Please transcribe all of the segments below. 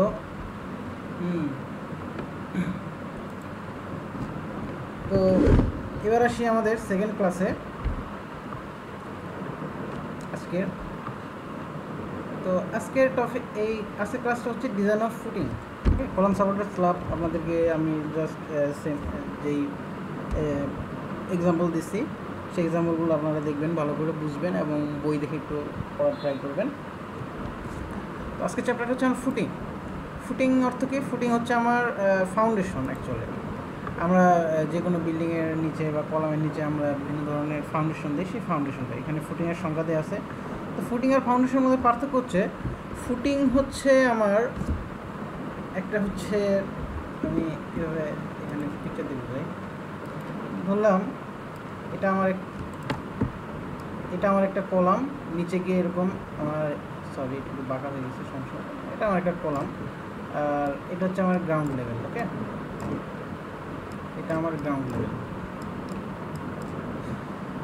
তো হুম। তো এবার আসি আমাদের সেকেন্ড ক্লাসে আজকের তো আজকের টপিক এই আজকের ক্লাসটা হচ্ছে design of footing okay column সাপোর্টের স্ল্যাব আপনাদেরকে আমি জাস্ট যেই এক্সাম্পল দিচ্ছি সেই এক্সাম্পলগুলো আপনারা দেখবেন ভালো করে বুঝবেন এবং বই দেখে একটু পড়ার ট্রাই করবেন। তো আজকের চ্যাপ্টারটা হচ্ছে আমার ফুটিং ফুটিং অর্থ কি? ফুটিং হচ্ছে আমার ফাউন্ডেশন অ্যাকচুয়ালি আমরা যে কোনো বিল্ডিংয়ের নিচে বা কলামের নিচে আমরা বিভিন্ন ধরনের ফাউন্ডেশন দিই, সেই ফাউন্ডেশনটা এখানে ফুটিংয়ের সংখ্যা দেওয়া আছে। তো ফুটিং আর ফাউন্ডেশনের মধ্যে পার্থক্য হচ্ছে, ফুটিং হচ্ছে আমার, একটা হচ্ছে, আমি কীভাবে এখানে পিকচার দিব ভাই? ধরলাম, এটা আমার এটা আমার একটা কলাম, নিচে গিয়ে এরকম আমার সরি একটু বাঁকা হয়ে গেছে, সমস্যা। এটা আমার একটা কলাম। আর এটা হচ্ছে আমার গ্রাউন্ড লেভেল ওকে এটা আমার গ্রাউন্ড লেভেল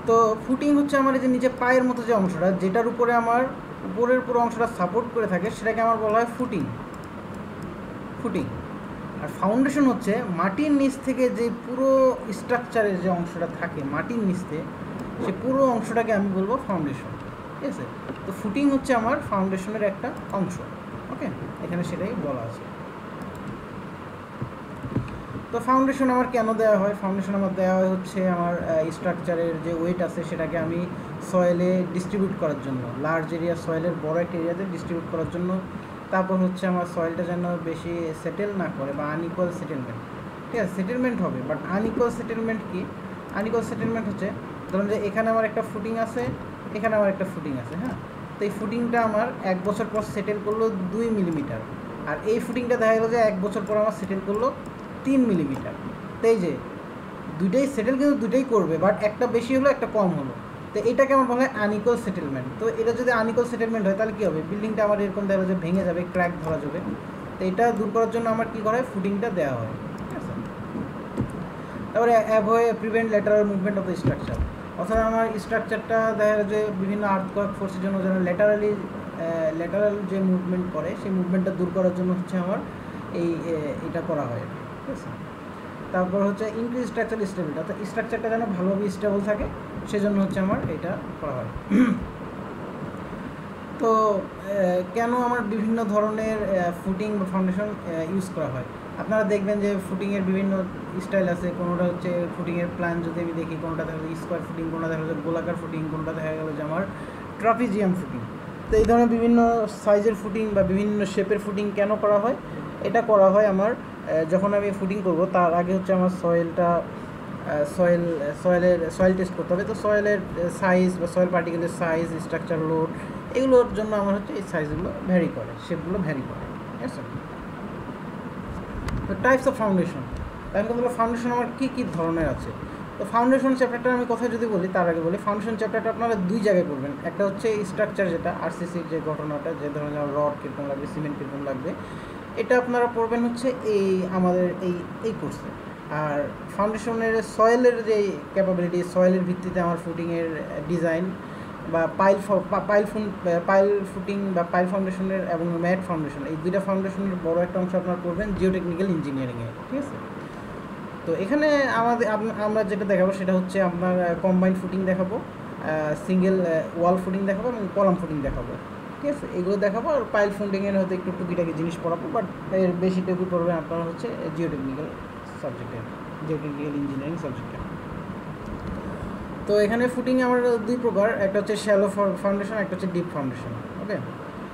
তো ফুটিং হচ্ছে আমার যে নিচে পায়ের মতো যে অংশটা, যেটার উপরে আমার উপরের পুরো অংশটা সাপোর্ট করে থাকে, সেটাকে আমার বলা হয় ফুটিং ফুটিং আর ফাউন্ডেশন হচ্ছে মাটির নিচ থেকে যে পুরো স্ট্রাকচারের যে অংশটা থাকে, মাটির নিচ থেকে, সে পুরো অংশটাকে আমি বলব ফাউন্ডেশন ঠিক আছে? তো ফুটিং হচ্ছে আমার ফাউন্ডেশনের একটা অংশ। ওকে এখানে সেটাই বলা আছে। তো ফাউন্ডেশন আমার কেন দেওয়া হয়? ফাউন্ডেশন আমার দেওয়া হয় হচ্ছে আমার স্ট্রাকচারের যে ওয়েট আছে সেটাকে আমি সয়েলে ডিস্ট্রিবিউট করার জন্য। লার্জ এরিয়া সয়েলের বড় একটা এরিয়াতে ডিস্ট্রিবিউট করার জন্য। তারপর হচ্ছে আমার সয়েলটা যেন বেশি সেটেল না করে বা আনইকুয়াল সেটেলমেন্ট ঠিক আছে সেটেলমেন্ট হবে বাট আনইকুয়াল সেটেলমেন্ট কি? আনইকুয়াল সেটেলমেন্ট হচ্ছে, ধরুন যে এখানে আমার একটা ফুটিং আছে, এখানে আমার একটা ফুটিং আছে হ্যাঁ? তো এই ফুটিংটা আমার এক বছর পর সেটেল করল দুই মিলিমিটার আর এই ফুটিংটা দেখা গেলো যে এক বছর পর আমার সেটেল করল তিন মিলিমিটার তো এই যে, দুইটাই সেটেল কিন্তু দুইটাই করবে বাট একটা বেশি হলো, একটা কম হলো। তো এটাকে আমার বলা হয় আনইকুয়াল সেটেলমেন্ট তো এটা যদি আনইকুয়াল সেটেলমেন্ট হয়, তাহলে কী হবে? বিল্ডিংটা আমার এরকম দেখা যাবে ভেঙে যাবে ক্র্যাক ধরা যাবে। তো এটা দূর করার জন্য আমার কী করা হয়? ফুটিংটা দেওয়া হয়। তারপরে avoid prevent lateral movement of the structure অর্থাৎ আমার স্ট্রাকচারটা দেখা যে বিভিন্ন আর্থকোয়াক ফোর্সের জন্য, যেন ল্যাটারালি ল্যাটারাল যে মুভমেন্ট করে, সেই মুভমেন্টটা দূর করার জন্য হচ্ছে আমার এই এটা করা হয়। ঠিক আছে? তারপর হচ্ছে ইনক্রিজ স্ট্রাকচার স্টেবিলিটি অর্থাৎ স্ট্রাকচারটা যেন ভালোভাবে স্টেবল থাকে, সেজন্য হচ্ছে আমার এটা করা হয়। তো কেন আমার বিভিন্ন ধরনের ফুটিং বা ফাউন্ডেশন ইউজ করা হয়? আপনারা দেখবেন যে ফুটিংয়ের বিভিন্ন স্টাইল আছে, কোনোটা হচ্ছে ফুটিংয়ের প্ল্যান যদি আমি দেখি, কোনোটা দেখা যাবে স্কোয়ার ফুটিং কোনোটা দেখা যাবে গোলাকার ফুটিং কোনোটা দেখা গেলো যে আমার ট্রাফিজিয়াম ফুটিং তো এই ধরনের বিভিন্ন সাইজের ফুটিং বা বিভিন্ন শেপের ফুটিং কেন করা হয়? এটা করা হয় আমার যখন আমি ফুটিং করব, তার আগে হচ্ছে আমার সয়েলটা সয়েল সয়েলের সয়েল টেস্ট করতে হবে। তো সয়েলের সাইজ বা সয়েল পার্টিকেলের সাইজ স্ট্রাকচার লোড এগুলোর জন্য আমার হচ্ছে এই সাইজগুলো ভ্যারি করে শেপগুলো ভ্যারি করে। ঠিক আছে তো টাইপস অফ ফাউন্ডেশন কথা বলব ফাউন্ডেশন আমার কী কী ধরনের আছে? তো ফাউন্ডেশন চ্যাপ্টারটা আমি কথা যদি বলি, তার আগে বলি ফাউন্ডেশন চ্যাপ্টারটা আপনারা দুই জায়গায় করবেন একটা হচ্ছে স্ট্রাকচার যেটা আরসিসির যে ঘটনাটা, যে ধরনের যেমন রড কীরকম লাগবে সিমেন্ট কীরকম লাগবে, এটা আপনারা পড়বেন হচ্ছে এই আমাদের এই এই কোর্সে আর ফাউন্ডেশনের সয়েলের যে ক্যাপাবিলিটি সয়েলের ভিত্তিতে আমার ফুটিংয়ের ডিজাইন বা পাইল পাইল পাইল ফুটিং বা পাইল ফাউন্ডেশনের এবং ম্যাট ফাউন্ডেশন এই দুইটা ফাউন্ডেশনের বড় একটা অংশ আপনারা করবেন জিওটেকনিক্যাল ইঞ্জিনিয়ারিংয়ে ঠিক আছে? তো এখানে আমাদের আমরা যেটা দেখাবো সেটা হচ্ছে আপনার কম্বাইন ফুটিং দেখাবো সিঙ্গেল ওয়াল ফুটিং দেখাবো এবং কলাম ফুটিং দেখাবো, ঠিক আছে? এগুলো দেখাবো আর পাইল ফুটিংয়ের হয়তো একটু টুকিটাকি জিনিস পড়াবো বাট এর বেশি টুকু পড়বেন আপনারা হচ্ছে জিওটেকনিক্যাল সাবজেক্টের জিওটেকনিক্যাল ইঞ্জিনিয়ারিং সাবজেক্টে তো এখানে ফুটিং আমার দুই প্রকার, একটা হচ্ছে শ্যালো ফাউন্ডেশন একটা হচ্ছে ডিপ ফাউন্ডেশন ওকে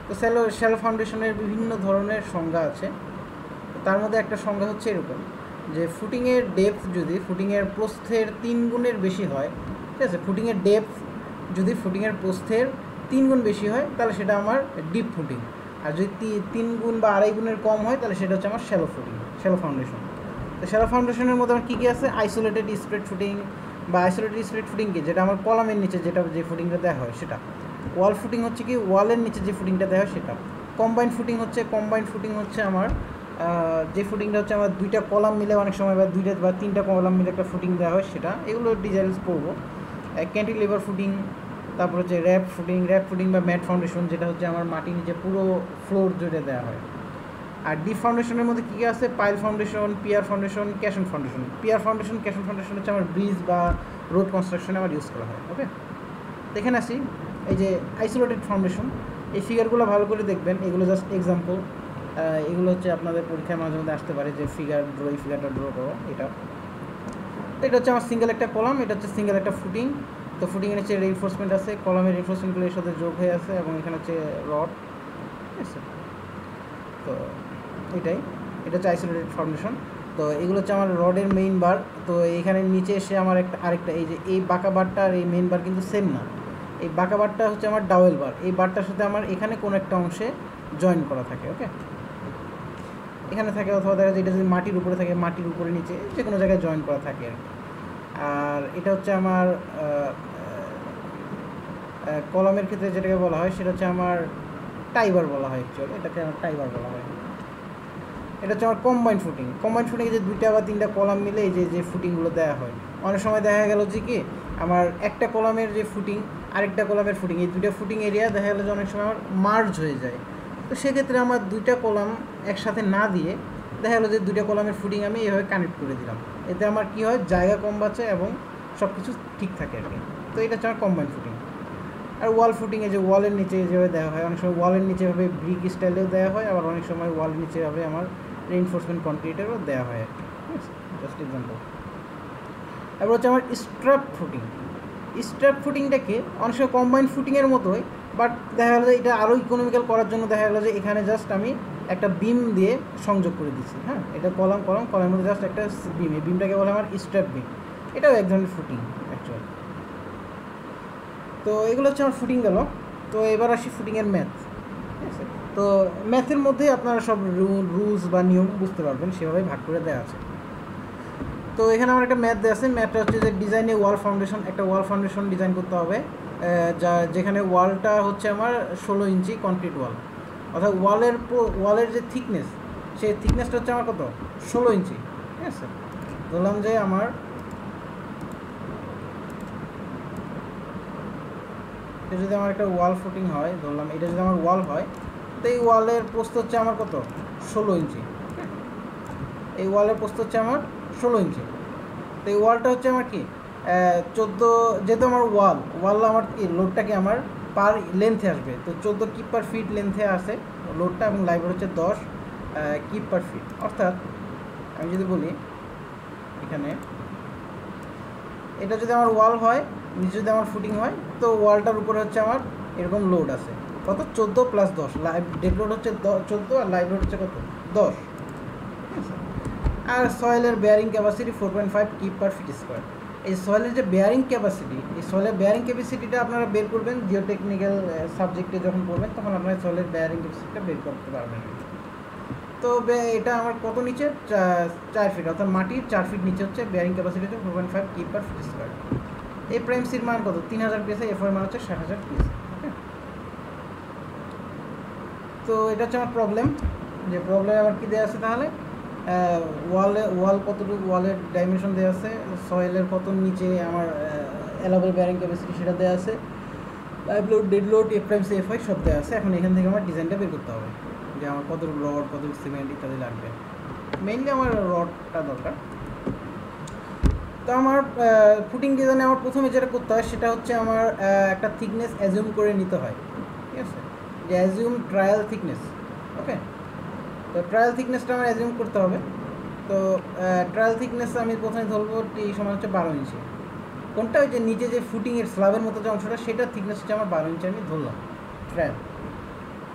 তো শ্যালো শ্যালো ফাউন্ডেশনের বিভিন্ন ধরনের সংজ্ঞা আছে। তার মধ্যে একটা সংজ্ঞা হচ্ছে এরকম, যে ফুটিংয়ের ডেপথ যদি ফুটিংয়ের প্রস্থের তিন গুণের বেশি হয়, ঠিক আছে? ফুটিংয়ের ডেপথ যদি ফুটিংয়ের প্রস্থের তিন গুণ বেশি হয়, তাহলে সেটা আমার ডিপ ফুটিং আর যদি তিন গুণ বা আড়াই গুণের কম হয়, তাহলে সেটা হচ্ছে আমার শ্যালো ফুটিং শ্যালো ফাউন্ডেশন তো শ্যালো ফাউন্ডেশনের মধ্যে আমার কী কী আছে? আইসোলেটেড স্প্রেড ফুটিং বা আইসোলেটেড স্প্রেড ফুটিং কি? যেটা আমার কলামের নিচে যেটা যে ফুটিংটা দেওয়া হয়, সেটা। ওয়াল ফুটিং হচ্ছে কি? ওয়ালের নিচে যে ফুটিংটা দেওয়া হয়, সেটা। কম্বাইন ফুটিং হচ্ছে কম্বাইন ফুটিং হচ্ছে আমার যে ফুটিংটা হচ্ছে আমার দুইটা কলাম মিলে অনেক সময় বা দুইটা বা তিনটা কলাম মিলে একটা ফুটিং দেওয়া হয়, সেটা। এগুলো ডিজাইনস পড়ব ক্যান্টিলিভার ফুটিং তারপর হচ্ছে র্যাপ ফুটিং র্যাপ ফুটিং বা ম্যাট ফাউন্ডেশন যেটা হচ্ছে আমার মাটির নিচে পুরো ফ্লোর জুড়ে দেওয়া হয়। আর ডিপ ফাউন্ডেশনের মধ্যে কী কী আছে? Pile foundation pier foundation caisson foundation pier foundation caisson foundation হচ্ছে আমার ব্রিজ বা রোড কনস্ট্রাকশনে আমার ইউজ করা হয় ওকে এখানে আসি, এই যে আইসোলেটেড ফাউন্ডেশন এই ফিগারগুলো ভালো করে দেখবেন। এগুলো জাস্ট এক্সাম্পল এগুলো হচ্ছে আপনাদের পরীক্ষায় মাঝে মধ্যে আসতে পারে যে ফিগার ড্র এই ফিগারটা ড্র করো, এটা। এটা হচ্ছে আমার সিঙ্গেল একটা কলাম, এটা হচ্ছে সিঙ্গেল একটা ফুটিং তো ফুটিংয়ের নিচে রেইনফোর্সমেন্ট আছে, কলামের রেইনফোর্সমেন্টগুলো এর সাথে যোগ হয়ে আছে এবং এখানে হচ্ছে রড ঠিক আছে? তো এটাই এটা হচ্ছে আইসোলেটেড ফাউন্ডেশন তো এগুলো হচ্ছে আমার রডের মেইন বার তো এখানে নিচে এসে আমার একটা আরেকটা, এই যে এই বাঁকা বারটা আর এই মেইন বার কিন্তু সেম না। এই বাঁকা বারটা হচ্ছে আমার ডাবল বার এই বারটার সাথে আমার এখানে কোনো একটা অংশে জয়েন করা থাকে ওকে এখানে থাকে অথবা দেখা যায় এটা যদি মাটির উপরে থাকে, মাটির উপরে নিচে যে কোনো জায়গায় জয়েন করা থাকে আর এটা হচ্ছে আমার কলমের ক্ষেত্রে যেটাকে বলা হয়, সেটা হচ্ছে আমার টাইবার বলা হয় অ্যাকচুয়ালি এটাকে আমার টাইবার বলা হয়। এটা হচ্ছে আমার কম্বাইন ফুটিং কম্বাইন ফুটিংয়ে যে দুইটা বা তিনটা কলাম মিলে যে যে ফুটিংগুলো দেওয়া হয়। অনেক সময় দেখা গেল যে কি, আমার একটা কলামের যে ফুটিং আরেকটা কলামের ফুটিং এই দুইটা ফুটিং এরিয়া দেখা গেলো যে অনেক সময় আমার মার্জ হয়ে যায়। তো সেক্ষেত্রে আমার দুইটা কলাম একসাথে না দিয়ে দেখা গেলো যে দুইটা কলামের ফুটিং আমি এভাবে কানেক্ট করে দিলাম। এতে আমার কি হয়, জায়গা কম বাঁচে এবং সব কিছু ঠিক থাকে আর কি। তো এটা হচ্ছে আমার কম্বাইন ফুটিং আর ওয়াল ফুটিংয়ে যে ওয়ালের নিচে যেভাবে দেওয়া হয়, অনেক সময় ওয়ালের নিচে ভাবে ব্রিক স্টাইলেও দেওয়া হয়, আবার অনেক সময় ওয়ালের নিচে ভাবে আমার রেইনফোর্সমেন্ট কনক্রিটেরও দেওয়া হয় আর কি, ঠিক আছে? জাস্ট এক্সাম্পল এবার হচ্ছে আমার স্ট্র্যাপ ফুটিং স্ট্র্যাপ ফুটিংটাকে অনেক সময় কম্বাইন ফুটিংয়ের মতোই বাট দেখা গেলো এটা আরও ইকোনমিক্যাল করার জন্য দেখা গেলো যে এখানে জাস্ট আমি একটা বিম দিয়ে সংযোগ করে দিচ্ছি হ্যাঁ? এটা কলাম কলাম, কলামের মধ্যে জাস্ট একটা বিম এই বিমটাকে বলে আমার স্ট্র্যাপ বিম এটাও এক ধরনের ফুটিং অ্যাকচুয়ালি তো এগুলো হচ্ছে আমার ফুটিং গেল। তো এবার আসি ফুটিংয়ের ম্যাথ তো ম্যাথের মধ্যে আপনারা সব রুল, রুলস বা নিয়ম বুঝতে পারবেন, সেভাবেই ভাগ করে দেওয়া আছে। তো এখানে আমার একটা ম্যাথ দেওয়া আছে, ম্যাথটা হচ্ছে যে ডিজাইনে ওয়াল ফাউন্ডেশন একটা ওয়াল ফাউন্ডেশন ডিজাইন করতে হবে যা, যেখানে ওয়ালটা হচ্ছে আমার ষোলো ইঞ্চি কনক্রিট ওয়াল অর্থাৎ ওয়ালের ওয়ালের যে থিকনেস সেই থিকনেসটা হচ্ছে আমার কত? ষোলো ইঞ্চি। ঠিক আছে? বললাম যে আমার এটা যদি আমার একটা ওয়াল ফুটিং হয়, ধরলাম এটা যদি আমার ওয়াল হয় এই ওয়ালের প্রস্থ হচ্ছে আমার কত? ষোলো ইঞ্চি। এই ওয়ালের প্রস্থ হচ্ছে আমার ষোলো ইঞ্চি। তো এই ওয়ালটা হচ্ছে আমার কি? চোদ্দ, যেহেতু আমার ওয়াল ওয়াল আমার কি? লোডটা কি আমার পার লেন্থে আসবে? তো চোদ্দ কিপ পার ফিট লেন্থে আসে লোডটা এবং লাইভ হচ্ছে দশ কিপ পার ফিট অর্থাৎ আমি যদি বলি এখানে, এটা যদি আমার ওয়াল হয়, নিচে যদি আমার ফুটিং হয়, তো ওয়ালটার উপরে হচ্ছে আমার এরকম লোড আছে। কত? চোদ্দ প্লাস দশ। লাইভ ডেড লোড হচ্ছে চোদ্দ আর লাইভ লোড হচ্ছে কত? দশ। আর সয়েলের bearing capacity four point five kip per feet square এই সয়েলের যে বেয়ারিং ক্যাপাসিটি এই সয়েলের বেয়ারিং ক্যাপাসিটিটা আপনারা বের করবেন জিও টেকনিক্যাল সাবজেক্টে যখন পড়বেন, তখন আপনারা সয়েলের বেয়ারিং ক্যাপাসিটিটা বের করতে পারবেন। তো এটা আমার কত নিচে? চার ফিট অর্থাৎ মাটির চার ফিট নিচে হচ্ছে বেয়ারিং ক্যাপাসিটি হচ্ছে four point five kip per feet square এই প্রাইম সির মান কত? তিন হাজার পিসে এফ মান হচ্ছে ষাট হাজার পিস তো এটা হচ্ছে আমার প্রবলেম যে প্রবলেম আমার কী দেওয়া আছে তাহলে? ওয়ালে ওয়াল কতটুকু ওয়ালের ডাইমেনশন দেওয়া আছে সয়েলের কত নিচে আমার অ্যালাবল ব্যারিং ক্যাপাসিটি সেটা দেওয়া আছে live load dead load F prime F I সব দেওয়া আছে, এখন এখান থেকে আমার ডিজাইনটা বের করতে হবে, যে আমার কতটুকু রড কতটুকু সিমেন্ট ইত্যাদি লাগবে। মেইনলি আমার রডটা দরকার। তো আমার ফুটিং ডিজাইনে আমার প্রথমে যেটা করতে হয়, সেটা হচ্ছে আমার একটা থিকনেস অ্যাজিউম করে নিতে হয়, ঠিক আছে? যে অ্যাজিউম ট্রায়াল থিকনেস ওকে তো ট্রায়াল থিকনেসটা আমার অ্যাজিউম করতে হবে। তো ট্রায়াল থিকনেস আমি প্রথমে ধরবো টি সমান হচ্ছে বারো ইঞ্চি। কোনটা ওই যে নিচে যে ফুটিংয়ের স্ল্যাবের মতো যে অংশটা সেটার থিকনেস হচ্ছে আমার বারো ইঞ্চি আমি ধরলাম ট্রায়াল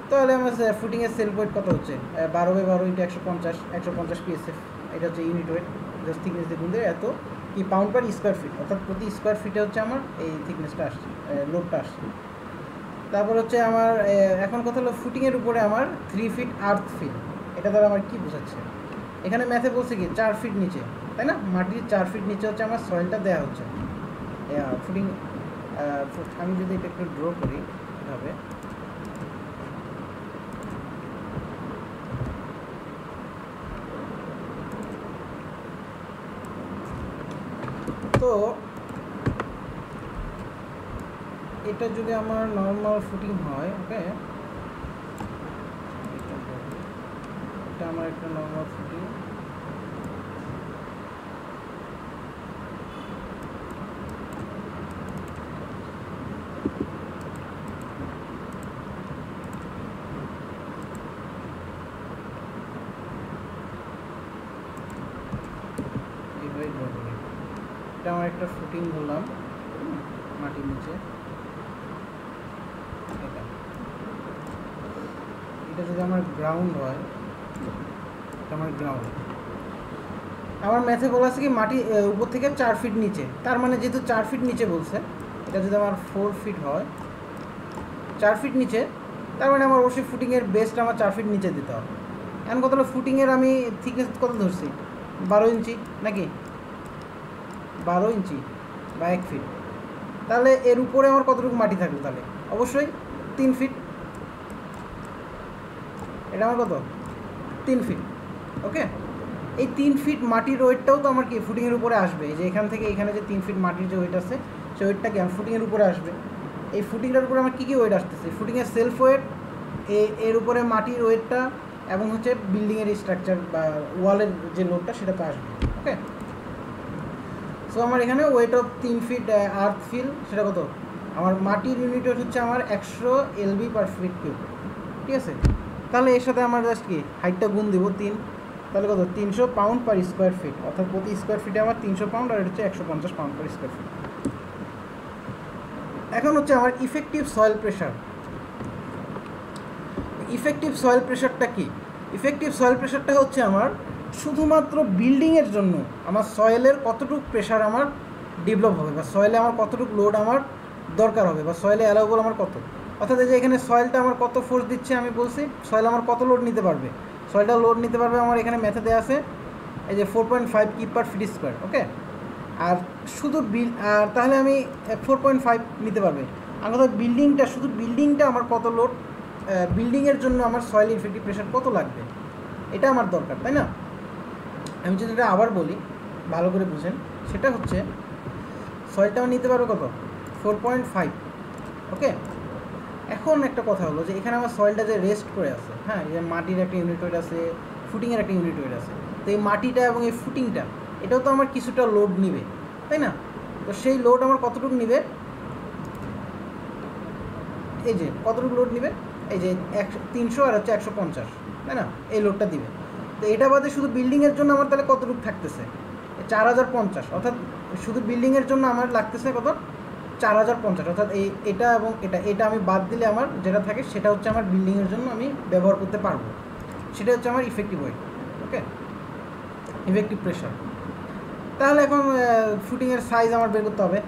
তাহলে আমার ফুটিংয়ের সেল ওয়েট কত হচ্ছে? বারো বাই বারো ইন্টু একশো পঞ্চাশ একশো পঞ্চাশ পিএসএফ এটা হচ্ছে ইউনিট ওয়েট জাস্ট থিকনেস দেখুন দিয়ে এত কি পাউন্ড পার স্কোয়ার ফিট অর্থাৎ প্রতি স্কোয়ার ফিটে হচ্ছে আমার এই থিকনেসটা আসছে লোডটা আসছে। তারপর হচ্ছে আমার এখন কথা হলো ফুটিংয়ের উপরে আমার থ্রি ফিট আর্থ ফিট এটা দ্বারা আমার কী বোঝাচ্ছে? এখানে ম্যাথে বলছে কি, চার ফিট নিচে, তাই না? মাটির চার ফিট নিচে হচ্ছে আমার সয়েলটা দেওয়া হচ্ছে। ফুটিং আমি যদি এটা একটু ড্র করি এভাবে। তো এটা যদি আমার নর্মাল ফুটিং হয় ওকে এটা আমার একটা নর্মাল ফুটিং এইভাবেই draw করি। এটা আমার একটা ফুটিং ধরলাম হুম, মাটির নিচে এটা এটা যদি আমার গ্রাউন্ড হয়। আমার গ্রাউন্ড আমার ম্যাথে বলা আছে কি, মাটি উপর থেকে চার ফিট নিচে। তার মানে যেহেতু চার ফিট নিচে বলছে, এটা যদি আমার ফোর ফিট হয়, চার ফিট নিচে, তার মানে আমার অবশ্যই ফুটিংয়ের বেস্ট আমার চার ফিট নিচে দিতে হবে। এখন কত ফুটিংয়ের আমি থিকনেস কত ধরছি? বারো ইঞ্চি নাকি? বারো ইঞ্চি বা এক ফিট তাহলে এর উপরে আমার কতটুকু মাটি থাকবে তাহলে? অবশ্যই তিন ফিট এটা আমার কত? তিন ফিট ওকে এই তিন ফিট মাটির ওয়েটটাও তো আমার কি ফুটিংয়ের উপরে আসবে। যে এখান থেকে এখানে যে তিন ফিট মাটির যে ওয়েট আছে সেই ওয়েটটা কি আমার ফুটিংয়ের উপরে আসবে? এই ফুটিংটার উপরে আমার কী কী ওয়েট আসতেছে? ফুটিংয়ের সেলফ ওয়েট এর উপরে মাটির ওয়েটটা, এবং হচ্ছে বিল্ডিংয়ের স্ট্রাকচার বা ওয়ালের যে লোডটা সেটা তো আসবে ওকে সো আমার এখানে ওয়েট অফ তিন ফিট আর্থ ফিল সেটা কত? আমার মাটির ইউনিট হচ্ছে আমার একশো এলবি পার ফিট কিউব ঠিক আছে? তাহলে এর সাথে আমার জাস্ট কি? হাইটটা গুণ দেবো তিন। তাহলে কত? তিনশো পাউন্ড পার স্কোয়ার ফিট অর্থাৎ প্রতি স্কোয়ার ফিটে আমার তিনশো পাউন্ড আর হচ্ছে একশো পঞ্চাশ পাউন্ড পার স্কোয়ার ফিট এখন হচ্ছে আমার effective soil pressure effective soil প্রেশারটা কি? ইফেক্টিভ সয়েল প্রেশারটা হচ্ছে আমার শুধুমাত্র বিল্ডিংয়ের জন্য আমার সয়েলের কতটুকু প্রেশার আমার ডেভেলপ হবে বা সয়েলে আমার কতটুকু লোড আমার দরকার হবে বা সয়েলে অ্যালাউবল আমার কত? অর্থাৎ এই যে এখানে সয়েলটা আমার কত ফোর্স দিচ্ছে আমি বলছি সয়েল আমার কত লোড নিতে পারবে? সয়েলটা লোড নিতে পারবে আমার এখানে দেওয়া আছে, এই যে ফোর পয়েন্ট ফাইভ কি পার ফিট স্কোয়ার ওকে আর শুধু বিল আর তাহলে আমি ফোর পয়েন্ট ফাইভ নিতে পারবে। আর কথা বিল্ডিংটা শুধু বিল্ডিংটা আমার কত লোড বিল্ডিংয়ের জন্য আমার সয়েল ইনফেক্টিভ প্রেশার কত লাগবে? এটা আমার দরকার, তাই না? আমি যদি এটা আবার বলি, ভালো করে বুঝেন, সেটা হচ্ছে সয়েলটা আমার নিতে পারবে কত? ফোর পয়েন্ট ফাইভ ওকে এখন একটা কথা হলো যে এখানে আমার সয়েলটা যে রেস্ট করে আছে হ্যাঁ যে মাটির একটা ইউনিট ওয়েট আছে ফুটিংয়ের একটা ইউনিট ওয়েট আছে, তো এই মাটিটা এবং এই ফুটিংটা এটাও তো আমার কিছুটা লোড নিবে, তাই না? তো সেই লোড আমার কতটুকু নিবে? এই যে, কতটুকু লোড নিবে? এই যে একশো তিনশো আর হচ্ছে একশো পঞ্চাশ, তাই না? এই লোডটা দিবে। তো এটা বাদে শুধু বিল্ডিংয়ের জন্য আমার তাহলে কতটুকু থাকতেছে? চার হাজার পঞ্চাশ, অর্থাৎ শুধু বিল্ডিংয়ের জন্য আমার লাগতেছে কত? চার হাজার পঞ্চাশ, অর্থাৎ এই এটা এবং এটা এটা আমি বাদ দিলে আমার যেটা থাকে সেটা হচ্ছে আমার বিল্ডিংয়ের জন্য আমি ব্যবহার করতে পারব। সেটা হচ্ছে আমার effective weight okay effective pressure তাহলে এখন ফুটিংয়ের সাইজ আমার বের করতে হবে।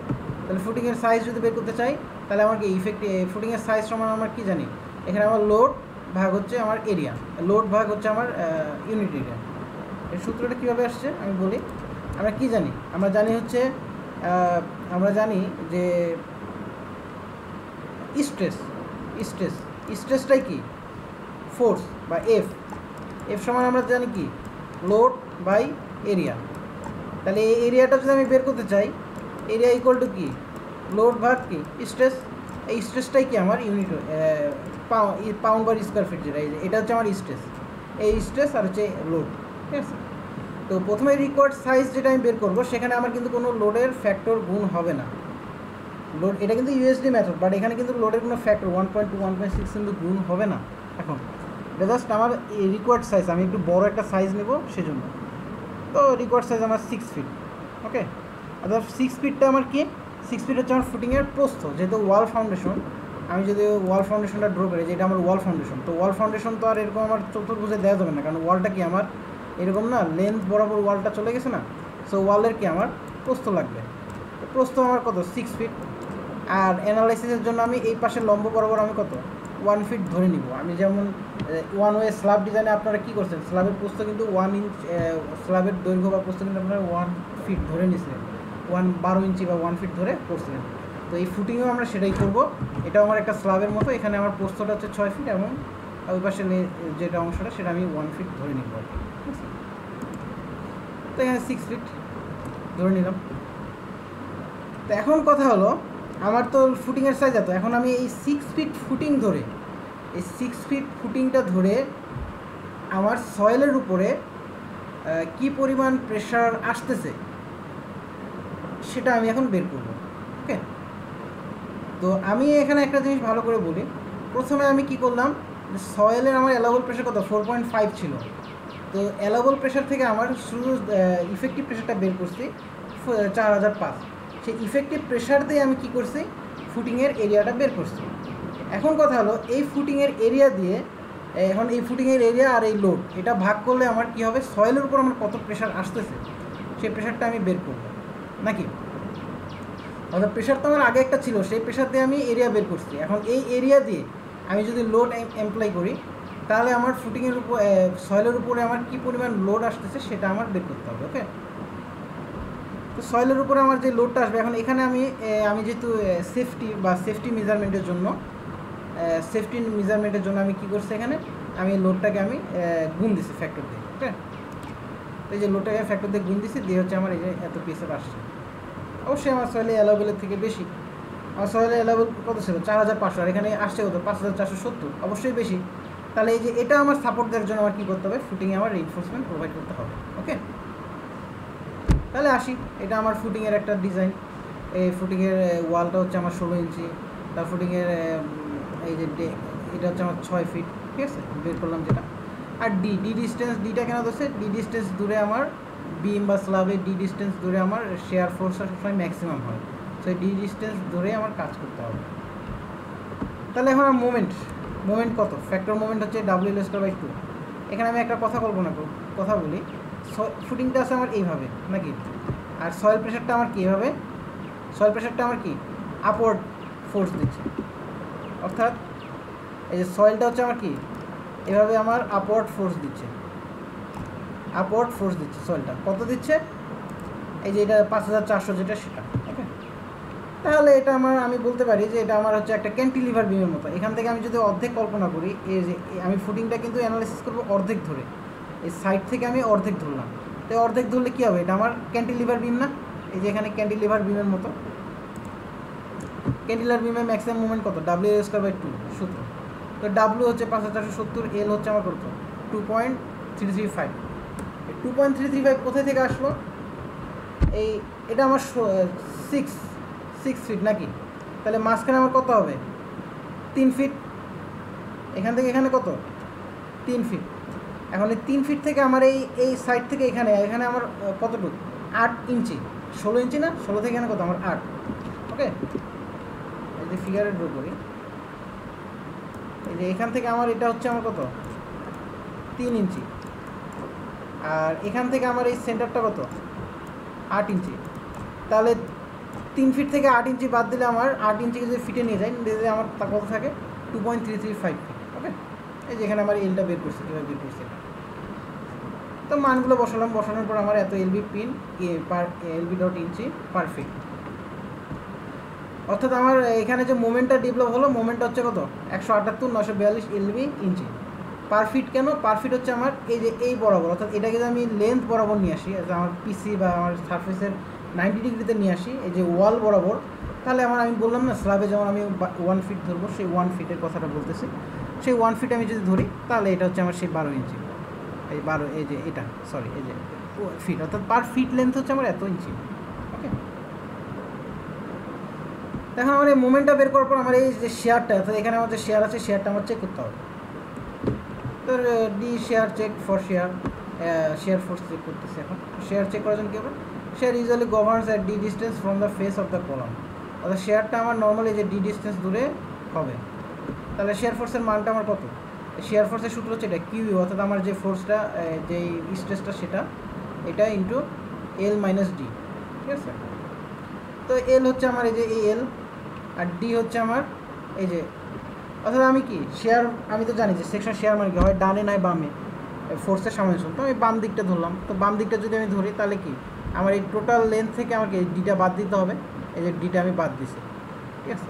তাহলে ফুটিংয়ের সাইজ যদি বের করতে চাই, তাহলে আমার কি ইফেক্ট ফুটিংয়ের সাইজ সমান আমার কি জানি? এখানে আমার লোড ভাগ হচ্ছে আমার এরিয়া লোড ভাগ হচ্ছে আমার ইউনিট এরিয়া এই সূত্রটা কীভাবে আসছে? আমি বলি, আমরা কি জানি? আমরা জানি হচ্ছে আমরা জানি যে স্ট্রেস স্ট্রেস স্ট্রেসটাই কি? ফোর্স বা এফ এফ সমান আমরা জানি কি? লোড বাই এরিয়া তাহলে এই এরিয়াটা যদি আমি বের করতে চাই এরিয়া ইকুয়াল টু কি? লোড ভাগ কি? স্ট্রেস এই স্ট্রেসটাই কি আমার unit pound per square feet যেটা এটা হচ্ছে আমার স্ট্রেস এই স্ট্রেস আর হচ্ছে লোড ঠিক আছে? তো প্রথমে রিকোয়ার্ড সাইজ যেটা আমি বের করব, সেখানে আমার কিন্তু কোনো লোডের ফ্যাক্টর গুণ হবে না। লোড এটা কিন্তু ইউএসডি মেথড বাট এখানে কিন্তু লোডের কোনো factor one point two one point six কিন্তু গুণ হবে না। এখন, এটা জাস্ট আমার রিকোয়ার্ড সাইজ আমি একটু বড় একটা সাইজ নেব সেজন্য। তো রিকোয়ার্ড সাইজ আমার সিক্স ফিট ওকে অর্থাৎ সিক্স ফিটটা আমার কি? সিক্স ফিট হচ্ছে আমার ফুটিংয়ের প্রস্থ, যেহেতু ওয়াল ফাউন্ডেশন আমি যদি ওয়াল ফাউন্ডেশনটা ড্র করি, যেটা আমার ওয়াল ফাউন্ডেশন তো ওয়াল ফাউন্ডেশন তো আর এরকম আমার চতুর্ভুজে দেওয়া যাবে না, কারণ ওয়ালটা কি? আমার এরকম না লেন্থ বরাবর ওয়ালটা চলে গেছে না সো ওয়ালের কি আমার প্রস্থ লাগবে। প্রস্ত আমার কত? সিক্স ফিট আর অ্যানালাইসিসের জন্য আমি এই পাশে লম্ব বরাবর আমি কত? ওয়ান ফিট ধরে নিব। আমি যেমন ওয়ান ওয়ে স্ল্যাব ডিজাইনে আপনারা কী করছেন? স্ল্যাবের প্রস্থ কিন্তু ওয়ান ইঞ্চ স্ল্যাবের দৈর্ঘ্য বা প্রস্থ কিন্তু আপনারা ওয়ান ফিট ধরে নিছিলেন। ওয়ান বারো ইঞ্চি বা ওয়ান ফিট ধরে করছিলেন। তো এই ফুটিংও আমরা সেটাই করব। এটাও আমার একটা স্ল্যাবের মতো। এখানে আমার প্রস্থটা হচ্ছে ছয় ফিট এবং ওই পাশে যেটা অংশটা, সেটা আমি ওয়ান ফিট ধরে নিব আর কি? তো এখানে সিক্স ফিট ধরে নিলাম। তো এখন কথা হলো, আমার তো ফুটিংয়ের সাইজ এত, এখন আমি এই সিক্স ফিট ফুটিং ধরে, এই সিক্স ফিট ফুটিংটা ধরে আমার সয়েলের উপরে কি পরিমাণ প্রেশার আসতেছে সেটা আমি এখন বের করব ওকে তো আমি এখানে একটা জিনিস ভালো করে বলি, প্রথমে আমি কি করলাম সয়েলের আমার অ্যালাবল প্রেশার কত? ফোর পয়েন্ট ফাইভ ছিল। তো অ্যালাবল প্রেশার থেকে আমার শুধু ইফেক্টিভ প্রেশারটা বের করছি চার হাজার পাঁচ। সেই ইফেক্টিভ প্রেশার দিয়ে আমি কি করছি? ফুটিংয়ের এরিয়াটা বের করছি। এখন কথা হলো, এই ফুটিংয়ের এরিয়া দিয়ে এখন এই ফুটিংয়ের এরিয়া আর এই লোড এটা ভাগ করলে আমার কি হবে? সয়েলের উপর আমার কত প্রেশার আসতেছে, সেই প্রেশারটা আমি বের করব। নাকি? অর্থাৎ প্রেশার তো আমার আগে একটা ছিল, সেই প্রেশার দিয়ে আমি এরিয়া বের করছি। এখন এই এরিয়া দিয়ে আমি যদি লোড এমপ্লয় করি তাহলে আমার ফুটিংয়ের উপর সয়েলের উপরে আমার কি পরিমাণ লোড আসতেছে সেটা আমার বের করতে হবে ওকে তো সয়েলের উপরে আমার যে লোডটা আসবে, এখন এখানে আমি আমি যেহেতু সেফটি বা সেফটি মেজারমেন্টের জন্য সেফটি মেজারমেন্টের জন্য আমি কি করছি এখানে? আমি লোডটাকে আমি গুণ দিছি ফ্যাক্টর দিয়ে ওকে এই যে লোডটাকে ফ্যাক্টর দিয়ে গুণ দিছি, দিয়ে হচ্ছে আমার এই যে এত পিসের আসছে। অবশ্যই আমার সয়েলে অ্যালাবেলের থেকে বেশি। আমার সয়েলে অ্যালাবেল কত ছিল? চার হাজার পাঁচশো, আর এখানে আসছে কত? পাঁচ হাজার চারশো সত্তর। অবশ্যই বেশি। তাহলে এই যে এটা আমার সাপোর্ট দেওয়ার জন্য আমার কী করতে হবে? ফুটিংয়ে আমার রিনফোর্সমেন্ট প্রোভাইড করতে হবে ওকে তাহলে আসি, এটা আমার ফুটিংয়ের একটা ডিজাইন এই ফুটিংয়ের ওয়ালটা হচ্ছে আমার ষোলো ইঞ্চি, তার ফুটিংয়ের এই যে এটা হচ্ছে আমার ছয় ফিট ঠিক আছে? বের করলাম যেটা। আর ডি ডি ডিস্টেন্স ডিটা কেন ধরছে? ডি ডিস্টেন্স দূরে আমার বিম বা স্লাবে ডি ডিস্টেন্স দূরে আমার শেয়ার ফোর্সটা সবসময় ম্যাক্সিমাম হয়। সেই ডি ডিস্টেন্স ধরে আমার কাজ করতে হবে। তাহলে এখন মোমেন্ট মোমেন্ট কত? ফ্যাক্টর মোমেন্ট হচ্ছে ডাব্লিউ স্কোয়ার বাই টু এখানে আমি একটা কথা কল্পনা করব কথা বলি। ফুটিংটা আছে আমার এইভাবে, নাকি? আর সয়েল প্রেশারটা আমার কী এভাবে? সয়েল প্রেশারটা আমার কি? আপওয়ার্ড ফোর্স দিচ্ছে। অর্থাৎ, এই যে সয়েলটা হচ্ছে আমার কি? এভাবে আমার আপওয়ার্ড ফোর্স দিচ্ছে। আপওয়ার্ড ফোর্স দিচ্ছে সয়েলটা কত দিচ্ছে? এই যে এটা পাঁচ হাজার চারশো যেটা, সেটা। তাহলে এটা আমার, আমি বলতে পারি যে এটা আমার হচ্ছে একটা ক্যান্টিলিভার বিমের মতো। এখান থেকে আমি যদি অর্ধেক কল্পনা করি, এই যে আমি ফুটিংটা কিন্তু অ্যানালাইসিস করব অর্ধেক ধরে। এই সাইড থেকে আমি অর্ধেক ধরলাম। তো অর্ধেক ধরলে কী হবে? এটা আমার ক্যান্টিলিভার বিম না? এই যে এখানে ক্যান্টিলিভার বিমের মতো। ক্যান্টিলিভার বিমের ম্যাক্সিমাম মুভমেন্ট কত? ডাব্লিউ স্কোয়ার বাই টু সূত্র। তো ডাব্লিউ হচ্ছে পাঁচ হাজার চারশো সত্তর এল হচ্ছে আমার কত? Two point three three five two point three three five কোথায় থেকে আসলো? এই, এটা আমার সিক্স সিক্স ফিট নাকি? তাহলে মাঝখানে আমার কত হবে? তিন ফিট এখান থেকে এখানে কত? তিন ফিট এখন এই তিন ফিট থেকে আমার এই এই সাইড থেকে এখানে এখানে আমার কতটুকু? আট ইঞ্চি। ষোলো ইঞ্চি না? ষোলো থেকে এখানে কত? আমার আট। ওকে এই যে ফিগারে ড্র করি। এই যে এখান থেকে আমার এটা হচ্ছে আমার কত? তিন ইঞ্চি। আর এখান থেকে আমার এই সেন্টারটা কত? আট ইঞ্চি। তাহলে তিন ফিট থেকে আট ইঞ্চি বাদ দিলে আমার আট ইঞ্চিকে যদি ফিটে নিয়ে যাই দিলে আমার তা কত থাকে? Two point three three five feet okay এই যে এখানে আমার এলটা বের করছি কীভাবে বের করছি। তো মানগুলো বসালাম, বসানোর পর আমার এত LB pin per LB dot inch per feet অর্থাৎ আমার এখানে যে মোমেন্টটা ডেভেলপ হলো মোমেন্টটা হচ্ছে কত? একশো আটাত্তর নশো বিয়াল্লিশ এলবি ইঞ্চি। পার ফিট কেন? পার ফিট হচ্ছে আমার এই যে এই বরাবর, অর্থাৎ এটাকে যদি আমি লেন্থ বরাবর নিয়ে আসি আমার পিসি বা আমার সারফেসের নাইনটি ডিগ্রিতে নিয়ে আসি, এই যে ওয়াল বরাবর, তাহলে আমার আমি বললাম না, স্ল্যাবে যেমন আমি ওয়ান ফিট ধরবো, সেই ওয়ান ফিটের কথাটা বলতেছি। সেই ওয়ান ফিট আমি যদি ধরি, তাহলে এটা হচ্ছে আমার সেই বারো ইঞ্চি। এই বারো, এই যে এটা সরি এই যে ফিট অর্থাৎ পার ফিট লেন্থ হচ্ছে আমার এত ইঞ্চি। ওকে এখন আমার এই মোমেন্টটা বের করার পর আমার এই যে শেয়ারটা অর্থাৎ এখানে আমার যে শেয়ার আছে শেয়ারটা আমার চেক করতে হবে। তো the shear check for shear shear force check করতেছে এখন। শেয়ার চেক করার জন্য কী হবে? Shear usually governs at D distance from the face of the column অর্থাৎ শেয়ারটা আমার নর্মালি যে ডি ডিস্টেন্স দূরে হবে। তাহলে শেয়ার ফোর্সের মানটা আমার কত? শেয়ার ফোর্সের সূত্র হচ্ছে এটা কিউ অর্থাৎ আমার যে ফোর্সটা যেই স্ট্রেসটা সেটা, এটা ইন্টু এল মাইনাস ডি ঠিক আছে? তো এল হচ্ছে আমার এই যে এই এল আর ডি হচ্ছে আমার এই যে, অর্থাৎ আমি কি? শেয়ার আমি তো জানি যে সেকশন শেয়ার মানে কি? হয় ডানে নয় বামে ফোর্সের সামনে। তো আমি বাম দিকটা ধরলাম। তো বাম দিকটা যদি আমি ধরি, তাহলে কি? আমার এই টোটাল লেন্থ থেকে আমাকে ডিটা বাদ দিতে হবে। এই যে ডিটা আমি বাদ দিছি। ঠিক আছে?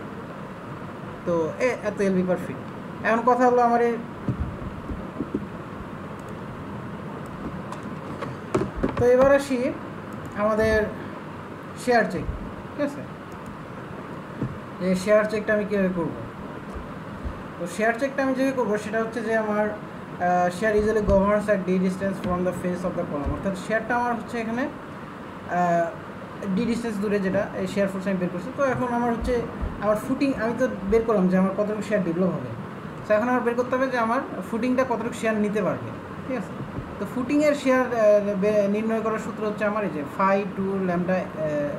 তো এ, এত এলবি পার ফিট এখন কথা হলো আমার এই তো এবার আসি আমাদের শেয়ার চেক ঠিক আছে? যে শেয়ার চেকটা আমি কীভাবে করব? তো শেয়ার চেকটা আমি যেভাবে করব, সেটা হচ্ছে যে আমার shear usually governs at D distance from the face of the column অর্থাৎ শেয়ারটা আমার হচ্ছে এখানে ডি ডিস্টেন্স দূরে যেটা, এই শেয়ার ফোর্স আমি বের করছি। তো এখন আমার হচ্ছে, আমার ফুটিং আমি তো বের করলাম যে আমার কতটুকু শেয়ার ডেভেলপ হবে। তো এখন আমার বের করতে হবে যে আমার ফুটিংটা কতটুকু শেয়ার নিতে পারবে। ঠিক আছে? তো ফুটিংয়ের শেয়ার নির্ণয় করার সূত্র হচ্ছে আমার এই যে phi two lambda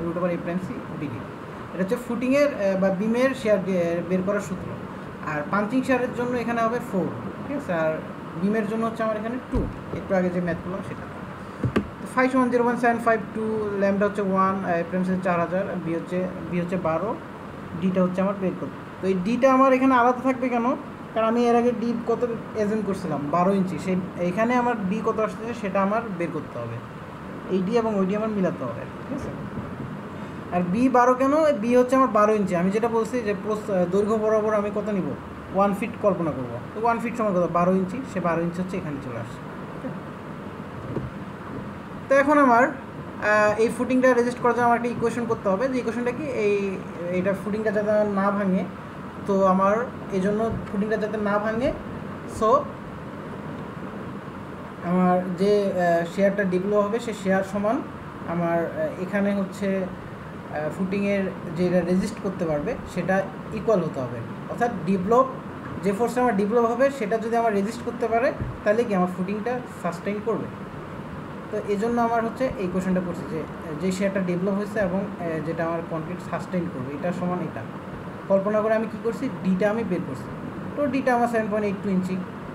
root over এপ্রেন্সি DD এটা হচ্ছে ফুটিংয়ের বা বিমের শেয়ার বের করার সূত্র। আর পাঞ্চিং শেয়ারের জন্য এখানে হবে ফোর ঠিক আছে? আর বিমের জন্য হচ্ছে আমার এখানে টু একটু আগে যে ম্যাথ করলাম সেটা। ফাইভ সমান zero point seven five two ল্যামটা হচ্ছে ওয়ান হচ্ছে চার হাজার বি হচ্ছে বি হচ্ছে বারো ডিটা হচ্ছে আমার বের করতে। তো এই ডিটা আমার এখানে আলাদা থাকবে কেন? কারণ আমি এর আগে ডি কত এজেন্ট করছিলাম? বারো ইঞ্চি। সেই এখানে আমার ডি কত আসতেছে সেটা আমার বের করতে হবে। এই ডি এবং ওই ডি আমার মিলাতে হবে, ঠিক আছে? আর বি বারো কেন? বি হচ্ছে আমার বারো ইঞ্চি। আমি যেটা বলছি যে দৈর্ঘ্য বরাবর আমি কত নিব? ওয়ান ফিট কল্পনা করব। তো ওয়ান ফিট সময় কত? বারো ইঞ্চি। সে বারো ইঞ্চি হচ্ছে এখানে চলে আসছে। তো এখন আমার এই ফুটিংটা রেজিস্ট করার জন্য আমার একটা ইকুয়েশন করতে হবে। যে ইকুয়েশনটা কি? এই, এইটা ফুটিংটা যাতে না ভাঙে। তো আমার এই জন্য ফুটিংটা যাতে না ভাঙে। সো আমার যে শেয়ারটা ডেভেলপ হবে, সে শেয়ার সমান আমার এখানে হচ্ছে ফুটিংয়ের যেটা রেজিস্ট করতে পারবে, সেটা ইকুয়াল হতে হবে। অর্থাৎ ডেভেলপ যে ফোর্সটা আমার ডেভেলপ হবে, সেটা যদি আমার রেজিস্ট করতে পারে, তাহলে কি আমার ফুটিংটা সাস্টেইন করবে? তো এই জন্য আমার হচ্ছে এই কোয়েশনটা করছে যে যে শেয়ারটা ডেভেলপ হয়েছে এবং যেটা আমার কনক্রিট সাস্টেইন করবে, এটা সমান এটা। কল্পনা করে আমি কী করছি? ডিটা আমি বের করছি। তো ডিটা আমার seven point eight two inch,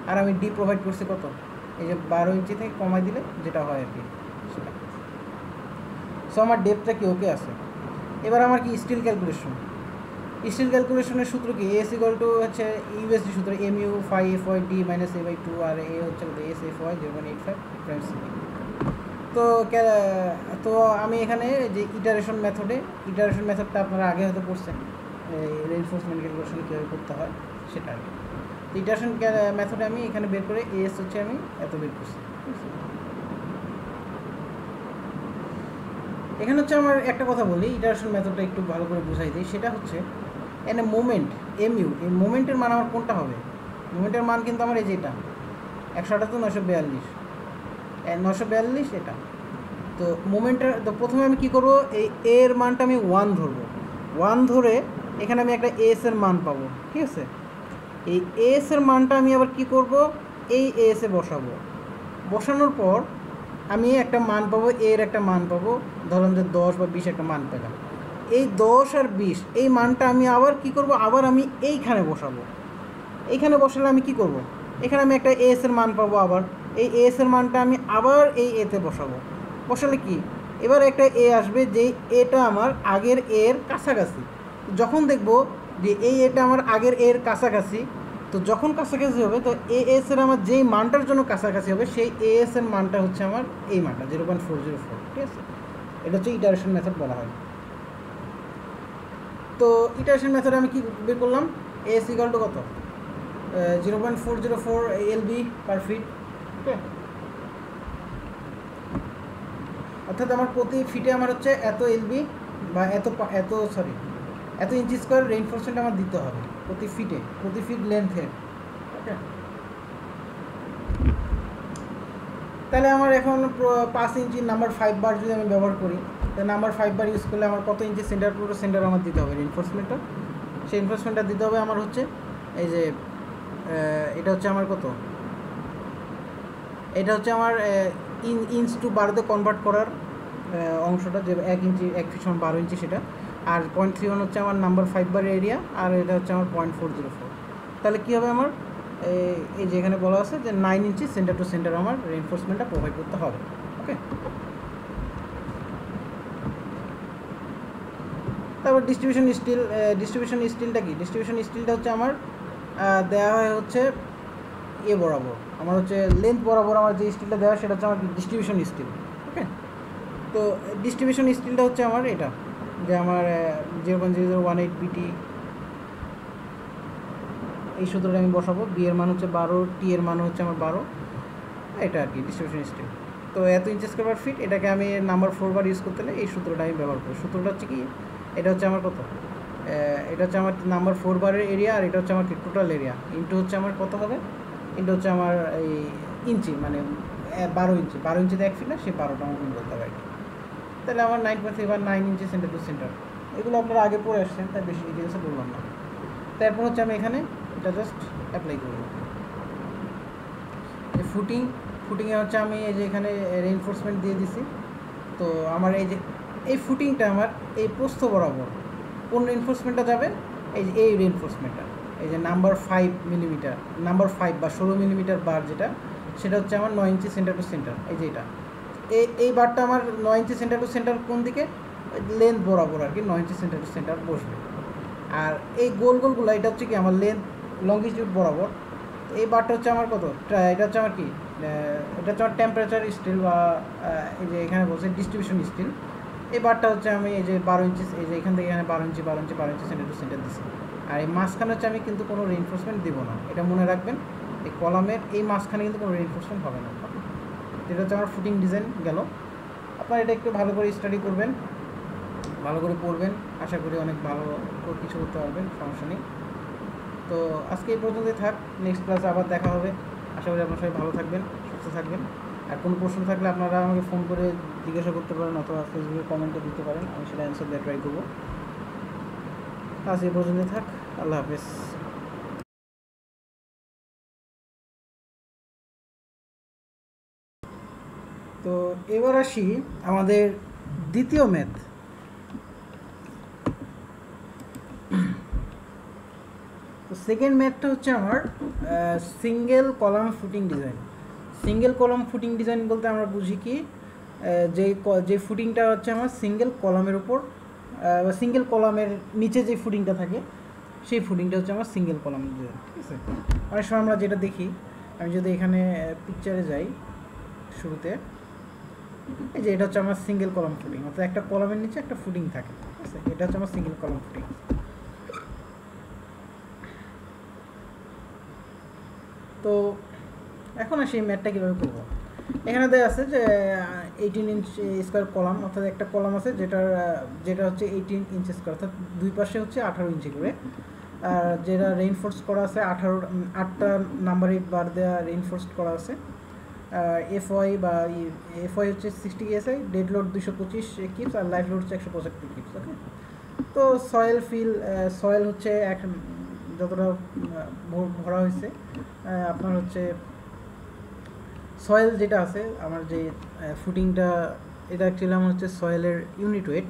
আর আমি ডি প্রোভাইড করছি কত? এই যে বারো ইঞ্চি থেকে কমাই দিলে যেটা হয় আর কি, সেটা। সো আমার ডেপটা কি ওকে আছে? এবার আমার কি স্টিল ক্যালকুলেশন স্টিল ক্যালকুলেশনের সূত্র কি? এস ইকাল টু হচ্ছে ইউএসডি সূত্র M U five F Y D minus A by two R A হচ্ছে S F Y zero eight five তো তো আমি এখানে যে ইটারেশন মেথডে ইটারেশন মেথডটা আপনারা আগে হয়তো পড়ছেন রেনফোর্সমেন্ট ক্যালকুলেশন কীভাবে করতে হয়, সেটা আর কি তো ইটারেশন মেথডে আমি এখানে বের করে এস হচ্ছে আমি এত বের করছি। এখানে হচ্ছে আমার একটা কথা বলি ইটারেশন মেথডটা একটু ভালো করে বুঝাই দিই, সেটা হচ্ছে এনে মোমেন্ট এম ইউ এই মোমেন্টের মান আমার কোনটা হবে? মোমেন্টের মান কিন্তু আমার এই যেটা একশো আটাত্তর নশো বিয়াল্লিশ। নশো বিয়াল্লিশ এটা। তো মোমেন্টের তো প্রথমে আমি কী করব, এই এ এর মানটা আমি ওয়ান ধরবো। ওয়ান ধরে এখানে আমি একটা এস এর মান পাবো, ঠিক আছে? এই এস এর মানটা আমি আবার কি করব, এই এস এ বসাবো। বসানোর পর আমি একটা মান পাবো এর একটা মান পাবো ধরুন যে দশ বা বিশ একটা মান পেলাম। এই দশ আর বিশ, এই মানটা আমি আবার কি করব, আবার আমি এইখানে বসাবো। এইখানে বসালে আমি কি করব, এখানে আমি একটা এস এর মান পাবো আবার। এই এস এর মানটা আমি আবার এই এতে বসাবো। বসালে কি? এবার একটা এ আসবে যে এটা আমার আগের এর কাছাকাছি। যখন দেখব যে এই এটা আমার আগের এর কাছাকাছি, তো যখন কাছাকাছি হবে, তো এ এস এর আমার যেই মানটার জন্য কাছাকাছি হবে, সেই এ এস এর মানটা হচ্ছে আমার এই মানটা zero point four zero four ঠিক আছে? এটা হচ্ছে ইটারেশন মেথড বলা হয়। তো ইটারেশন মেথডে আমি কি বের করলাম? এস ইকাল টু কত? Zero point four zero four L B per feet okay. অর্থাৎ আমার প্রতি ফিটে আমার হচ্ছে এত এলবি বা এত এত সরি এত ইঞ্চি স্কোয়ার রেইনফোর্সমেন্ট আমার দিতে হবে প্রতি ফিটে, প্রতি ফিট লেন্থের ওকে। তাহলে আমার এখন পাঁচ ইঞ্চি নাম্বার ফাইভ বার যদি আমি ব্যবহার করি তাহলে নাম্বার ফাইভ বার ইউজ করলে আমার কত ইঞ্চি সেন্টার পুরো সেন্টার আমার দিতে হবে রেইনফোর্সমেন্টটা সেই রেইনফোর্সমেন্টটা দিতে হবে আমার হচ্ছে, এই যে এটা হচ্ছে আমার কত? এটা হচ্ছে আমার ইন, ইঞ্চ টু বারোতে কনভার্ট করার অংশটা যে এক ইঞ্চি, এক ফিট সমান বারো ইঞ্চি সেটা। আর পয়েন্ট থ্রি ওয়ান হচ্ছে আমার নাম্বার ফাইভ বার এরিয়া আর এটা হচ্ছে আমার পয়েন্ট ফোর জিরো ফোর তাহলে কী হবে আমার? এই যে এখানে বলা আছে যে nine inch center to center আমার রেনফোর্সমেন্টটা প্রোভাইড করতে হবে ওকে তারপর ডিস্ট্রিবিউশন স্টিল ডিস্ট্রিবিউশন স্টিলটা কি? ডিস্ট্রিবিউশন স্টিলটা হচ্ছে আমার দেওয়া হয় হচ্ছে এ বরাবর। আমার হচ্ছে লেন্থ বরাবর আমার যে স্টিলটা দেওয়া সেটা হচ্ছে আমার ডিস্ট্রিবিউশন স্টিল ওকে তো ডিস্ট্রিবিউশন স্টিলটা হচ্ছে আমার এটা, যে আমার zero point zero zero one eight BT এই সূত্রটা আমি বসাবো। বি এর মান হচ্ছে বারো টি এর মান হচ্ছে আমার বারো। এটা আর কি ডিস্ট্রিবিউশন স্টিল তো এত ইঞ্চেস স্কোয়ার ফিট এটাকে আমি নাম্বার ফোর বার ইউজ করতে এই সূত্রটা আমি ব্যবহার করি। সূত্রটা হচ্ছে কি, এটা হচ্ছে আমার কত? এটা হচ্ছে আমার নাম্বার ফোর বারের এরিয়া আর এটা হচ্ছে আমার টোটাল এরিয়া ইন্টু হচ্ছে আমার কত হবে? এটা হচ্ছে আমার এই ইঞ্চি মানে বারো ইঞ্চি। বারো ইঞ্চিতে এক ফিট না, সে বারোটা আমার গুণ করতে কি তাহলে আমার নাইন পয়েন্ট থ্রি বা nine inch center to center এগুলো আপনারা আগে পড়ে আসছেন, তাই বেশি ডিটেলসে বললাম না। তারপর হচ্ছে আমি এখানে এটা জাস্ট অ্যাপ্লাই করব। ফুটিং ফুটিংয়ে হচ্ছে আমি এই যে এখানে রেইনফোর্সমেন্ট দিয়ে দিছি। তো আমার এই যে, এই ফুটিংটা আমার এই প্রস্থ বরাবর কোন রেইনফোর্সমেন্টটা যাবে? এই যে এই রেইনফোর্সমেন্টটা এই যে number five millimeter number five বা ষোলো মিলিমিটার বার যেটা, সেটা হচ্ছে আমার নয় ইঞ্চি সেন্টার টু সেন্টার এই যে এটা। এই এই বারটা আমার নয় ইঞ্চি সেন্টার টু সেন্টার কোন দিকে? লেন্থ বরাবর আর কি, নয় ইঞ্চি সেন্টার টু সেন্টার বসবে। আর এই গোল গোলগুলো এটা হচ্ছে কি আমার লেন্থ লঙ্গিটিউড বরাবর, এই বারটা হচ্ছে আমার কত? এটা হচ্ছে আমার কি? এটা হচ্ছে আমার টেম্পারেচার স্টিল বা এই যে এখানে বলছে ডিস্ট্রিবিউশন স্টিল এই বারটা হচ্ছে আমি এই যে বারো ইঞ্চি এই যে এখান থেকে এখানে বারো ইঞ্চি বারো ইঞ্চি বারো ইঞ্চি সেন্টার টু সেন্টার দিচ্ছি আর এই মাঝখানে হচ্ছে আমি কিন্তু কোনো রেইনফোর্সমেন্ট দিব না। এটা মনে রাখবেন, এই কলামের এই মাঝখানে কিন্তু কোনো রেইনফোর্সমেন্ট হবে না। এটা হচ্ছে আমার ফুটিং ডিজাইন গেল। আপনারা এটা একটু ভালো করে স্টাডি করবেন, ভালো করে পড়বেন। আশা করি অনেক ভালো কিছু করতে পারবেন, সমস্যা নেই। তো আজকে এই পর্যন্তই থাক নেক্সট ক্লাসে আবার দেখা হবে। আশা করি আপনার সবাই ভালো থাকবেন, সুস্থ থাকবেন। আর কোনো প্রশ্ন থাকলে আপনারা আমাকে ফোন করে জিজ্ঞাসা করতে পারেন অথবা ফেসবুকে কমেন্টে দিতে পারেন, আমি সেটা অ্যান্সার দিয়ে ট্রাই করব। আজ এই পর্যন্ত থাক, আল্লাহ হাফেজ। তো এবার আসি আমাদের দ্বিতীয় ম্যাথ। তো সেকেন্ড ম্যাথটা হচ্ছে আমার single column footing design. Single column footing design বলতে আমরা বুঝি কি যে যে ফুটিংটা হচ্ছে আমার সিঙ্গেল কলামের উপর বা সিঙ্গেল কলামের নিচে যে ফুডিংটা থাকে, সেই ফুডিংটা হচ্ছে আমার সিঙ্গেল কলাম ঠিক আছে? অনেক সময় আমরা যেটা দেখি, আমি যদি এখানে পিকচারে যাই শুরুতে, এই যে এটা হচ্ছে আমার সিঙ্গেল কলাম ফুটিং অর্থাৎ একটা কলামের নিচে একটা ফুডিং থাকে, ঠিক আছে? এটা হচ্ছে আমার সিঙ্গেল কলাম ফুডিং তো, এখন আসি ম্যাটটা কীভাবে করব? এখানে দেওয়া আছে যে এইটিন ইঞ্চ স্কোয়ার কলাম অর্থাৎ একটা কলাম আছে যেটার যেটা হচ্ছে এইটিন ইঞ্চ স্কোয়ার অর্থাৎ দুই পাশে হচ্ছে আঠারো ইঞ্চি করে। আর যেটা রেইনফোর্স করা আছে, আঠারো আটটা নাম্বার বার দেওয়া রেইনফোর্স করা আছে। এফ ওয়াই বা এফ ওয়াই হচ্ছে সিক্সটি এসআই ডেড লোড দুশো পঁচিশ কিপস আর লাইফ লোড হচ্ছে একশো পঁচাত্তর কিপস ওকে তো সয়েল ফিল সয়েল হচ্ছে এক, যতটা ভরা হয়েছে আপনার হচ্ছে সয়েল যেটা আছে, আমার যে ফুটিংটা এটা অ্যাকচুয়ালি আমার হচ্ছে সয়েলের ইউনিট ওয়েট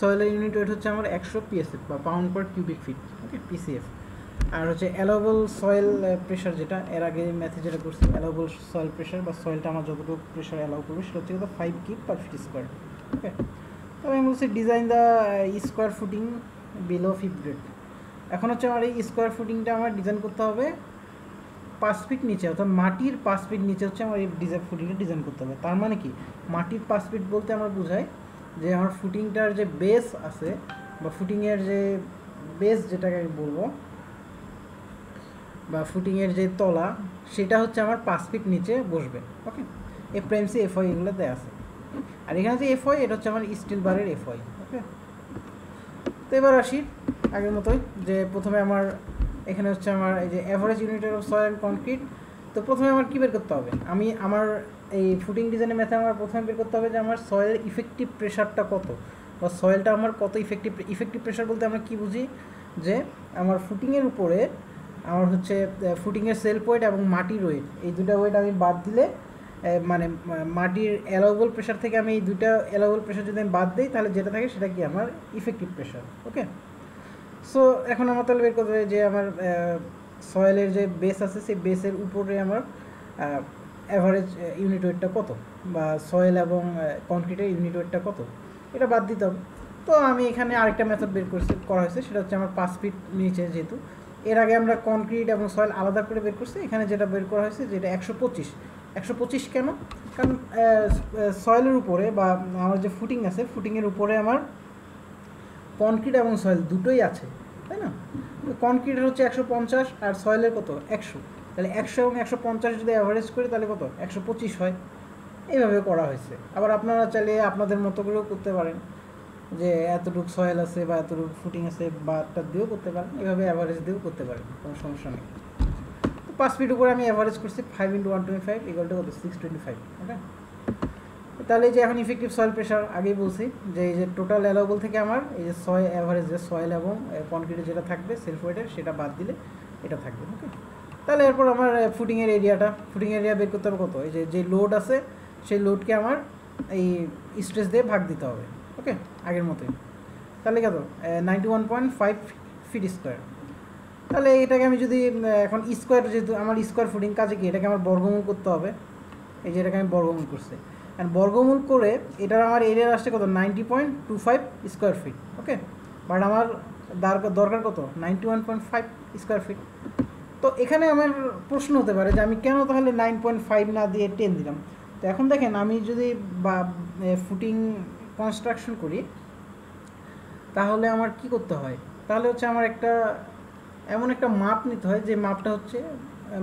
সয়েলের ইউনিট ওয়েট হচ্ছে আমার একশো পিএসএফ বা pound per cubic feet okay PCF আর হচ্ছে অ্যালাউবল সয়েল প্রেশার যেটা, এর আগে ম্যাথে যেটা করছি অ্যালাউবল সয়েল প্রেশার বা সয়েলটা আমার যতটুকু প্রেশার অ্যালাউ করবে, সেটা হচ্ছে কিন্তু five kip per feet square okay তবে আমি বলছি design the square footing below ফিফ গ্রেড এখন হচ্ছে আমার এই স্কোয়ার ফুটিংটা আমার ডিজাইন করতে হবে পাঁচ ফিট নিচে, অর্থাৎ মাটির পাঁচ ফিট নিচে হচ্ছে আমার এই ডিজাইন ফুটিংটা ডিজাইন করতে হবে। তার মানে কি? মাটির পাঁচ ফিট বলতে আমরা বোঝাই যে আমার ফুটিংটার যে বেস আছে বা ফুটিংয়ের যে বেস যেটাকে আমি বলব বা ফুটিংয়ের যে তলা, সেটা হচ্ছে আমার পাঁচ ফিট নিচে বসবে ওকে এ প্রেমসি এফ ওয়াই এগুলো দেওয়া আছে। আর এখানে যে এফ ওয়াই এটা হচ্ছে আমার স্টিল বারের এফ ওয়াই ওকে তো এবার আসি আগের মতোই যে প্রথমে আমার এখানে হচ্ছে আমার এই যে অ্যাভারেজ ইউনিটের অফ সয়েল কনক্রিট তো প্রথমে আমার কী বের করতে হবে? আমি আমার এই ফুটিং ডিজাইনের মেথে আমার প্রথমে বের করতে হবে যে আমার সয়েলের ইফেক্টিভ প্রেশারটা কত? বা সয়েলটা আমার কত ইফেক্টিভ ইফেক্টিভ প্রেশার বলতে আমরা কী বুঝি? যে আমার ফুটিংয়ের উপরে আমার হচ্ছে ফুটিংয়ের সেলফ ওয়েট এবং মাটির ওয়েট এই দুটা ওয়েট আমি বাদ দিলে মানে মাটির অ্যালাউবল প্রেশার থেকে আমি এই দুটা অ্যালাউবল প্রেশার যদি আমি বাদ দিই, তাহলে যেটা থাকে সেটা কি? আমার ইফেক্টিভ প্রেশার ওকে সো এখন আমার তাহলে বের করতে হবে যে আমার সয়েলের যে বেস আছে, সেই বেসের উপরে আমার অ্যাভারেজ ইউনিট ওয়েটটা কত? বা সয়েল এবং কনক্রিটের ইউনিট ওয়েটটা কত? এটা বাদ দিতে হবে। তো আমি এখানে আরেকটা মেথড বের করছি, করা হয়েছে, সেটা হচ্ছে আমার পাঁচ ফিট নিচে যেহেতু। এর আগে আমরা কনক্রিট এবং সয়েল আলাদা করে বের করছি, এখানে যেটা বের করা হয়েছে যেটা একশো পঁচিশ। একশো পঁচিশ কেন? কারণ সয়েলের উপরে বা আমার যে ফুটিং আছে ফুটিংয়ের উপরে আমার কনক্রিট এবং সয়েল দুটোই আছে, তাই না? কনক্রিটের হচ্ছে একশো পঞ্চাশ আর সয়েলের কত? একশো। তাহলে একশো এবং একশো পঞ্চাশ যদি অ্যাভারেজ করি, তাহলে কত? একশো পঁচিশ হয়। এইভাবে করা হয়েছে। আবার আপনারা চাইলে আপনাদের মতো করেও করতে পারেন। যে এতটুকু সয়েল আছে বা এতটুকু ফুটিং আছে, বা তার দিয়েও করতে পারেন। এভাবে অ্যাভারেজ দিয়েও করতে পারেন, কোনো সমস্যা নেই। তো পাঁচ ফিট উপরে আমি অ্যাভারেজ করছি five into one twenty five equal to কত? সিক্স টোয়েন্টি ফাইভ ওকে তাহলে যে এখন ইফেক্টিভ সয়েল প্রেশার আগেই বলছি, যে এই যে টোটাল অ্যালাউবল থেকে আমার, এই যে সয় অ্যাভারেজ যে সয়েল এবং কনক্রিটে যেটা থাকবে সেলফ ওয়েটের সেটা বাদ দিলে এটা থাকবে ওকে তাহলে এরপর আমার ফুটিংয়ের এরিয়াটা ফুটিং এরিয়া বের করতে হবে কত? এই যে যে লোড আছে, সেই লোডকে আমার এই স্ট্রেস দিয়ে ভাগ দিতে হবে ওকে আগের মতোই। তাহলে কত? Ninety one point five feet square তাহলে এটাকে আমি যদি এখন স্কোয়ার যেহেতু, আমার স্কোয়ার ফুটিং কাজে কি? এটাকে আমার বর্গমূল করতে হবে। এই যে এটাকে আমি বর্গমূল করছি। অ্যান্ড বর্গমূল করে এটার আমার এরিয়া আসছে কত? Ninety point two five square feet okay but আমার দরকার কত? Ninety one point five square feet তো এখানে আমার প্রশ্ন হতে পারে যে আমি কেন তাহলে নাইন পয়েন্ট ফাইভ না দিয়ে টেন দিলাম? তো এখন দেখেন, আমি যদি বা ফুটিং কনস্ট্রাকশন করি, তাহলে আমার কি করতে হয়? তাহলে হচ্ছে আমার একটা, এমন একটা মাপ নিতে হয় যে মাপটা হচ্ছে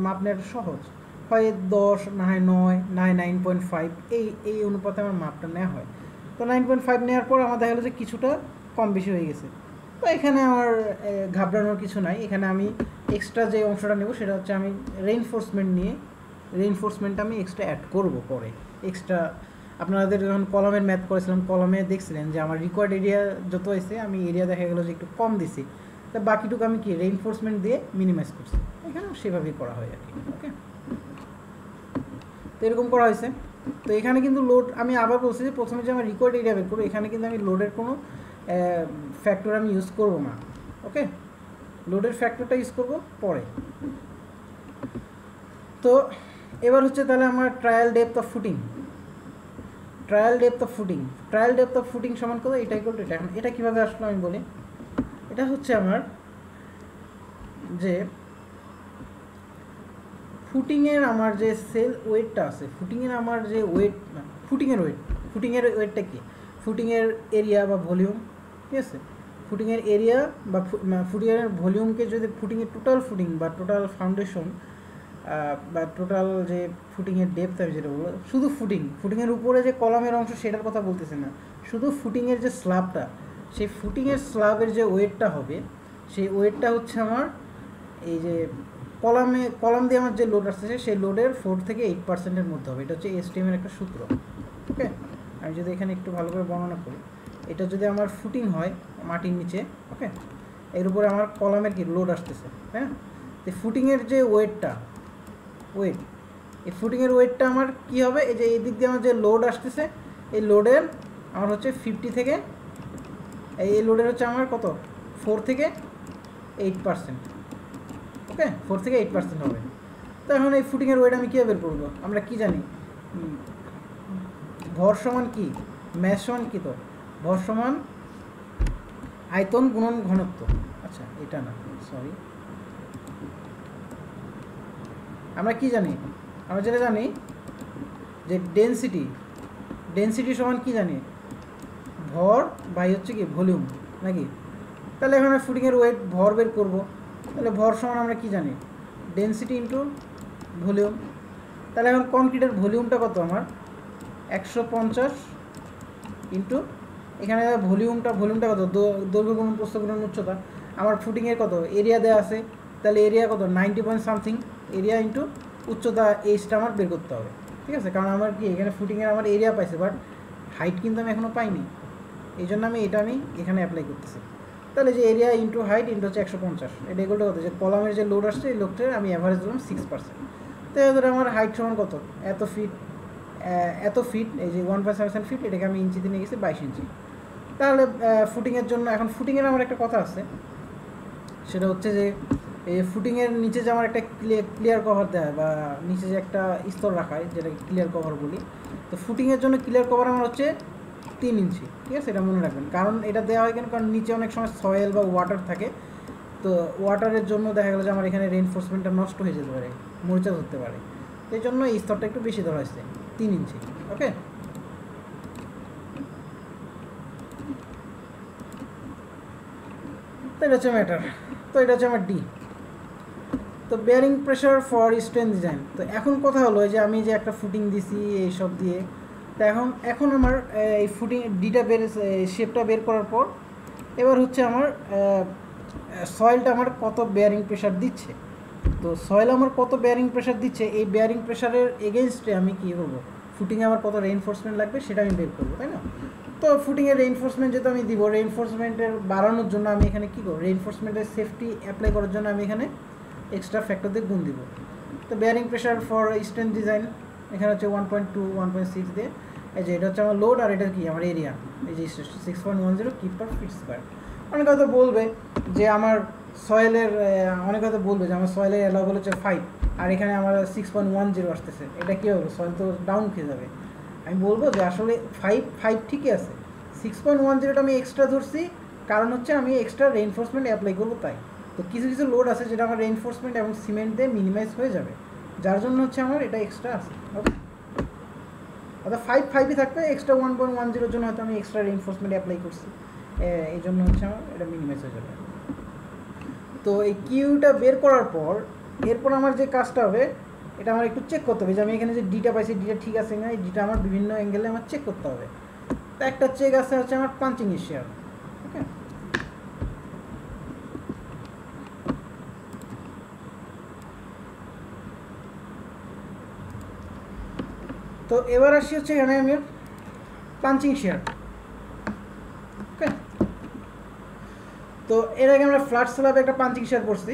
মাপ নেওয়াটা সহজ। হয় দশ না হয় নয় না হয় নাইন পয়েন্ট ফাইভ এই এই অনুপাতে আমার মাপটা নেওয়া হয়। তো নাইন পয়েন্ট ফাইভ নেওয়ার পর আমার দেখা গেলো যে কিছুটা কম বেশি হয়ে গেছে। তো এখানে আমার ঘাবড়ানোর কিছু নাই। এখানে আমি এক্সট্রা যে অংশটা নেব সেটা হচ্ছে আমি রেইনফোর্সমেন্ট নিয়ে রেইনফোর্সমেন্টটা আমি এক্সট্রা অ্যাড করব পরে। এক্সট্রা আপনাদের যখন কলমের ম্যাথ করেছিলাম, কলমে দেখছিলেন যে আমার রিকোয়ার্ড এরিয়া যত হয়েছে, আমি এরিয়া দেখা গেলো যে একটু কম দিছি। তা বাকিটুকু আমি কি রেইনফোর্সমেন্ট দিয়ে মিনিমাইজ করছি? এখানেও সেভাবেই করা হয় আর কি ওকে তো এরকম করা হয়েছে। তো এখানে কিন্তু লোড আমি আবার বলছি যে প্রথমে যে আমার রিকোয়ার্ড এরিয়া বের করব, এখানে কিন্তু আমি লোডের কোনো ফ্যাক্টর আমি ইউজ করব না। ওকে? লোডের ফ্যাক্টরটা ইউজ করব পরে। তো এবার হচ্ছে তাহলে আমার trial depth of footing trial depth of footing trial depth of footing সমান কত? এটা ইকুয়াল এটা। এখন এটা কীভাবে আসলো আমি বলি? এটা হচ্ছে আমার যে ফুটিংয়ের আমার যে সেল ওয়েটটা আছে ফুটিংয়ের আমার যে ওয়েট ফুটিংয়ের ওয়েট ফুটিংয়ের ওয়েটটা কি? ফুটিংয়ের এরিয়া বা ভলিউম ঠিক আছে? ফুটিংয়ের এরিয়া বা ফুটিংয়ের ভলিউমকে যদি ফুটিংয়ের টোটাল ফুটিং বা টোটাল ফাউন্ডেশন বা টোটাল যে ফুটিংয়ের ডেপথ আমি যেটা বলব, শুধু ফুটিং ফুটিংয়ের উপরে যে কলামের অংশ সেটার কথা বলতেছি না। শুধু ফুটিংয়ের যে স্ল্যাবটা সেই ফুটিংয়ের স্ল্যাবের যে ওয়েটটা হবে, সেই ওয়েটটা হচ্ছে আমার এই যে কলামে, কলাম দিয়ে আমার যে লোড আসতেছে সেই লোডের ফোর থেকে এইট পার্সেন্টের মধ্যে হবে। এটা হচ্ছে এসটিএমের একটা সূত্র ওকে আমি যদি এখানে একটু ভালো করে বর্ণনা করি, এটা যদি আমার ফুটিং হয় মাটির নিচে ওকে এর উপরে আমার কলামের কি লোড আসতেছে হ্যাঁ? তো ফুটিংয়ের যে ওয়েটটা ওয়েট এই ফুটিংয়ের ওয়েটটা আমার কি হবে? এই যে এই দিক দিয়ে আমার যে লোড আসতেছে, এই লোডের আমার হচ্ছে ফিফটি থেকে, এই লোডের হচ্ছে আমার কত? ফোর থেকে এইট পার্সেন্ট ওকে ফোর থেকে এইট পার্সেন্ট হবে। তো এখন এই ফুটিংয়ের ওয়েট আমি কীভাবে বের করব? আমরা কি জানি? ভর সমান কি? ম্যাস সমান কী তো? ভর সমান আয়তন গুণন ঘনত্ব। আচ্ছা এটা না সরি আমরা কি জানি? আমরা যেটা জানি যে ডেন্সিটি ডেন্সিটি সমান কি জানি? ভর বাই হচ্ছে কি? ভলিউম, নাকি? তাহলে এখানে ফুটিংয়ের ওয়েট ভর বের করব। তাহলে ভর সমান আমরা কি জানি? ডেন্সিটি ইন্টু ভলিউম তাহলে এখন কনক্রিটের ভলিউমটা কত আমার? একশো পঞ্চাশ ইন্টু এখানে ভলিউমটা ভলিউমটা কত? দৈর্ঘ্য গুণন, প্রস্থ গুণন, উচ্চতা। আমার ফুটিংয়ের কত? এরিয়া দেওয়া আছে। তাহলে এরিয়া কত? Ninety point something area into উচ্চতা এইচটা আমার বের করতে হবে। ঠিক আছে? কারণ আমার কি? এখানে ফুটিংয়ের আমার এরিয়া পাইছে বাট হাইট কিন্তু আমি এখনও পাইনি। এই জন্য আমি এটা আমি এখানে অ্যাপ্লাই করতেছি। তাহলে যে এরিয়া ইন্টু হাইট ইন্টু হচ্ছে একশো পঞ্চাশ। এটা এগুলো কত যে কলামের যে লোড আসছে, এই লোডটার আমি অ্যাভারেজ দিলাম সিক্স পার্সেন্ট তো এবার আমার হাইট সমান কত? এত ফিট এত ফিট এই যে ওয়ান পয়েন্ট সেভেন ফিট এটাকে আমি ইঞ্চিতে নিয়ে গেছি বাইশ ইঞ্চি। তাহলে ফুটিংয়ের জন্য এখন ফুটিংয়ের আমার একটা কথা আছে। সেটা হচ্ছে যে, এই ফুটিংয়ের নিচে যে আমার একটা ক্লিয়ার কভার দেয়, বা নিচে যে একটা স্তর রাখা হয়, যেটাকে ক্লিয়ার কভার বলি, তো ফুটিংয়ের জন্য ক্লিয়ার কভার আমার হচ্ছে তিন ইঞ্চি, ঠিক আছে? এটা মনে রাখবেন। কারণ এটা দেওয়া হয় কেন? কারণ নিচে অনেক সময় সয়েল বা ওয়াটার থাকে। তো ওয়াটারের জন্য দেখা গেলো যে আমার এখানে রেনফোর্সমেন্টটা নষ্ট হয়ে যেতে পারে, মরিচা ধরতে পারে। এই জন্য এই স্তরটা একটু বেশি ধরা হয়েছে, তিন ইঞ্চি, ওকে? তো এটা হচ্ছে ম্যাটার তো এটা হচ্ছে আমার ডি তো bearing pressure for strain design তো এখন কথা হলো যে আমি যে একটা ফুটিং দিছি, এইসব দিয়ে তো এখন এখন আমার এই ফুটিং ডিটা বের শেপটা বের করার পর, এবার হচ্ছে আমার সয়েলটা আমার কত বেয়ারিং প্রেশার দিচ্ছে। তো সয়েল আমার কত বেয়ারিং প্রেশার দিচ্ছে, এই বেয়ারিং প্রেশারের এগেনস্টে আমি কী করব? ফুটিংয়ে আমার কত রেইনফোর্সমেন্ট লাগবে সেটা আমি বের করব, তাই না? তো ফুটিংয়ের রেইনফোর্সমেন্ট যেহেতু আমি দিব রেইনফোর্সমেন্টের বাড়ানোর জন্য আমি এখানে কী করব? রেইনফোর্সমেন্টের সেফটি অ্যাপ্লাই করার জন্য আমি এখানে এক্সট্রা ফ্যাক্টর দিয়ে গুণ দিব। তো bearing pressure for stand design এখানে হচ্ছে one point two one point six দিয়ে। এই যে এটা হচ্ছে আমার লোড আর এটা কি? আমার এরিয়া এই যে six point one zero kip per feet square অনেক হয়তো বলবে যে আমার সয়েলের অনেক হয়তো বলবে যে আমার সয়েলের অ্যালাউবল হচ্ছে ফাইভ আর এখানে আমার সিক্স পয়েন্ট ওয়ান জিরো আসতেছে। এটা কী হবে? সয়েল তো ডাউন খেয়ে যাবে। আমি বলব যে আসলে ফাইভ ফাইভ ঠিকই আছে। সিক্স পয়েন্ট ওয়ান জিরোটা আমি এক্সট্রা ধরছি। কারণ হচ্ছে আমি এক্সট্রা রেইনফোর্সমেন্ট অ্যাপ্লাই করব তাই। তো কিছু কিছু লোড আছে যেটা আমার রেইনফোর্সমেন্ট এবং সিমেন্ট দিয়ে মিনিমাইজ হয়ে যাবে। যার জন্য হচ্ছে আমার এটা এক্সট্রা আছে ওকে অর্থাৎ ফাইভ ফাইভই থাকবে এক্সট্রা ওয়ান পয়েন্ট ওয়ান জিরোর জন্য হয়তো আমি এক্সট্রা রেইনফোর্সমেন্ট অ্যাপ্লাই করছি। এই জন্য হচ্ছে আমার এটা মিনিমাইজ হয়ে যাবে। তো এই কিউটা বের করার পর, এরপর আমার যে কাজটা হবে, এটা আমার একটু চেক করতে হবে। যে আমি এখানে যে ডিটা পাইছি ডিটা ঠিক আছে না এই ডিটা আমার বিভিন্ন অ্যাঙ্গেলে আমার চেক করতে হবে। তো একটা চেক আছে হচ্ছে আমার পাঞ্চিং শেয়ার তো এবার আসি হচ্ছে এখানে আমি পাঞ্চিং শেয়ার। ওকে তো এর আগে আমরা ফ্ল্যাট স্ল্যাবে একটা পাঞ্চিং শেয়ার করছি।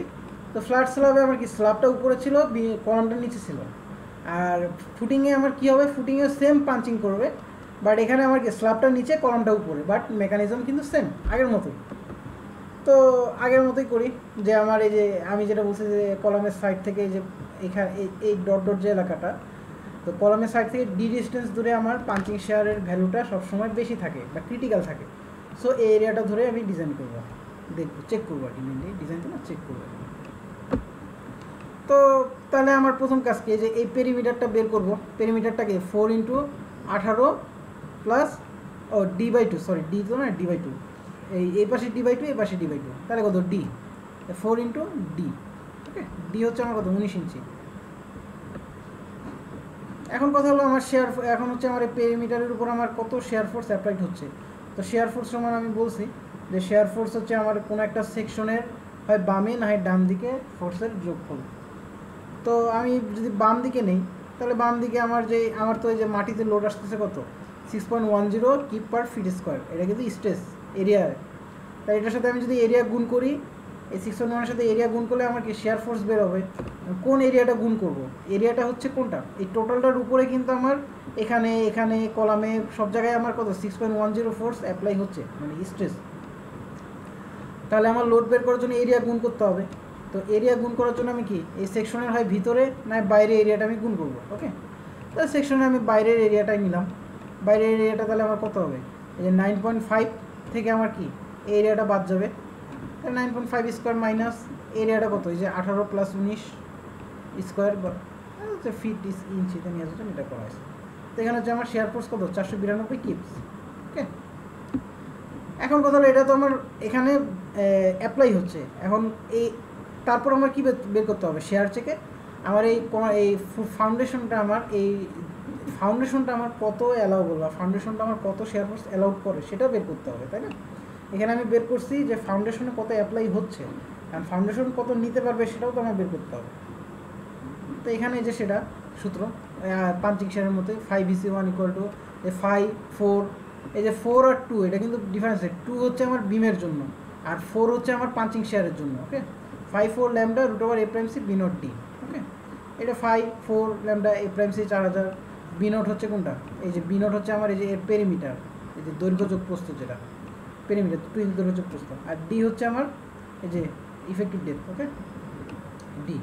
তো ফ্ল্যাট স্ল্যাবে আমার কি স্ল্যাবটা উপরে ছিল? কলামটা নিচে ছিল। আর ফুটিংয়ে আমার কি হবে? ফুটিংয়ে সেম পাঞ্চিং করবে। বাট এখানে আমার কি স্ল্যাবটা নিচে, কলামটা উপরে। বাট মেকানিজম কিন্তু সেম আগের মতোই। তো আগের মতোই করি যে আমার এই যে আমি যেটা বলছি যে কলামের সাইড থেকে এই যে এখানে এই ডট ডট যে এলাকাটা তো কলামের সাইড থেকে ডি ডিস্টেন্স ধরে আমার পাঞ্চিং শেয়ারের ভ্যালুটা সবসময় বেশি থাকে বা ক্রিটিক্যাল থাকে। সো এই এরিয়াটা ধরে আমি ডিজাইন করব। দেখব চেক করব আর কি মেনলি ডিজাইনটা না চেক করব তো তাহলে আমার প্রথম কাজ কি? যে এই পেরিমিটারটা বের করব। পেরিমিটারটাকে ফোর ইন্টু আঠারো plus O D by two sorry D তো না ডি বাই টু এই এই পাশে ডি বাই টু এই পাশে ডি বাই টু তাহলে কত? D four into D okay D হচ্ছে আমার কত? উনিশ ইঞ্চি। এখন কথা হলো আমার শেয়ার এখন হচ্ছে আমার এই পেরিমিটারের উপর আমার কত শেয়ার ফোর্স অ্যাপ্লাইড হচ্ছে। তো শেয়ার ফোর্স সমান আমি বলছি যে শেয়ার ফোর্স হচ্ছে আমার কোনো একটা সেকশনের হয় বামে না হয় ডান দিকে ফোর্সের যোগফল। তো আমি যদি বাম দিকে নেই, তাহলে বাম দিকে আমার যে, আমার তো এই যে মাটিতে লোড আসতেছে কত? Six point one zero kip per feet square এটা কিন্তু স্ট্রেস এরিয়া তাই এটার সাথে আমি যদি এরিয়া গুণ করি এই সিক্স পয়েন্ট ওয়ানের সাথে এরিয়া গুণ করলে আমার কি শেয়ার ফোর্স বের হবে কোন এরিয়াটা গুণ করব? এরিয়াটা হচ্ছে কোনটা? এই টোটালটার উপরে কিন্তু আমার এখানে এখানে কলামে সব জায়গায় আমার কত? Six point one zero force apply হচ্ছে মানে স্ট্রেস তাহলে আমার লোড বের করার জন্য এরিয়া গুণ করতে হবে। তো এরিয়া গুণ করার জন্য আমি কি? এই সেকশনের হয় ভিতরে না বাইরে এরিয়াটা আমি গুণ করব ওকে তাহলে সেকশনে আমি বাইরের এরিয়াটাই নিলাম। বাইরের এরিয়াটা তাহলে আমার কত হবে? এই যে নাইন পয়েন্ট ফাইভ থেকে আমার কি? এরিয়াটা বাদ যাবে। Nine point five square minus এরিয়াটা কত? যে আঠারো প্লাস উনিশ স্কোয়ার হচ্ছে ফিট ইঞ্চিতে নিয়ে আসছেন এটা করা হয়েছে। তো এখানে হচ্ছে আমার শেয়ার ফোর্স কত? চারশো বিরানব্বই কিপস ওকে এখন কথা হলো, এটা তো আমার এখানে অ্যাপ্লাই হচ্ছে। এখন এই, তারপর আমার কী বের করতে হবে? শেয়ার চেকে আমার এই এই ফাউন্ডেশনটা আমার, এই ফাউন্ডেশনটা আমার কত অ্যালাউবল বা ফাউন্ডেশনটা আমার কত শেয়ার ফোর্স অ্যালাউড করে? সেটা বের করতে হবে, তাই না? এখানে আমি বের করছি যে ফাউন্ডেশনে কত অ্যাপ্লাই হচ্ছে। কারণ ফাউন্ডেশন কত নিতে পারবে সেটাও তো আমার বের করতে হবে। তো এখানে যে সেটা সূত্র পাঞ্চিং শেয়ারের মধ্যে five EC one equal to five four এই যে ফোর আর টু এটা কিন্তু ডিফারেন্স টু হচ্ছে আমার বিমের জন্য আর ফোর হচ্ছে আমার পাঞ্চিং শেয়ারের জন্য okay five four lambda root over A prime C B naught D okay এটা five four lambda A prime C চার হাজার বি নট হচ্ছে কোনটা? এই যে বি নট হচ্ছে আমার এই যে এর পেরিমিটার এই যে দৈর্ঘ্যযোগ প্রস্তুত যেটা। পেরিমিটার টু ইঞ্চ দৈর্ঘ্যযোগ প্রস্ত আর ডি হচ্ছে আমার এই যে ইফেক্টিভ ডেথ ওকে ডি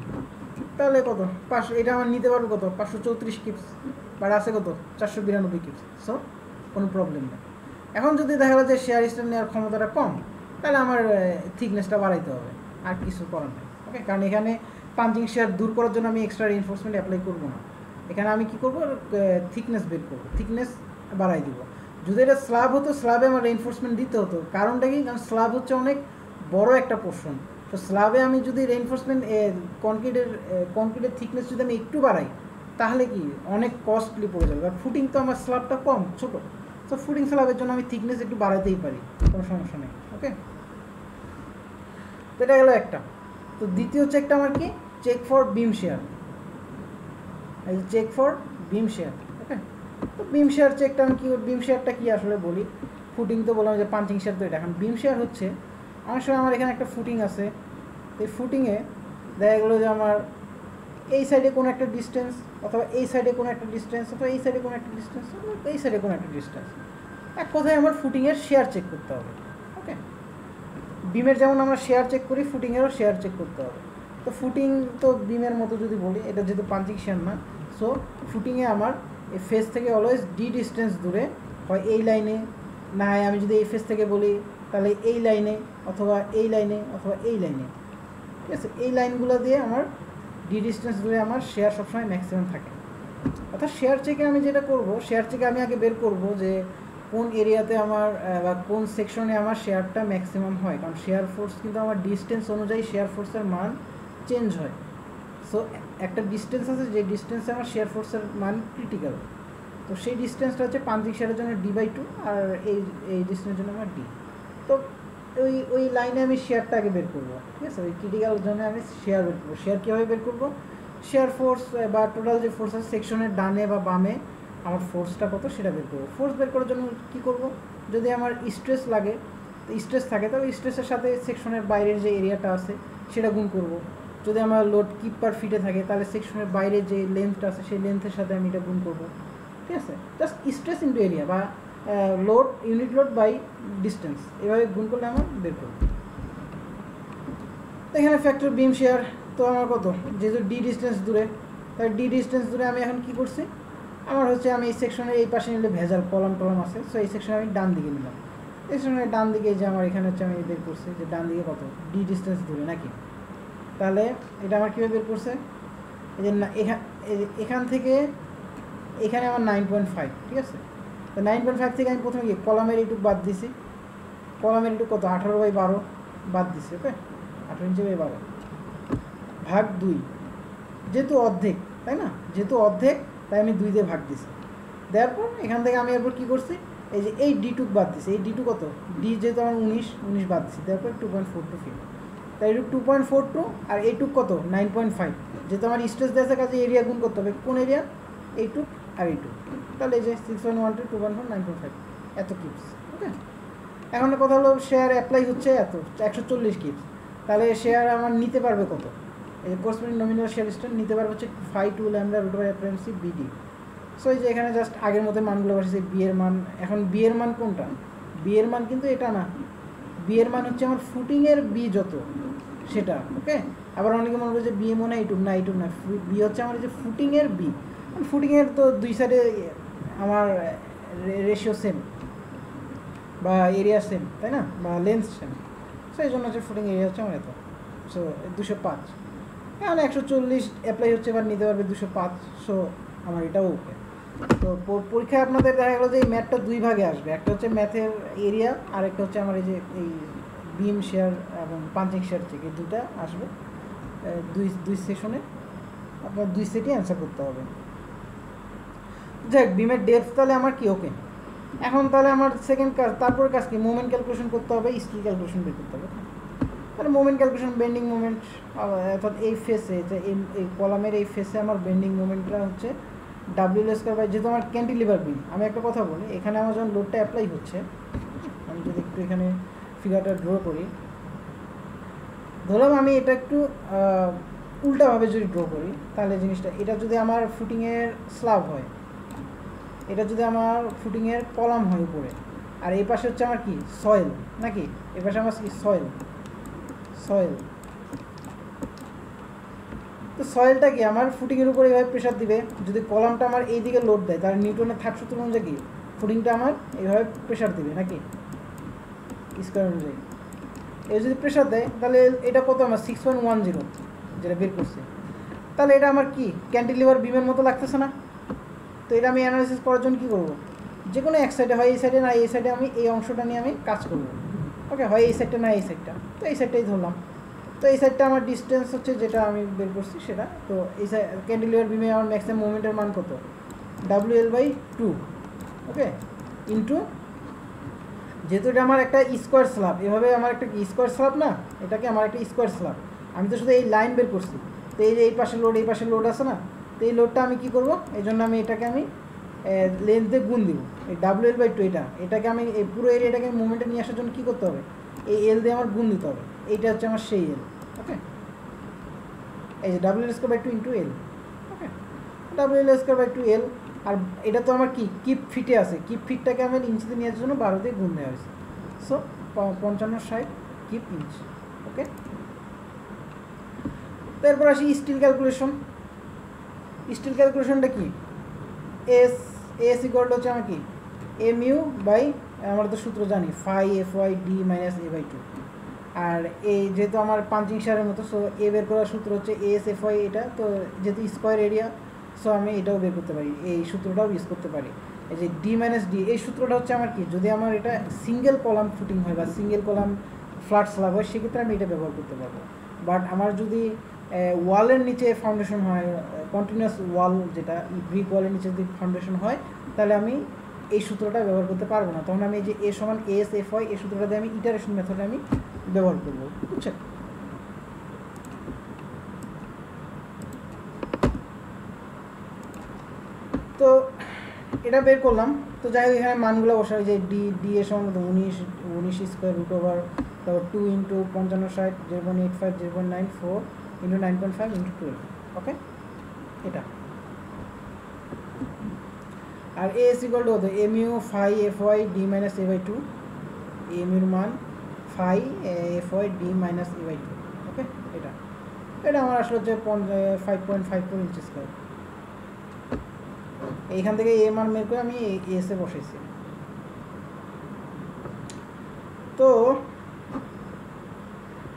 তাহলে কত? পাঁচশো, এটা আমার নিতে পারব কত? পাঁচশো চৌত্রিশ কিপস। বাট আছে কত? চারশো বিরানব্বই কিপস। সো কোনো প্রবলেম নেই। এখন যদি দেখা যায় যে শেয়ার স্ট্যান্ড নেওয়ার ক্ষমতাটা কম, তাহলে আমার থিকনেসটা বাড়াইতে হবে। আর কিছু করার নেই ওকে কারণ এখানে পাঞ্চিং শেয়ার দূর করার জন্য আমি এক্সট্রা রিনফোর্সমেন্ট অ্যাপ্লাই করব না। এখানে আমি কি করব? থিকনেস বের করব। থিকনেস বাড়াই দিব। যদি এটা স্ল্যাব হতো স্ল্যাবে আমার রেইনফোর্সমেন্ট দিতে হতো। কারণটা কি? কারণ স্ল্যাব হচ্ছে অনেক বড় একটা পোর্শন তো স্ল্যাবে আমি যদি রেইনফোর্সমেন্ট কনক্রিটের কনক্রিটের থিকনেস যদি আমি একটু বাড়াই, তাহলে কি? অনেক কস্টলি পড়ে যাবে। কারণ ফুটিং তো আমার স্ল্যাবটা কম, ছোটো। তো ফুটিং স্ল্যাবের জন্য আমি থিকনেস একটু বাড়াতেই পারি। কোনো সমস্যা নেই ওকে তো এটা গেলো একটা। তো দ্বিতীয় চেকটা আমার কি? Check for beam shear check for beam shear beam shear চেকটা আমি কী বিম শেয়ারটা কী আসলে বলি? ফুটিং তো বললাম যে পাঞ্চিং শেয়ার তো এটা। এখন বিম শেয়ার হচ্ছে, অনেক সময় আমার এখানে একটা ফুটিং আছে। এই ফুটিংয়ে দেখা গেলো যে আমার এই সাইডে কোনো একটা ডিস্টেন্স অথবা এই সাইডে কোনো একটা ডিস্টেন্স অথবা এই সাইডে কোনো একটা ডিস্টেন্স অথবা এই সাইডে কোনো একটা ডিস্টেন্স এক কথায় আমার ফুটিংয়ের শেয়ার চেক করতে হবে ওকে বিমের যেমন আমরা শেয়ার চেক করি ফুটিংয়েরও শেয়ার চেক করতে হবে। তো ফুটিং তো বিমের মতো যদি বলি, এটা যেহেতু পাঞ্চিং শেয়ার না সো ফুটিংয়ে আমার এই ফেস থেকে অলওয়েজ ডি ডিস্টেন্স দূরে হয় এই লাইনে না হয় আমি যদি এই ফেস থেকে বলি, তাহলে এই লাইনে অথবা এই লাইনে অথবা এই লাইনে ঠিক আছে? এই লাইনগুলো দিয়ে আমার ডি ডিস্টেন্স দূরে আমার শেয়ার সবসময় ম্যাক্সিমাম থাকে। অর্থাৎ শেয়ার চেকে আমি যেটা করব শেয়ার চেকে আমি আগে বের করব যে কোন এরিয়াতে আমার বা কোন সেকশনে আমার শেয়ারটা ম্যাক্সিমাম হয়। কারণ শেয়ার ফোর্স কিন্তু আমার ডিস্টেন্স অনুযায়ী শেয়ার ফোর্সের মান চেঞ্জ হয়। সো একটা ডিস্টেন্স আছে, যে ডিস্টেন্সে আমার শেয়ার ফোর্সের মান ক্রিটিক্যাল তো সেই ডিস্টেন্সটা হচ্ছে পাঞ্চিং শেয়ারের জন্য ডি বাই টু আর এই এই ডিস্টেন্সের জন্য আমার ডি তো ওই ওই লাইনে আমি শেয়ারটা আগে বের করব, ঠিক আছে? ওই ক্রিটিক্যাল জন্য আমি শেয়ার বের করব। শেয়ার কীভাবে বের করব? শেয়ার ফোর্স বা টোটাল যে ফোর্স আছে সেকশনের ডানে বা বামে আমার ফোর্সটা কত সেটা বের করব। ফোর্স বের করার জন্য কী করব? যদি আমার স্ট্রেস লাগে স্ট্রেস থাকে, তাহলে স্ট্রেসের সাথে সেকশনের বাইরের যে এরিয়াটা আছে, সেটা গুণ করব। যদি আমার লোড কিপার ফিটে থাকে, তাহলে সেকশনের বাইরে যে লেন্থটা আছে, সেই লেন্থের সাথে আমি এটা গুণ করব। ঠিক আছে? জাস্ট স্ট্রেস ইন্টু এরিয়া বা load unit load by distance এভাবে গুণ করলে আমার বের করব। এখানে ফ্যাক্টর বিম শেয়ার তো আমার কত? যেহেতু ডি ডিস্টেন্স দূরে, তাই ডি ডিস্টেন্স দূরে আমি এখন কি করছি? আমার হচ্ছে আমি এই সেকশনের এই পাশে নিলে ভেজাল, কলম টলম আছে। সো এই সেকশনে আমি ডান দিকে নিলাম। এই সেকশনের ডান দিকে যে আমার এখানে হচ্ছে আমি বের করছি, যে ডান দিকে কত? ডি ডিস্টেন্স দূরে, নাকি? তাহলে এটা আমার কীভাবে বের করছে? এই যে এখান এখান থেকে এখানে আমার নাইন পয়েন্ট ফাইভ ঠিক আছে? তো নাইন পয়েন্ট ফাইভ থেকে আমি প্রথমে কি কলামের এইটুকু বাদ দিছি। কলামের এইটুকু কত? আঠারো বাই বারো বাদ দিছি, ওকে? আঠারো ইঞ্চি বাই বারো। ভাগ দুই। যেহেতু অর্ধেক, তাই না? যেহেতু অর্ধেক, তাই আমি দুই দিয়ে ভাগ দিছি। দেওয়ার পর এখান থেকে আমি এরপর কী করছি? এই যে এই ডি টুক বাদ দিছি। এই ডি টু কত? ডি যেহেতু আমার উনিশ উনিশ বাদ দিছি। দেওয়ার পর two point four two feet তাই এইটুক টু পয়েন্ট ফোর টু আর এইটুক কত? নাইন পয়েন্ট ফাইভ যেহেতু আমার স্টেজ দেওয়া কাজে এরিয়া গুণ করতে হবে। কোন এরিয়া এইটুক আর এইটুক তাহলে এই যে six point one two two point four nine point five এত কিপস ওকে এখন কথা হলো শেয়ার অ্যাপ্লাই হচ্ছে এত, একশো চল্লিশ কিপস তাহলে শেয়ার আমার নিতে পারবে কত? এই যে কোর্সমেন্ট নমিনাল শেয়ার স্টার নিতে পারবে হচ্ছে five two lambda root by FMC BD so এই যে এখানে জাস্ট আগের মতো মানগুলো বসেছে বিয়ের মান। এখন বিয়ের মান কোনটা? বিয়ের মান কিন্তু এটা না। বি এর মান হচ্ছে আমার ফুটিংয়ের বি যত, সেটা ওকে আবার অনেকে মনে করবে যে মনে হয় এইটুক, না এইটুক না বি হচ্ছে আমার যে ফুটিংয়ের বি ফুটিংয়ের তো দুই সাইডে আমার রেশিও সেম বা এরিয়া সেম তাই না? বা লেন্স সেম সো এই জন্য হচ্ছে ফুটিং এরিয়া হচ্ছে আমার এত। সো দুশো পাঁচ। এখন একশো চল্লিশ অ্যাপ্লাই হচ্ছে, এবার নিতে পারবে দুশো পাঁচ। সো আমার এটাও ওকে তো পরীক্ষায় আপনাদের দেখা গেলো যে এই ম্যাথটা দুই ভাগে আসবে। একটা হচ্ছে ম্যাথের এরিয়া আর একটা হচ্ছে আমার এই যে এই বিম শেয়ার এবং পাঞ্চিং শেয়ার থেকে দুটা আসবে দুই দুই সেশনে আপনার দুই সেটই অ্যান্সার করতে হবে। যাক বিমের ডেপথ তাহলে আমার কি? ওকে এখন তাহলে আমার সেকেন্ড কাজ তারপর কাজ কি? মোমেন্ট ক্যালকুলেশন করতে হবে স্কিল ক্যালকুলেশন বের করতে হবে। তাহলে মোমেন্ট ক্যালকুলেশন বেন্ডিং মোমেন্ট অর্থাৎ এই ফেসে যে এই কলামের এই ফেসে আমার বেন্ডিং মোমেন্টটা হচ্ছে ডাব্লিউ স্কোয়ার বাই যেহেতু আমার ক্যান্টিলিভার বিম আমি একটা কথা বলি, এখানে আমার যখন লোডটা অ্যাপ্লাই হচ্ছে। আমি যদি একটু এখানে ফিগারটা ড্র করি। ধরলাম আমি এটা একটু উল্টাভাবে যদি ড্র করি, তাহলে জিনিসটা, এটা যদি আমার ফুটিংয়ের স্লাব হয়, এটা যদি আমার ফুটিংয়ের কলাম হয় উপরে, আর এই পাশে হচ্ছে আমার কি? সয়েল নাকি? এই পাশে আমার কি? সয়েল সয়েল তো সয়েলটা কি? আমার ফুটিংয়ের উপরে এইভাবে প্রেশার দিবে? যদি কলামটা আমার এই দিকে লোড দেয়, তাহলে নিউটনের থার্ড সূত্র অনুযায়ী কি? ফুটিংটা আমার এইভাবে প্রেশার দিবে নাকি? স্কোয়ার অনুযায়ী। এই যদি প্রেশার দেয়, তাহলে এটা কত? আমার সিক্স পয়েন্ট ওয়ান জিরো যেটা বের করছে। তাহলে এটা আমার কি? ক্যান্টিলিভার বিমের মতো লাগতেছে না? তো এটা আমি অ্যানালিসিস করার জন্য কী করব? যে কোনো এক সাইডে হয় এই সাইডে না এই সাইডে আমি এই অংশটা নিয়ে আমি কাজ করব। ওকে হয় এই সাইডটা না এই সাইডটা তো এই সাইডটাই ধরলাম। তো এই সাইডটা আমার ডিস্টেন্স হচ্ছে যেটা আমি বের করছি সেটা। তো এই সাইড ক্যান্ডিলিভার বিমে আমার ম্যাক্সিমাম মুভমেন্টের মান কত? W L by two okay into যেহেতু এটা আমার একটা স্কোয়ার স্ল্যাব এভাবে আমার একটা স্কোয়ার স্ল্যাব না, এটাকে আমার একটা স্কোয়ার স্ল্যাব আমি তো শুধু এই লাইন বের করছি। তো এই যে এই পাশে লোড এই পাশে লোড আছে না, তো এই লোডটা আমি কি করব? এই জন্য আমি এটাকে আমি লেন্থ দিয়ে গুণ দিব। এই ডাব্লিউ এল বাই টু এটা, এটাকে আমি, এই পুরো এরিয়াটাকে মুভমেন্টে নিয়ে আসার জন্য কী করতে হবে? এই এল দিয়ে আমার গুণ দিতে হবে। এইটা হচ্ছে আমার সেই এল ওকে এই যে W square by two into L okay W L square by two L আর এটা তো আমার কি কিপ ফিটে আছে। কিপ ফিটটাকে আমি ইঞ্চিতে আসার জন্য বারো দিয়ে গুণ দেওয়া হয়েছে। সো পঞ্চান্ন ষাট কিপ ইঞ্চ ওকে তারপর আসি স্টিল ক্যালকুলেশন স্টিল ক্যালকুলেশনটা কি? এস এস ইকুয়াল হচ্ছে আমার কি? এম ইউ বাই আমরা তো সূত্র জানি phi F Y D minus A by two আর এই যেহেতু আমার পাঞ্চিং সারের মতো সো এ বের করার সূত্র হচ্ছে এস এফ ওয়াই এটা, তো যেহেতু স্কোয়ার এরিয়া সো আমি এটাও বের করতে পারি, এই সূত্রটাও ইউজ করতে পারি। এই যে ডি মাইনাস ডি এই সূত্রটা হচ্ছে আমার কি, যদি আমার এটা সিঙ্গেল কলাম ফুটিং হয় বা সিঙ্গেল কলাম ফ্ল্যাট স্ল্যাব হয়, সেক্ষেত্রে আমি এটা ব্যবহার করতে পারব। বাট আমার যদি ওয়ালের নিচে ফাউন্ডেশন হয় কন্টিনিউয়াস ওয়াল যেটা ব্রিক ওয়ালের নিচে যদি ফাউন্ডেশন হয়, তাহলে আমি এই সূত্রটা ব্যবহার করতে পারব না। তখন আমি এই যে এ সমান এস এফ হয় এই সূত্রটা দিয়ে আমি ইটারেশন মেথডে আমি ব্যবহার করব, বুঝছেন? তো এটা বের করলাম। তো যাই হোক, এখানে মানগুলো বসাই, যে ডি ডি এর কত? উনিশ উনিশ স্কোয়ার রুট ওভার তারপর টু ইন্টু পঞ্চান্ন ষাট zero point eight five zero point nine four into nine point five into twelve okay এটা। আর A S equal to M U phi F Y D minus A by two M your মান phi F, Y, D minus by two, okay? এটা। এটা আমার আসলে হচ্ছে five point five four inch square. এইখান থেকে এ আর বের করে আমি এসে বসেছি তো,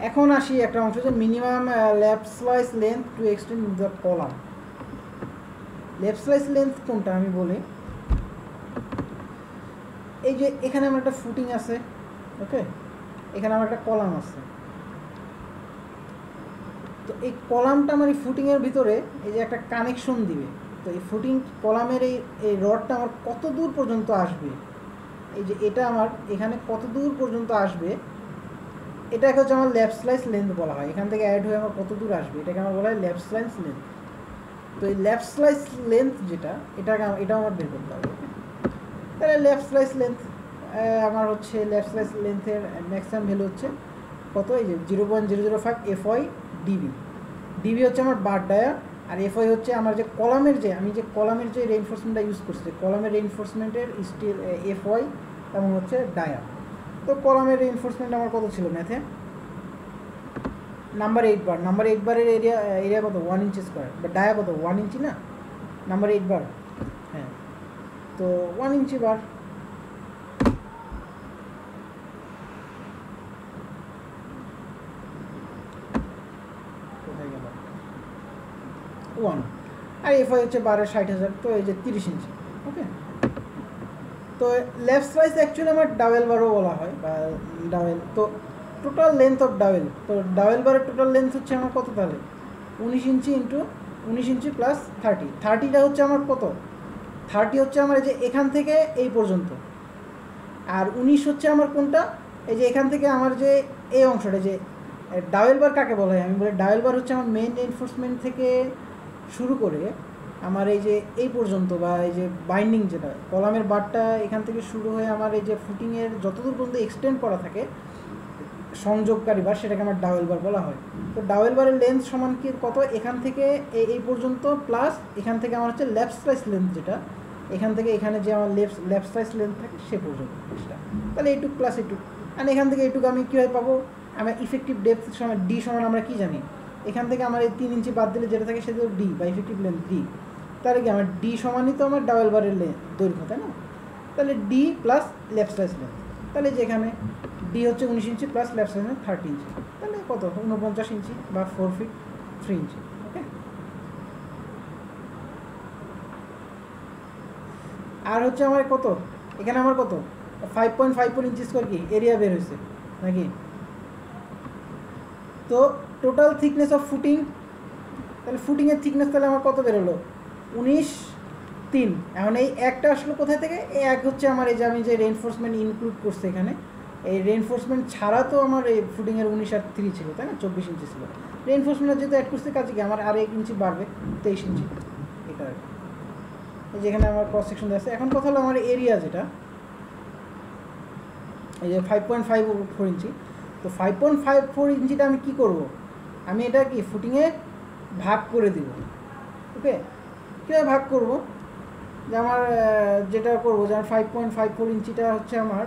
এখন আসি একটা অংশ যে minimum left splice length to extend the column left splice length কোনটা আমি বলি? এই যে এখানে আমার একটা ফুটিং আছে, ওকে? এখানে আমার একটা কলাম আছে। তো এই কলামটা আমার এই ফুটিংয়ের ভিতরে এই যে একটা কানেকশন দিবে। তো এই ফুটিং কলামের এই এই রডটা আমার কত দূর পর্যন্ত আসবে? এই যে এটা আমার এখানে কত দূর পর্যন্ত আসবে? এটাকে হচ্ছে আমার লেফট স্লাইস লেন্থ বলা হয়। এখান থেকে অ্যাড হয়ে আমার কত দূর আসবে? এটাকে আমার বলা হয় লেফট স্লাইস লেন্থ তো এই লেফট স্লাইস লেন্থ যেটা, এটাকে এটাও আমার বের করতে হবে। তাহলে লেফট স্লাইস লেন্থ আমার হচ্ছে লেফট স্লাইস লেন্থের ম্যাক্সিমাম ভ্যালু হচ্ছে কত? এই যে zero point zero zero five F Y DB DB হচ্ছে আমার বার ডায়া আর এফ ওয়াই হচ্ছে আমার যে কলামের যে, আমি যে কলামের যে রেইনফোর্সমেন্টটা ইউজ করছি কলামের রেইনফোর্সমেন্টের স্টিল এফ ওয়াই এবং হচ্ছে ডায়া তো কলামের রেইনফোর্সমেন্ট আমার কত ছিল ম্যাথে number eight bar number eight বারের এরিয়া এরিয়া কত? ওয়ান ইঞ্চি স্কোয়ার বা ডায়া কত? ওয়ান ইঞ্চি না? নাম্বার এইট বার হ্যাঁ। তো ওয়ান ইঞ্চি বার কোথায় গেল ওয়ান আর এফ আই হচ্ছে বারো, ষাট হাজার, তো এই যে তিরিশ ইঞ্চি ওকে তো লেফট স্লাইস অ্যাকচুয়ালি আমার ডাবেল বারও বলা হয়, বা ডাবেল তো টোটাল লেন্থ অফ ডাবেল তো ডাবেল বারের টোটাল লেন্থ হচ্ছে আমার কত তাহলে? উনিশ ইঞ্চি ইন্টু উনিশ ইঞ্চি প্লাস থার্টি থার্টিটা হচ্ছে আমার কত? থার্টি হচ্ছে আমার এই যে এখান থেকে এই পর্যন্ত। আর উনিশ হচ্ছে আমার কোনটা? এই যে এখান থেকে আমার যে এই অংশটা যে ডাবেল বার কাকে বলা হয়? আমি বলি ডাবেল বার হচ্ছে আমার মেন এনফোর্সমেন্ট থেকে শুরু করে আমার এই যে এই পর্যন্ত বা এই যে বাইন্ডিং যেটা, কলামের বারটা এখান থেকে শুরু হয়ে আমার এই যে ফুটিংয়ের যতদূর পর্যন্ত এক্সটেন্ড করা থাকে, সংযোগকারী বার সেটাকে আমার ডাওয়েল বার বলা হয়। তো ডাওয়েল বারের লেন্থ সমান কি কত? এখান থেকে এই পর্যন্ত প্লাস এখান থেকে আমার হচ্ছে লেফট স্লাইস লেন্থ যেটা, এখান থেকে এখানে যে আমার লেফট লেফট স্লাইস লেন্থ থাকে সে পর্যন্ত সেটা। তাহলে এইটুক প্লাস এইটুক। আর এখান থেকে এইটুকু আমি কীভাবে পাবো? আমার ইফেক্টিভ ডেপথ সমান ডি সমান আমরা কী জানি? এখান থেকে আমার এই তিন ইঞ্চি বাদ দিলে যেটা থাকে সেটা ডি বা ইফেক্টিভ লেন্থ ডি তাহলে কি আমার ডি সমানই তো আমার ডাবল বারের দৈর্ঘ্য, তাই না? তাহলে D plus left splice length তাহলে যেখানে ডি হচ্ছে উনিশ inch plus left splice length thirty inch. তাহলে কত? উনপঞ্চাশ ইঞ্চি বা four feet three inch okay আর হচ্ছে আমার কত? এখানে আমার কত? Five point five four inch square কি? এরিয়া বের হয়েছে, নাকি? তো টোটাল থিকনেস অফ ফুটিং, তাহলে ফুটিংয়ের থিকনেস তাহলে আমার কত বেরোলো? উনিশ, তিন। এখন এই একটা আসলো কোথায় থেকে? এই এক হচ্ছে আমার এই যে আমি যে রেনফোর্সমেন্ট ইনক্লুড করছি এখানে, এই রেনফোর্সমেন্ট ছাড়া তো আমার এই ফুটিংয়ের উনিশ আর থ্রি ছিল, তাই না? চব্বিশ ইঞ্চি ছিল। রেনফোর্সমেন্ট যেহেতু অ্যাড করছে, কাজে কি আমার আর এক ইঞ্চি বাড়বে? তেইশ ইঞ্চি। এটা। এই যেখানে আমার ক্রস সেকশন আছে। এখন কথা হলো আমার এরিয়া যেটা, এই যে five point five four inch. তো ফাইভ পয়েন্ট ফাইভ ফোর ইঞ্চিটা আমি কী করব? আমি এটা কি ফুটিংয়ে ভাগ করে দিব। ওকে কীভাবে ভাগ করব? যে আমার যেটা করব যে ফাইভ পয়েন্ট ফাইভ ফোর ইঞ্চিটা হচ্ছে আমার,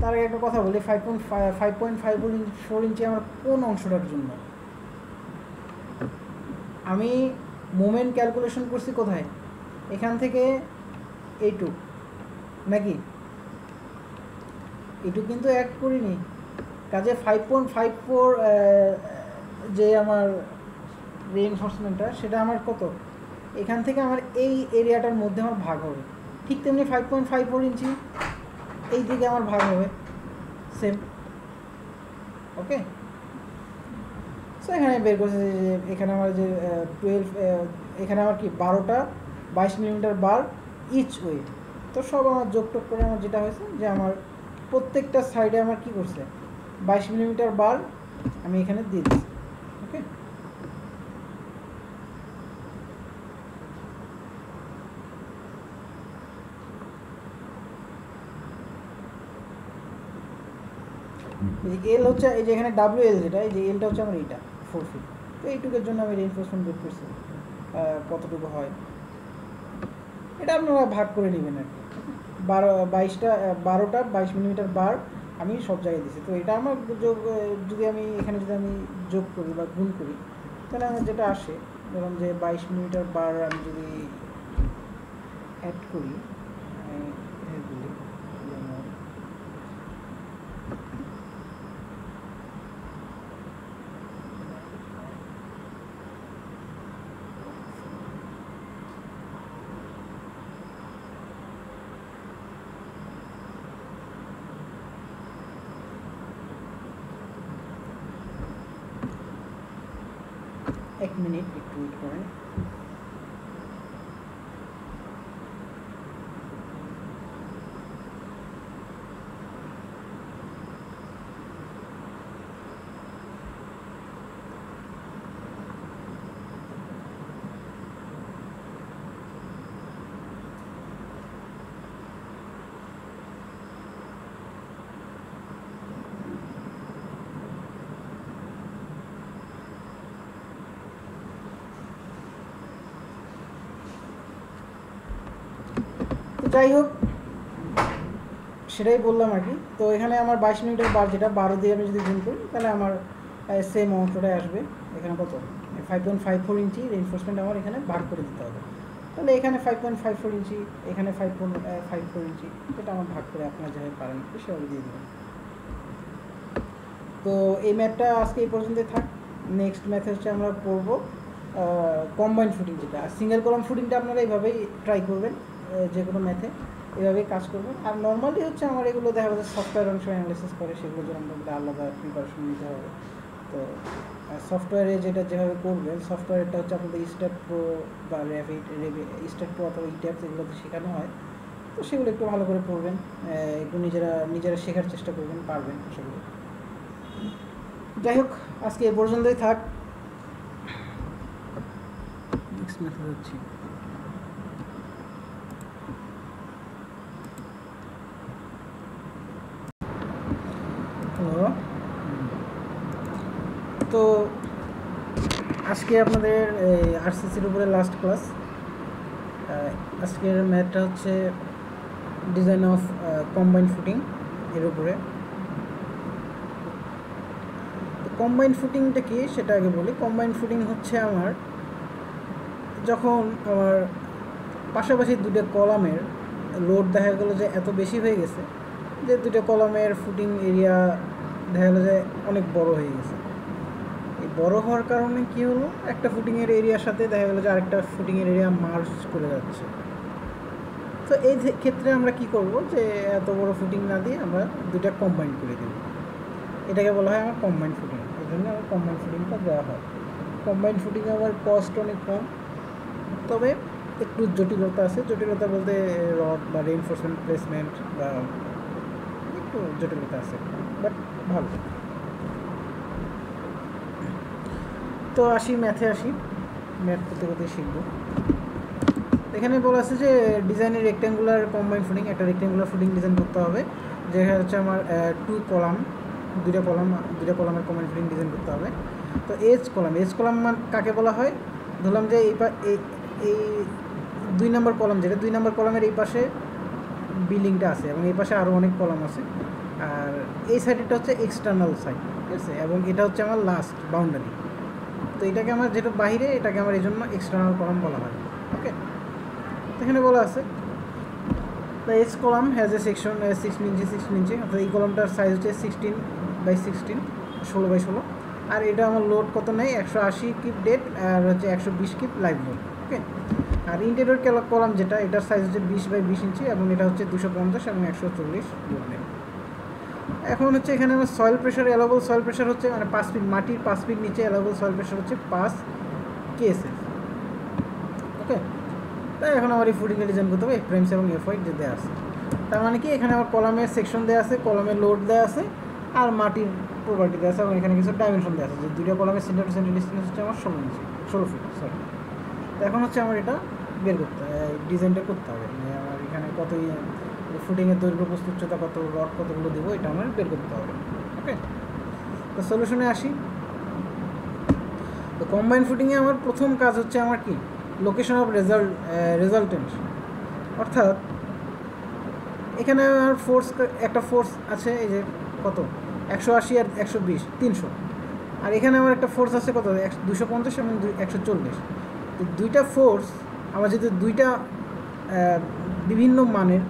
তার আগে একটা কথা বলি five point five point five four inch আমার কোন অংশটার জন্য? আমি মোমেন্ট ক্যালকুলেশন করছি কোথায়? এখান থেকে এইটুক, নাকি? এইটুক কিন্তু অ্যাড করিনি। কাজে ফাইভ পয়েন্ট ফাইভ ফোর যে আমার রেইনফোর্সমেন্টটা সেটা আমার কত? এখান থেকে আমার এই এরিয়াটার মধ্যে আমার ভাগ হবে। ঠিক তেমনি five point five four inch এই দিকে আমার ভাগ হবে। সেম ওকে সো এখানে বের করছে যে এখানে আমার যে টুয়েলভ এখানে আমার কি, বারোটা, বাইশ মিলিমিটার বার ইচ ওয়ে তো সব আমার যোগ টোগ করে আমার যেটা হয়েছে যে, আমার প্রত্যেকটা সাইডে আমার কি করছে? বাইশ মিলিমিটার বার আমি এখানে দিয়ে দিচ্ছি, ওকে? এল হচ্ছে, এই যে এখানে ডাব্লিউ এল যেটা, এই যে এলটা হচ্ছে আমার এইটা ফোর ফিট তো এইটুকের জন্য আমি রেনফোর্সমেন্ট বের করছি কতটুকু হয়। এটা আপনারা ভাগ করে নেবেন আর কি। বারো, বাইশটা বারোটা বাইশ মিলিমিটার বার আমি সব জায়গায় দিয়েছি তো এটা আমার যোগ যদি আমি, এখানে যদি আমি যোগ করি বা গুণ করি, তাহলে আমার যেটা আসে, ধরুন যে বাইশ মিনিটের বার আমি যদি অ্যাড করি আমি এখানে বলি যে আমার এক মিনিট একটু ওয়েট করেন তো যাই হোক, সেটাই বললাম আর কি। তো এখানে আমার বাইশ মিনিটের বার যেটা, বারো দিয়ে আমি যদি গুণ করি, তাহলে আমার সেম অংশটাই আসবে। এখানে কত? Five point five four inch reinforcement আমার এখানে বার করে দিতে হবে। তাহলে এখানে five point five four inch, এখানে five point five four inch, এটা আমার ভাগ করে আপনারা যেভাবে পারেন সেভাবে দিয়ে দেবেন। তো এই ম্যাথটা আজকে এই পর্যন্তই থাক। নেক্সট ম্যাথ হচ্ছে আমরা পড়ব কম্বাইন ফুটিং যেটা। আর সিঙ্গেল কলাম ফুটিংটা আপনারা এইভাবেই ট্রাই করবেন। যে কোনো ম্যাথে এভাবেই কাজ করবেন আর নর্মালি হচ্ছে আমার এগুলো দেখা যাচ্ছে সফটওয়্যার অংশ অ্যানালিসিস করে সেগুলোর জন্য আমাদের আলাদা প্রিপারেশন নিতে হবে। তো সফটওয়্যারে যেটা যেভাবে করবেন সফটওয়্যারটা হচ্ছে আপনাদের স্টেপ প্রো বা র্যাভিট স্টেপ প্রো অথবা ইট্যাপস এগুলোতে শেখানো হয়। তো সেগুলো একটু ভালো করে পড়বেন একটু নিজেরা নিজেরা শেখার চেষ্টা করবেন, পারবেন সেগুলো। যাই হোক, আজকে এ পর্যন্তই থাক। নেক্সট মেথড হচ্ছে হ্যালো তো আজকে আপনাদের আরসিসির উপরে লাস্ট ক্লাস আজকের ম্যাথটা হচ্ছে ডিজাইন অফ কম্বাইন ফুটিং এর উপরে। কম্বাইন ফুটিংটা কি সেটা আগে বলি। কম্বাইন ফুটিং হচ্ছে আমার যখন আমার পাশাপাশি দুটো কলামের লোড দেখা গেলো যে এত বেশি হয়ে গেছে, যে দুটো কলামের ফুটিং এরিয়া দেখা গেলো যে অনেক বড় হয়ে গেছে। এই বড় হওয়ার কারণে কি হলো? একটা ফুটিংয়ের এরিয়ার সাথে দেখা গেলো যে আরেকটা ফুটিংয়ের এরিয়া মার্জ করে যাচ্ছে। তো এই ক্ষেত্রে আমরা কি করব? যে এত বড় ফুটিং না দিয়ে আমরা দুটা কম্বাইন করে দেব। এটাকে বলা হয় আমার কম্বাইন ফুটিং এই জন্য আমার কম্বাইন ফুটিংটা দেওয়া হয়। কম্বাইন ফুটিং আমার কস্ট অনেক কম। তবে একটু জটিলতা আছে। জটিলতা বলতে রড বা রেইনফোর্সমেন্ট প্লেসমেন্ট বা একটু জটিলতা আছে। বাট ভালো। তো আসি ম্যাথে আসি। ম্যাথ করতে করতে শিখব। এখানে বলা আছে যে ডিজাইনের রেক্ট্যাঙ্গুলার কম্বাইন ফুডিং একটা রেক্ট্যাঙ্গুলার ফুডিং ডিজাইন করতে হবে। যেখানে হচ্ছে আমার টু কলাম দুইটা কলাম দুইটা কলামের কম্বাইন ফুডিং ডিজাইন করতে হবে। তো এজ কলাম এজ কলাম কাকে বলা হয়? ধরলাম যে এই এই দুই নম্বর কলাম যেটা দুই নম্বর কলামের এই পাশে বিল্ডিংটা আছে এবং এই পাশে আরও অনেক কলাম আছে। আর এই সাইডটা হচ্ছে এক্সটার্নাল সাইড ঠিক আছে? এবং এটা হচ্ছে আমার লাস্ট বাউন্ডারি তো এটাকে আমার যেটা বাইরে এটাকে আমার এই জন্য এক্সটার্নাল কলাম বলা হয় ওকে এখানে বলা আছে the S column has a section sixteen inch sixteen inch, অর্থাৎ এই কলামটার সাইজ হচ্ছে সিক্সটিন বাই সিক্সটিন ষোলো বাই ষোলো। আর এটা আমার লোড কত নেই? একশো আশি কিপ ডেট আর হচ্ছে একশো বিশ কিপ লাইভ লোড ওকে আর ইন্টেরিয়র কলাম যেটা, এটার সাইজ হচ্ছে বিশ বাই বিশ ইঞ্চি এবং এটা হচ্ছে দুশো পঞ্চাশ এবং একশো চল্লিশ লোড নেই এখন হচ্ছে এখানে আমার soil pressure allowable soil pressure হচ্ছে মানে পাঁচ ফিট মাটির পাঁচ ফিট নিচে অ্যালাবল সয়েল প্রেশার হচ্ছে পাঁচ কেএসএফ ওকে তাই এখন আমার এই ফুডিংয়ে ডিজাইন করতে হবে ফ্রেমস এবং এফ ওয়াইট যে দেওয়া আছে। তার মানে কি? এখানে আমার কলামের সেকশন দেওয়া আছে, কলামের লোড দেওয়া আছে, আর মাটির প্রপার্টি দেওয়া আছে, এবং এখানে কিছু ডাইমেনশন দেওয়া আছে। যে দুইটা কলামের সেন্টার টু সেন্টার ডিস্টেন্স হচ্ছে আমার ষোলো ইঞ্চি ষোলো ফিট সরি তো এখন হচ্ছে আমার এটা বের করতে ডিজাইনটা করতে হবে। আমার এখানে কত ফুটিংয়ের দৈর্ঘ্য বস্তু উচ্চতা কত রড কতগুলো দেবো, এটা আমার বের করতে হবে। ওকে তো সলিউশনে আসি। তো কম্বাইন ফুটিংয়ে আমার প্রথম কাজ হচ্ছে আমার কি? লোকেশন অফ রেজাল্ট রেজাল্টেন্ট অর্থাৎ, এখানে আমার ফোর্স একটা ফোর্স আছে, এই যে কত? একশো আশি আর একশো বিশ, তিনশো। আর এখানে আমার একটা ফোর্স আছে কত? দুশো পঞ্চাশ এবং একশো চল্লিশ। তো দুইটা ফোর্স আমার যেহেতু দুইটা বিভিন্ন মানের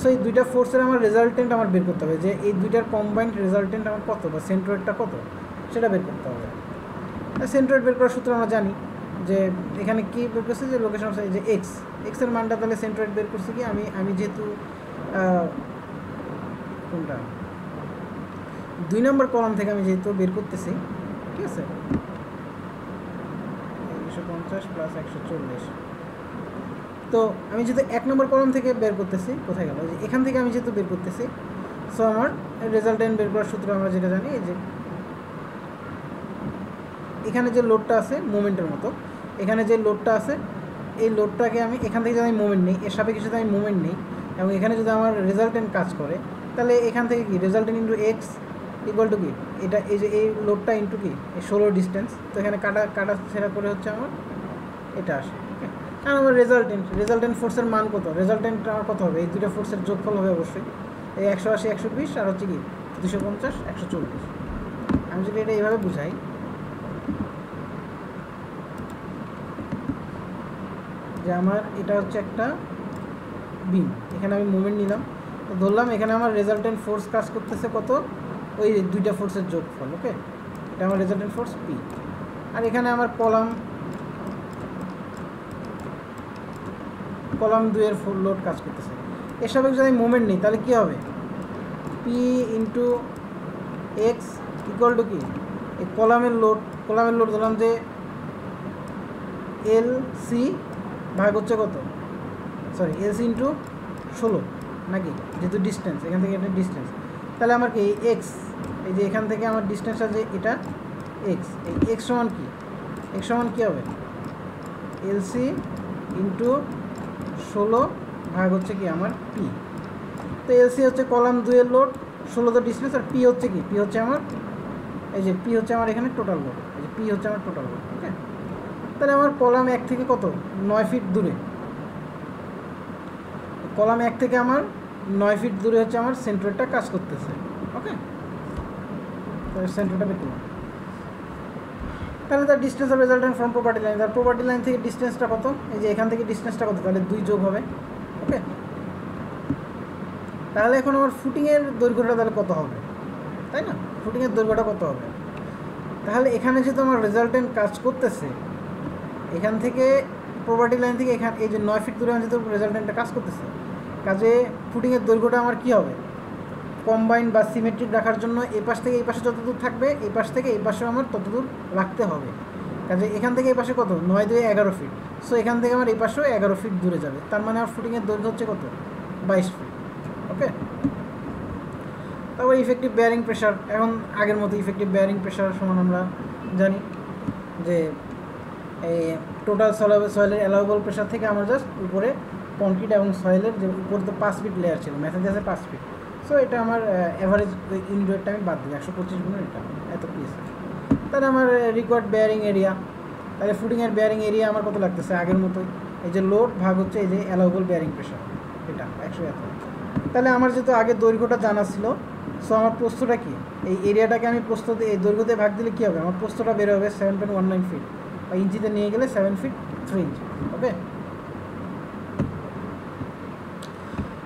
সো এই দুইটা ফোর্সের আমার রেজাল্টেন্ট আমার বের করতে হবে যে এই দুইটার কম্বাইন্ড রেজাল্টেন্ট আমার কত বা সেন্ট্রয়েডটা কত? সেটা বের করতে হবে। সেন্ট্রয়েড বের করার সূত্র আমরা জানি যে এখানে কি বের করছে যে লোকেশন যে এক্স এক্সের মানটা তাহলে সেন্ট্রয়েড বের করছে কি? আমি আমি যেহেতু কোনটা? দুই নম্বর কলাম থেকে আমি যেহেতু বের করতেছি, ঠিক আছে? দুশো পঞ্চাশ প্লাস একশো চল্লিশ। তো আমি যেহেতু এক নম্বর কলাম থেকে বের করতেছি, কোথায় গেল? যে এখান থেকে আমি যেহেতু বের করতেছি সো আমার রেজাল্টেন্ট বের করার সূত্র আমরা যেটা জানি, এই যে এখানে যে লোডটা আছে মুভমেন্টের মতো, এখানে যে লোডটা আছে, এই লোডটাকে আমি এখান থেকে যদি আমি মুভমেন্ট নেই, এর সাপেক্ষে যদি আমি মুভমেন্ট নেই, এবং এখানে যদি আমার রেজাল্টেন্ট কাজ করে, তাহলে এখান থেকে কি? Resultant into X equal to কি? এটা এই যে এই লোডটা ইন্টু কি? ষোলো ডিস্টেন্স তো এখানে কাটা কাটা ছেঁড়া করে হচ্ছে আমার, এটা আসে। কারণ আমার রেজাল্টেন্ট রেজাল্টেন্ট ফোর্সের মান কত? রেজাল্টেন্ট আমার কত হবে? এই দুটো ফোর্সের যোগফল হবে অবশ্যই। এই একশো আশি, একশো বিশ আর হচ্ছে কি দুশো পঞ্চাশ, একশো চল্লিশ। আমি যদি এটা এইভাবে বুঝাই, যে আমার এটা হচ্ছে একটা বিম এখানে আমি মুভমেন্ট নিলাম। তো ধরলাম এখানে আমার রেজাল্টেন্ট ফোর্স কাজ করতেছে কত? ওই দুইটা ফোর্সের যোগফল ওকে এটা আমার রেজাল্টেন্ট ফোর্স পি আর এখানে আমার কলাম কলাম দুইয়ের ফুল লোড কাজ করতেছে। এর সাপেক্ষে যদি মুভমেন্ট নেই, তাহলে কী হবে? P into X equal to কি? এই কলামের লোড কলামের লোড ধরলাম যে এল সি ভাগ হচ্ছে কত? সরি এল সি ইন্টু ষোলো, নাকি? যেহেতু ডিস্টেন্স এখান থেকে এটা ডিস্টেন্স তাহলে আমার কি এক্স এই যে এখান থেকে আমার ডিস্টেন্স আছে এটা এক্স এই এক্স সমান কি? এক্স সমান কী হবে? এল সি ইন্টু ষোলো ভাগ হচ্ছে কি আমার পি তো এল সি হচ্ছে কলাম দুয়ের লোড ষোলো তো ডিস্টেন্স আর পি হচ্ছে কি? পি হচ্ছে আমার, এই যে পি হচ্ছে আমার এখানে টোটাল লোড এই যে পি হচ্ছে আমার টোটাল লোড ওকে তাহলে আমার কলাম এক থেকে কত? নয় ফিট দূরে। কলাম এক থেকে আমার নয় ফিট দূরে হচ্ছে আমার সেন্টারটা কাজ করতেছে ওকে তো সেন্টারটা বের করলাম। তাহলে তার distance of resultant from property line তার প্রপার্টি লাইন থেকে ডিস্টেন্সটা কত? এই যে এখান থেকে ডিস্টেন্সটা কত? তাহলে দুই যোগ হবে ওকে তাহলে এখন আমার ফুটিংয়ের দৈর্ঘ্যটা তাহলে কত হবে? তাই না? ফুটিংয়ের দৈর্ঘ্যটা কত হবে? তাহলে এখানে যেহেতু আমার রেজাল্টেন্ট কাজ করতেছে, এখান থেকে প্রপার্টি লাইন থেকে এখান, এই যে নয় ফিট দূরে যেহেতু রেজাল্টেন্টটা কাজ করতেছে, কাজে ফুটিংয়ের দৈর্ঘ্যটা আমার কী হবে? কম্বাইন বা সিমেট্রিক রাখার জন্য এই পাশ থেকে এই পাশে যতদূর থাকবে এই পাশ থেকে এই পাশেও আমার ততদূর রাখতে হবে। কাজে এখান থেকে এই পাশে কত? নয় দুই এগারো ফিট সো এখান থেকে আমার এই পাশেও এগারো ফিট দূরে যাবে। তার মানে আমার ফুটিংয়ের দৈর্ঘ্য হচ্ছে কত? বাইশ ফিট ওকে তারপর ইফেক্টিভ বেয়ারিং প্রেশার এখন আগের মতো ইফেক্টিভ বেয়ারিং প্রেশার সমান আমরা জানি যে এই টোটাল সয়েলের অ্যালাউবল প্রেশার থেকে আমরা জাস্ট উপরে কংক্রিট এবং সয়েলের যে উপর তো পাঁচ ফিট লেয়ার ছিল মেসেজ আছে পাঁচ ফিট সো এটা আমার অ্যাভারেজ ইনডোরটা আমি বাদ দিই, একশো পঁচিশ গুণের এটা, এত পিস তাহলে আমার রিকোয়ার্ড বেয়ারিং এরিয়া তাহলে ফুটিংয়ের বেয়ারিং এরিয়া আমার কত লাগতেছে আগের মতোই? এই যে লোড ভাগ হচ্ছে, এই যে অ্যালাউবল বেয়ারিং প্রেশার এটা, একশো এত। তাহলে আমার যেহেতু আগে দৈর্ঘ্যটা জানা ছিল সো আমার প্রস্তটা কি? এই এরিয়াটাকে আমি প্রস্ত এই দৈর্ঘ্যতে ভাগ দিলে কী হবে? আমার প্রস্তটা বের হবে seven point one nine feet বা ইঞ্চিতে নিয়ে গেলে seven feet three inch okay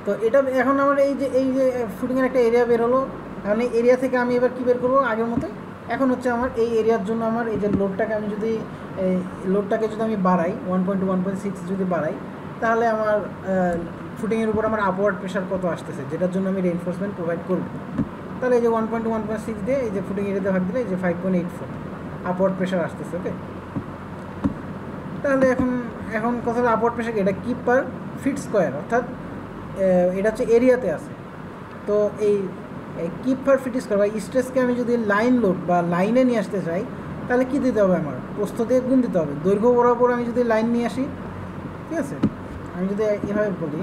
তো এটা এখন আমার এই যে এই যে ফুটিংয়ের একটা এরিয়া বের হলো এখন এই এরিয়া থেকে আমি এবার কী বের করব আগের মতো? এখন হচ্ছে আমার এই এরিয়ার জন্য আমার এই যে লোডটাকে আমি যদি, এই লোডটাকে যদি আমি বাড়াই one point one point six যদি বাড়াই, তাহলে আমার ফুটিংয়ের উপর আমার আপওয়ার্ড প্রেশার কত আসতেছে? যেটার জন্য আমি রেনফোর্সমেন্ট প্রোভাইড করব। তাহলে এই যে one point one point six দিয়ে এই যে ফুটিং এরিয়াতে ভাগ দিলে এই যে five point eight four upward pressure আসতেছে ওকে তাহলে এখন এখন কথা হলো আপওয়ার্ড প্রেশার এটা কি পার ফিট স্কোয়ার অর্থাৎ এটা হচ্ছে এরিয়াতে আছে। তো এই কিপ পার ফিট স্কোয়ার স্ট্রেসকে আমি যদি লাইন লোড বা লাইনে নিয়ে আসতে চাই, তাহলে কী দিতে হবে আমার? প্রস্থ দিয়ে গুণ দিতে হবে। দৈর্ঘ্য বরাবর আমি যদি লাইন নিয়ে আসি, ঠিক আছে? আমি যদি এভাবে বলি,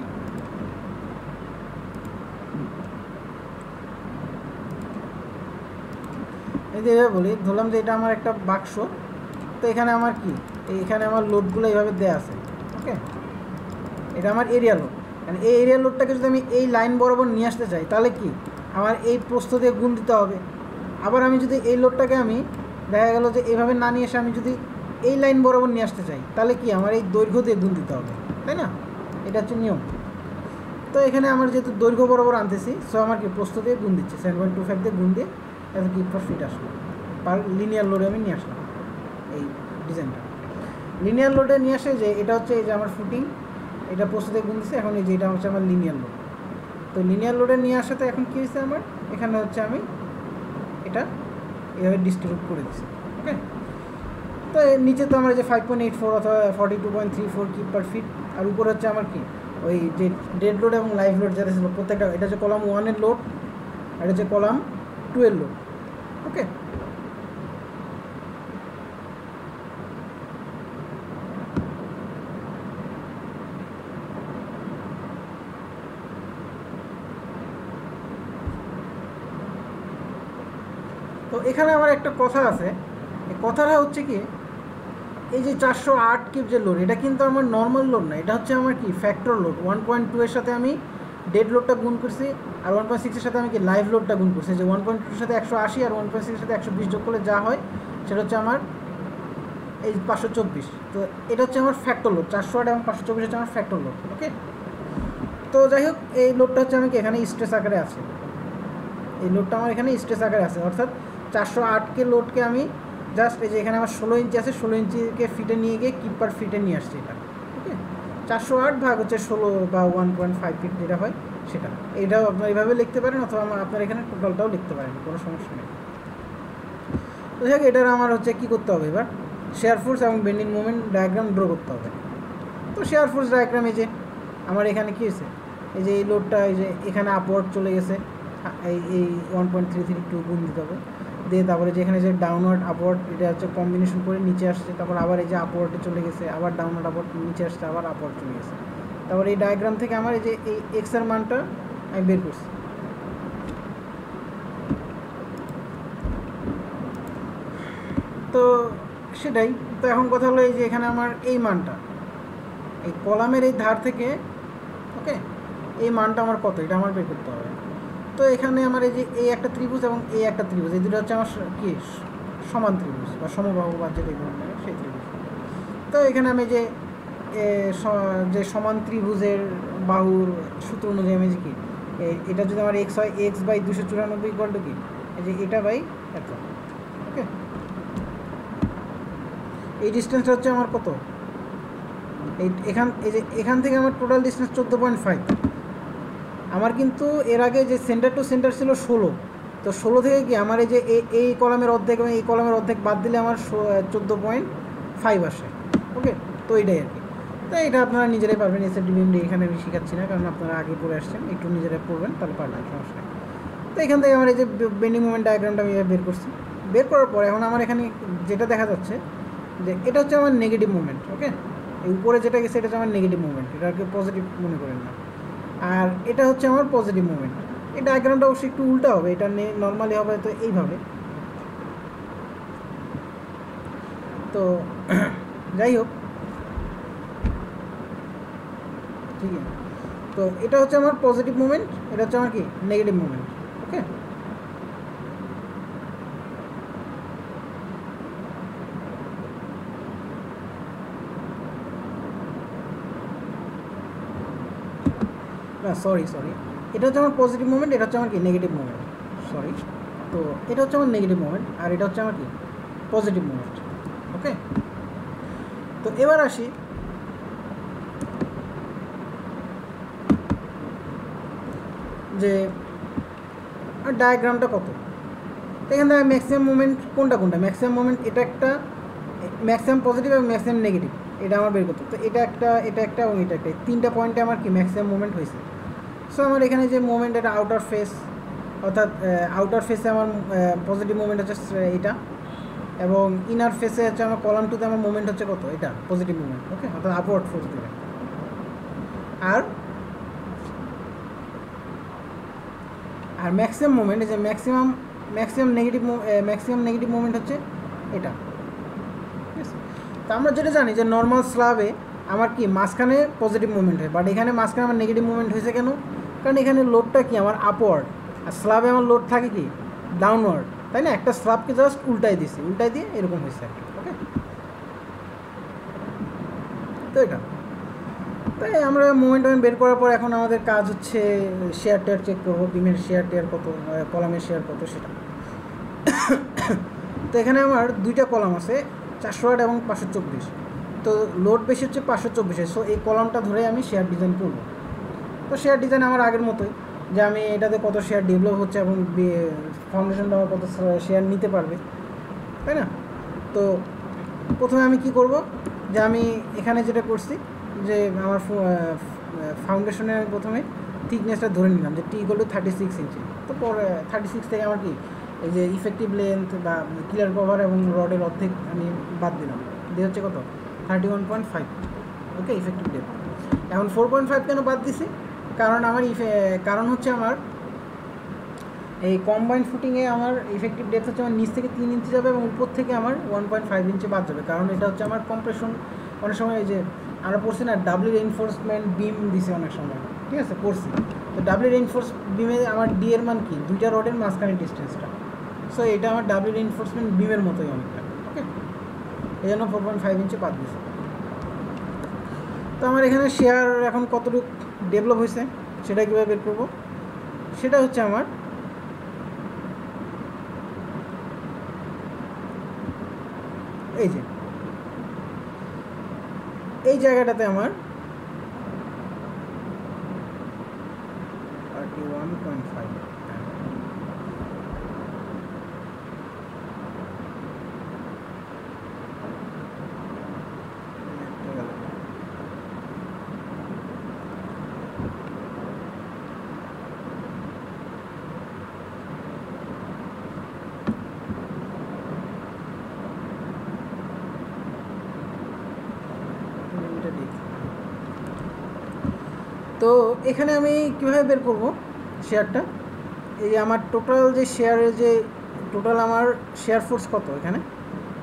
এই যে এভাবে বলি, ধরলাম যে এটা আমার একটা বাক্স, তো এখানে আমার কি? এখানে আমার লোডগুলো এইভাবে দেওয়া আছে ওকে এটা আমার এরিয়া লোড মানে এই এরিয়া লোডটাকে যদি আমি এই লাইন বরাবর নিয়ে আসতে চাই, তাহলে কি? আমার এই প্রস্থ দিয়ে গুণ দিতে হবে। আবার আমি যদি এই লোডটাকে আমি দেখা গেল যে এইভাবে না নিয়ে এসে আমি যদি এই লাইন বরাবর নিয়ে আসতে চাই, তাহলে কি? আমার এই দৈর্ঘ্য দিয়ে গুণ দিতে হবে, তাই না? এটা হচ্ছে নিয়ম। তো এখানে আমার যেহেতু দৈর্ঘ্য বরাবর আনতেছি সো আমার কি প্রস্থ দিয়ে গুণ দিচ্ছে? সেভেন পয়েন্ট টু ফাইভ দিয়ে গুণ দিয়ে এত কি ফর ফিট আসলো। পার লিনিয়ার লোডে আমি নিয়ে আসলাম, এই ডিজাইনটা লিনিয়ার লোডে নিয়ে আসে যে এটা হচ্ছে এই যে আমার ফুটিং এটা প্রস্থ দিয়ে গুণ দিচ্ছে এখন এই যে এটা হচ্ছে আমার লিনিয়ার লোড তো লিনিয়ার লোডে নিয়ে আসাতে এখন কী হয়েছে আমার? এখানে হচ্ছে আমি এটা এভাবে ডিস্ট্রিবিউট করে দিচ্ছি ওকে তো নিচে তো আমার যে ফাইভ পয়েন্ট এইট ফোর অথবা forty two point three four কি পার ফিট আর উপরে হচ্ছে আমার কি? ওই যে ডেড লোড এবং লাইভ লোড যেটা ছিল প্রত্যেকটা, এটা হচ্ছে কলাম ওয়ানের লোড আর এটা হচ্ছে কলাম টু এর লোড ওকে তো এখানে আমার একটা কথা আছে। কথাটা হচ্ছে কি, এই যে চারশো আট কিপ যে লোড এটা কিন্তু আমার নর্মাল লোড না, এটা হচ্ছে আমার কি factor load one point two এর সাথে আমি ডেড লোডটা গুণ করছি, আর ওয়ান পয়েন্ট সিক্সের সাথে আমি কি লাইভ লোডটা গুণ করছি। যে ওয়ান পয়েন্ট টুর সাথে একশো আশি আর ওয়ান পয়েন্ট সিক্সের সাথে একশো বিশ যোগ করলে যা হয়, সেটা হচ্ছে আমার এই পাঁচশো চব্বিশ। তো এটা হচ্ছে আমার ফ্যাক্টর লোড চারশো আট এবং পাঁচশো চব্বিশ হচ্ছে আমার ফ্যাক্টর লোড ওকে তো যাই হোক, এই লোডটা হচ্ছে আমি কি এখানে স্ট্রেস আকারে আছে। এই লোডটা আমার এখানে স্ট্রেস আকারে আছে, অর্থাৎ চারশো আটকে লোডকে আমি জাস্ট এই যে এখানে আমার ষোলো ইঞ্চি আছে, ষোলো ইঞ্চিকে ফিটে নিয়ে গিয়ে কিপার ফিটে নিয়ে আসছে এটা ওকে চারশো আট ভাগ হচ্ছে ষোলো বা ওয়ান পয়েন্ট ফাইভ ফিট যেটা হয় সেটা। এটাও আপনার এইভাবে লিখতে পারেন অথবা আপনার এখানে টোটালটাও লিখতে পারেন, কোনো সমস্যা নেই। তো এটার আমার হচ্ছে কী করতে হবে এবার? শেয়ার ফোর্স এবং বেন্ডিং মুভমেন্ট ডায়াগ্রাম ড্র করতে হবে। তো শেয়ার ফোর্স ডায়াগ্রাম এই যে আমার এখানে কী হয়েছে? এই যে এই লোডটা এই যে এখানে আপওয়ার্ড চলে গেছে এই এই one point three three two গুণ দিতে হবে। দিয়ে তারপরে যে এখানে যে ডাউনওয়ার্ড আপওয়ার্ড এটা হচ্ছে কম্বিনেশন করে নিচে আসছে, তারপর আবার এই যে আপওয়ার্ডে চলে গেছে, আবার ডাউনওয়ার্ড আপওয়ার্ড নিচে আসছে, আবার আপওয়ার্ড চলে গেছে। তারপর এই ডায়াগ্রাম থেকে আমার এই যে এই এক্সের মানটা আমি বের করছি। তো সেটাই, তো এখন কথা হলো এই যে এখানে আমার এই মানটা, এই কলামের এই ধার থেকে ওকে এই মানটা আমার কত? এটা আমার বের করতে হবে। তো এখানে আমার এই যে এই একটা ত্রিভুজ এবং এই একটা ত্রিভুজ, এই দুটো হচ্ছে আমার কি সমান ত্রিভুজ বা সমবাহু বা যেটা বলবেন সেই ত্রিভুজ। তো এখানে আমি যে যে সমান ত্রিভুজের বাহুর সূত্র অনুযায়ী আমি যে কি এটা যদি আমার এক্স হয় এক্স বাই দুশো চুরানব্বই ইকুয়াল টু কি? এই যে এটা বাই এত, ওকে? এই ডিস্টেন্সটা হচ্ছে আমার কত? এই এখান, এই যে এখান থেকে আমার টোটাল ডিস্টেন্স চোদ্দ পয়েন্ট ফাইভ আমার কিন্তু এর আগে যে সেন্টার টু সেন্টার ছিল ষোলো। তো ষোলো থেকে কি আমার এই যে এই কলামের অর্ধেক এবং এই কলামের অর্ধেক বাদ দিলে আমার চোদ্দ পয়েন্ট ফাইভ আসে। ওকে তো এইটাই আর কি। তো এটা আপনারা নিজেরাই পারবেন এসে ডিবিএমডি এখানে আমি শেখাচ্ছি না, কারণ আপনারা আগে পড়ে আসছেন, একটু নিজেরাই পড়বেন, তাহলে পারবেন সমস্যা তো এখান থেকে আমার এই যে বেন্ডিং মুভমেন্ট ডায়াগ্রামটা আমি বের করছি। বের করার পর এখন আমার এখানে যেটা দেখা যাচ্ছে যে এটা হচ্ছে আমার নেগেটিভ মুভমেন্ট ওকে এই উপরে যেটা গেছে, এটা হচ্ছে আমার নেগেটিভ মুভমেন্ট এটা আর কি পজিটিভ মনে করেন না। আর এটা হচ্ছে আমার পজিটিভ মুভমেন্ট এই ডায়াগ্রামটা অবশ্যই একটু উল্টা হবে, এটা নর্মালি হবে তো এইভাবে। তো, যাই হোক। ঠিক আছে। তো এটা হচ্ছে আমার পজিটিভ মুভমেন্ট এটা হচ্ছে আমার কি? নেগেটিভ মুভমেন্ট ওকে না সরি সরি এটা হচ্ছে আমার পজিটিভ মুভমেন্ট এটা হচ্ছে আমার কি নেগেটিভ মুভমেন্ট সরি তো এটা হচ্ছে আমার নেগেটিভ মুভমেন্ট আর এটা হচ্ছে আমার কি পজিটিভ মুভমেন্ট ওকে তো এবার আসি। যে ডায়াগ্রামটা কত? এখান থেকে ম্যাক্সিমাম মুভমেন্ট কোনটা কোনটা? ম্যাক্সিমাম মুভমেন্ট এটা একটা ম্যাক্সিমাম পজিটিভ এবং ম্যাক্সিমাম নেগেটিভ এটা আমার বের করতে তো এটা একটা এটা একটা এবং এটা একটা তিনটা পয়েন্টে আমার কি ম্যাক্সিমাম মুভমেন্ট হয়েছে? সো আমার এখানে যে মুভমেন্ট এটা আউটার ফেস অর্থাৎ আউটার ফেসে আমার পজিটিভ মুভমেন্ট হচ্ছে এটা। এবং ইনার ফেসে হচ্ছে আমার কলাম টুতে আমার মুভমেন্ট হচ্ছে কত? এটা পজিটিভ মুভমেন্ট ওকে অর্থাৎ আপওয়ার্ড ফোর্স দিবে আর আর ম্যাক্সিমাম মুভমেন্ট যে maximum maximum negative maximum negative movement হচ্ছে এটা। ঠিক আছে তো আমরা যেটা জানি যে নর্মাল স্লাবে আমার কি, মাঝখানে পজিটিভ মুভমেন্ট হয় বাট এখানে মাঝখানে আমার নেগেটিভ মুভমেন্ট হয়েছে কেন? কারণ এখানে লোডটা কি? আমার আপওয়ার্ড আর স্লাবে আমার লোড থাকে কি? ডাউনওয়ার্ড তাই না? একটা স্লাবকে জাস্ট উল্টাই দিছি। উল্টাই দিয়ে এরকম হয়েছে ওকে তো এটা। তাই আমরা মুভমেন্ট বের করার পর এখন আমাদের কাজ হচ্ছে শেয়ার টেয়ার চেক করব। বিমের শেয়ার টেয়ার কত কলামের শেয়ার কত সেটা। তো এখানে আমার দুইটা কলাম আছে, চারশো আট এবং পাঁচশো চব্বিশ। তো লোড বেশি হচ্ছে পাঁচশো চব্বিশে। সো এই কলামটা ধরে আমি শেয়ার ডিজাইন করব। তো শেয়ার ডিজাইন আমার আগের মতোই, যে আমি এটাতে কত শেয়ার ডেভেলপ হচ্ছে এবং ফাউন্ডেশনটা আমার কত শেয়ার নিতে পারবে, তাই না? তো প্রথমে আমি কি করব? যে আমি এখানে যেটা করছি, যে আমার ফাউন্ডেশনে আমি প্রথমে থিকনেসটা ধরে নিলাম, যে T to thirty six inch তো পরে থার্টি সিক্স থেকে আমার কি? এই যে ইফেক্টিভ লেন্থ বা ক্লিয়ার কভার এবং রডের অর্ধেক আমি বাদ দিলাম। দিয়ে হচ্ছে কত? Thirty one point five okay effective depth এখন ফোর পয়েন্ট ফাইভ কেন বাদ দিছি? কারণ আমার কারণ হচ্ছে আমার এই কম্বাইন ফুটিংয়ে আমার ইফেক্টিভ ডেপথ হচ্ছে আমার নিচ থেকে তিন ইঞ্চি যাবে এবং উপর থেকে আমার ওয়ান পয়েন্ট ফাইভ ইঞ্চি বাদ যাবে। কারণ এটা হচ্ছে আমার কম্প্রেশন অনেক সময় এই যে আমরা পড়ছি না ডাব্লিউ রেইনফোর্সমেন্ট বিম দিছে অনেক সময়। ঠিক আছে? পড়ছি। তো ডাব্লিউ রেইনফোর্স বিমে আমার ডি এর মান কি? দুইটা রোডের মাঝখানে ডিস্টেন্সটা সো এটা আমার ডাব্লিউ রেইনফোর্সমেন্ট বিমের মতোই অনেকটা। ওকে এই জন্য ফোর পয়েন্ট ফাইভ ইঞ্চি বাদ দিছে। তো আমার এখানে শেয়ার এখন কতটুকু ডেভেলপ হয়েছে, সেটা কীভাবে বের করব? সেটা হচ্ছে আমার এই যে, এই জায়গাটাতে আমার থার্টি ওয়ান পয়েন্ট ফাইভ তো এখানে আমি কীভাবে বের করব শেয়ারটা? এই আমার টোটাল যে শেয়ারের যে টোটাল আমার শেয়ার ফোর্স কত এখানে?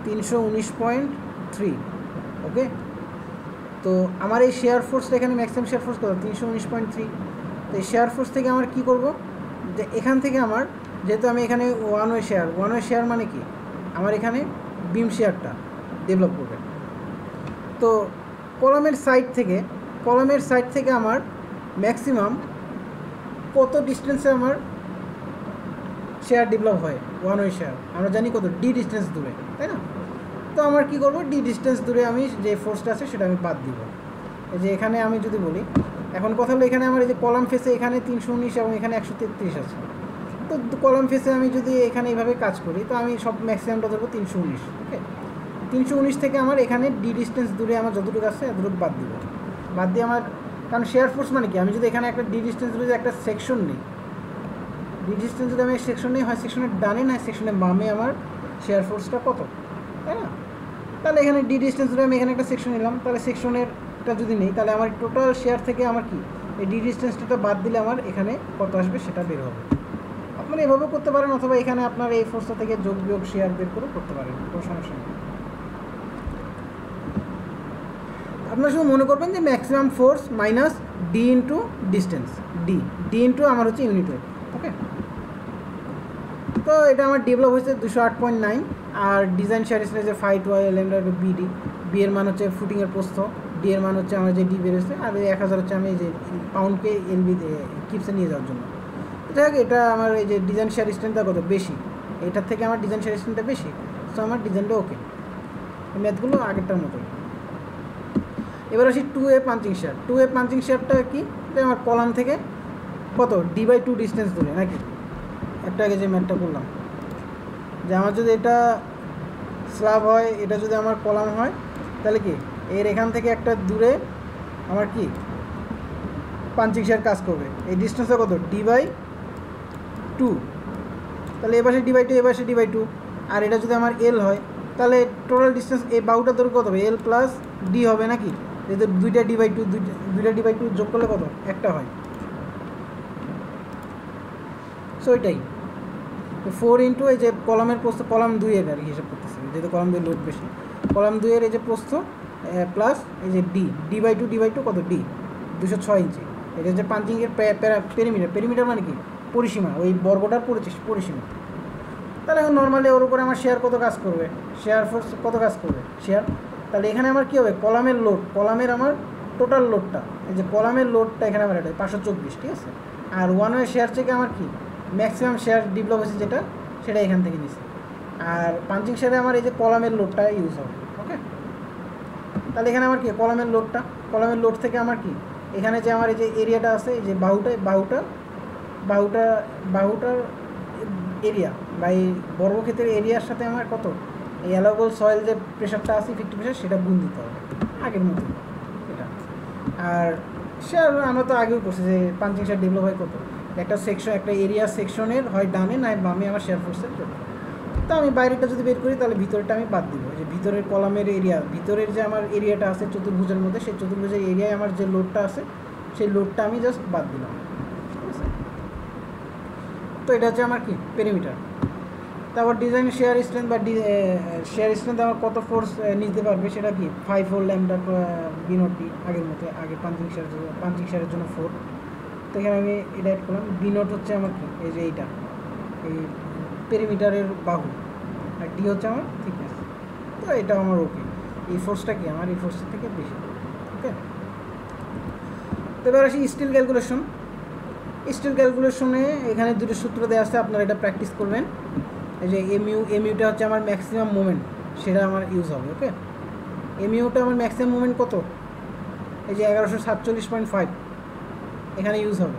তিনশো উনিশ পয়েন্ট থ্রি ওকে তো আমার এই শেয়ার ফোর্সটা এখানে ম্যাক্সিমাম শেয়ার ফোর্স কত? তিনশো উনিশ পয়েন্ট থ্রি তো এই শেয়ার ফোর্স থেকে আমার কী করব? যে এখান থেকে আমার, যেহেতু আমি এখানে one way shear one way shear মানে কি? আমার এখানে বিম শেয়ারটা ডেভেলপ করবে। তো কলমের সাইড থেকে কলমের সাইড থেকে আমার ম্যাক্সিমাম কত ডিস্টেন্সে আমার শেয়ার ডেভেলপ হয়? ওয়ান ওয়ে শেয়ার আমরা জানি কত ডি ডিস্টেন্স দূরে, তাই না? তো আমার কী করব? ডি ডিস্টেন্স দূরে আমি যে ফোর্সটা আছে সেটা আমি বাদ দিব। এই যে এখানে আমি যদি বলি, এখন কথা হলো এখানে আমার এই যে কলাম ফেসে এখানে তিনশো উনিশ এবং এখানে একশো তেত্রিশ আছে। তো কলাম ফেসে আমি যদি এখানে এইভাবে কাজ করি, তো আমি সব ম্যাক্সিমামটা ধরবো তিনশো উনিশ ওকে তিনশো উনিশ থেকে আমার এখানে ডি ডিস্টেন্স দূরে আমার যতটুকু আছে, এতটুকু বাদ দিব। বাদ দিয়ে আমার কারণ শেয়ার ফোর্স মানে কি? আমি যদি এখানে একটা ডি ডিস্টেন্স দূরে একটা সেকশন নিই ডি ডিস্টেন্স যদি আমি সেকশন নিই, হয় সেকশনের ডানে না সেকশনের বামে আমার শেয়ার ফোর্সটা কত? তাই না? তাহলে এখানে ডি ডিস্টেন্স ধরে আমি এখানে একটা সেকশন নিলাম, তাহলে সেকশনেরটা যদি নেই, তাহলে আমার টোটাল শেয়ার থেকে আমার কি? এই ডি ডিস্টেন্সটা বাদ দিলে আমার এখানে কত আসবে সেটা বের হবে। আপনারা এভাবেও করতে পারেন, অথবা এখানে আপনার এই ফোর্সটা থেকে যোগ বিয়োগ শেয়ার বের করে করতে পারেন, কোনো সমস্যা নেই। আপনারা শুধু মনে করবেন যে maximum force minus D into distance D D into আমার হচ্ছে ইউনিট ওয়েট ওকে তো এটা আমার ডেভেলপ হয়েছে দুশো আট পয়েন্ট নাইন আর ডিজাইন শারিস যে ফাইভ টুয়েলভ ল্যান্ডার বিডি বি এর মান হচ্ছে ফুটিংয়ের প্রস্থ ডি এর মান হচ্ছে আমার যে ডি বেরোচ্ছে আর এক হাজার হচ্ছে আমি যে পাউন্ডকে এলবি কিপসে নিয়ে যাওয়ার জন্য। যাই হোক, এটা আমার এই যে ডিজাইন শেয়ার স্ট্রেন্থটা কত? বেশি। এটার থেকে আমার ডিজাইন শেয়ার স্ট্রেন্থটা বেশি সো আমার ডিজাইনটা ওকে ম্যাথগুলো আগেরটার মতোই। এবার আসি to a punching shear to a punching শেয়ারটা কি? আমার কলাম থেকে কত? ডি বাই টু ডিস্টেন্স দূরে, নাকি? একটা আগে যে ম্যাথটা করলাম। যে আমার যদি এটা স্ল্যাব হয়, এটা যদি আমার কলাম হয়, তাহলে কি? এর এখান থেকে একটা দূরে আমার কি? পাঞ্চিং শেয়ার কাজ করবে। এই ডিস্টেন্সটা কত? ডি বাই টু তাহলে এবার ডি বাই টু এবার ডি বাই টু আর এটা যদি আমার এল হয়, তাহলে টোটাল ডিস্টেন্স এই বাহুটা ধরে কত হবে? এল প্লাস ডি হবে, নাকি? এদের দুইটা ডি বাই টু দুইটা ডি বাই টু যোগ করলে কত? একটা হয়। সো এটাই। ফোর ইন্টু এই যে কলামের প্রস্থ, কলাম দুইয়ের আর কি হিসাব করতেছে। যেহেতু কলাম দুই লোড বেশি। কলাম দুইয়ের এই যে প্রস্থ প্লাস এই যে D D by two D by two কত? ডি দুশো ছয় ইঞ্চি। এটা হচ্ছে পাঞ্চিংয়ের পেরিমিটার পেরিমিটার মানে কি? পরিসীমা। ওই বর্গটার পরিসীমা। তাহলে এখন নর্মালি ওর উপরে আমার শেয়ার কত কাজ করবে? শেয়ার ফোর্স কত কাজ করবে? শেয়ার তাহলে এখানে আমার কী হবে? কলামের লোড কলামের আমার টোটাল লোডটা এই যে কলামের লোডটা এখানে আমার এটা পাঁচশো চব্বিশ, ঠিক আছে? আর ওয়ান ওয়ে শেয়ার থেকে আমার কি? ম্যাক্সিমাম শেয়ার ডেভেলপ হয়েছে যেটা, সেটা এখান থেকে নিচ্ছে আর পাঞ্চিং শেয়ারে আমার এই যে কলামের লোডটা ইউজ হবে ওকে তাহলে এখানে আমার কি? কলামের লোডটা কলামের লোড থেকে আমার কি? এখানে যে আমার এই যে এরিয়াটা আছে, এই যে বাহুটা বাহুটা বাহুটা, বাহুটার এরিয়া বা এই বর্গক্ষেত্রের এরিয়ার সাথে আমার কত? এই অ্যালাবল সয়েল যে প্রেশারটা আছে ফিফটি প্রেশার সেটা গুণ দিতে হবে। আগের মতো। এটা। আর শেয়ার আমরা তো আগেও করছি যে পাঞ্চিং শেয়ার ডেভেলপ হয় কত? একটা সেকশন একটা এরিয়া সেকশনের হয় ডানে নয় বামে আমার শেয়ার ফোর্সের জন্য। তো আমি বাইরেটা যদি বের করি, তাহলে ভিতরটা আমি বাদ দিব। যে ভিতরের কলামের এরিয়া ভিতরের যে আমার এরিয়াটা আছে চতুর্ভুজের মধ্যে, সেই চতুর্ভুজের এরিয়ায় আমার যে লোডটা আছে, সেই লোডটা আমি জাস্ট বাদ দিলাম। তো এটা হচ্ছে আমার কি? পেরিমিটার তারপর ডিজাইন শেয়ার স্ট্রেন্থ বা শেয়ার স্ট্রেন্থ আমার কত ফোর্স নিতে পারবে সেটা কি? ফাইভ ফোর ল্যামডা বিনোটি আগের মতো, আগে পাঞ্চিং শেয়ার পাঞ্চিং শেয়ারের জন্য ফোর তো এখানে আমি এটা অ্যাড করলাম। বিনোট হচ্ছে আমার কি? এই যে এইটা। এই পেরিমিটারের বাহু। আর ডি হচ্ছে আমার থিকনেস তো এটা আমার ওকে এই ফোর্সটা কি আমার? এই ফোর্সের থেকে বেশি। ওকে তো এবার আসি স্টিল ক্যালকুলেশন স্টিল ক্যালকুলেশনে এখানে দুটো সূত্র দেওয়া আছে, আপনারা এটা প্র্যাকটিস করবেন। এই যে এমইউ, এমইউটা হচ্ছে আমার ম্যাক্সিমাম মুভমেন্ট সেটা আমার ইউজ হবে ওকে এমইউটা আমার ম্যাক্সিমাম মুভমেন্ট কত? এই যে এগারোশো সাতচল্লিশ পয়েন্ট ফাইভ এখানে ইউজ হবে।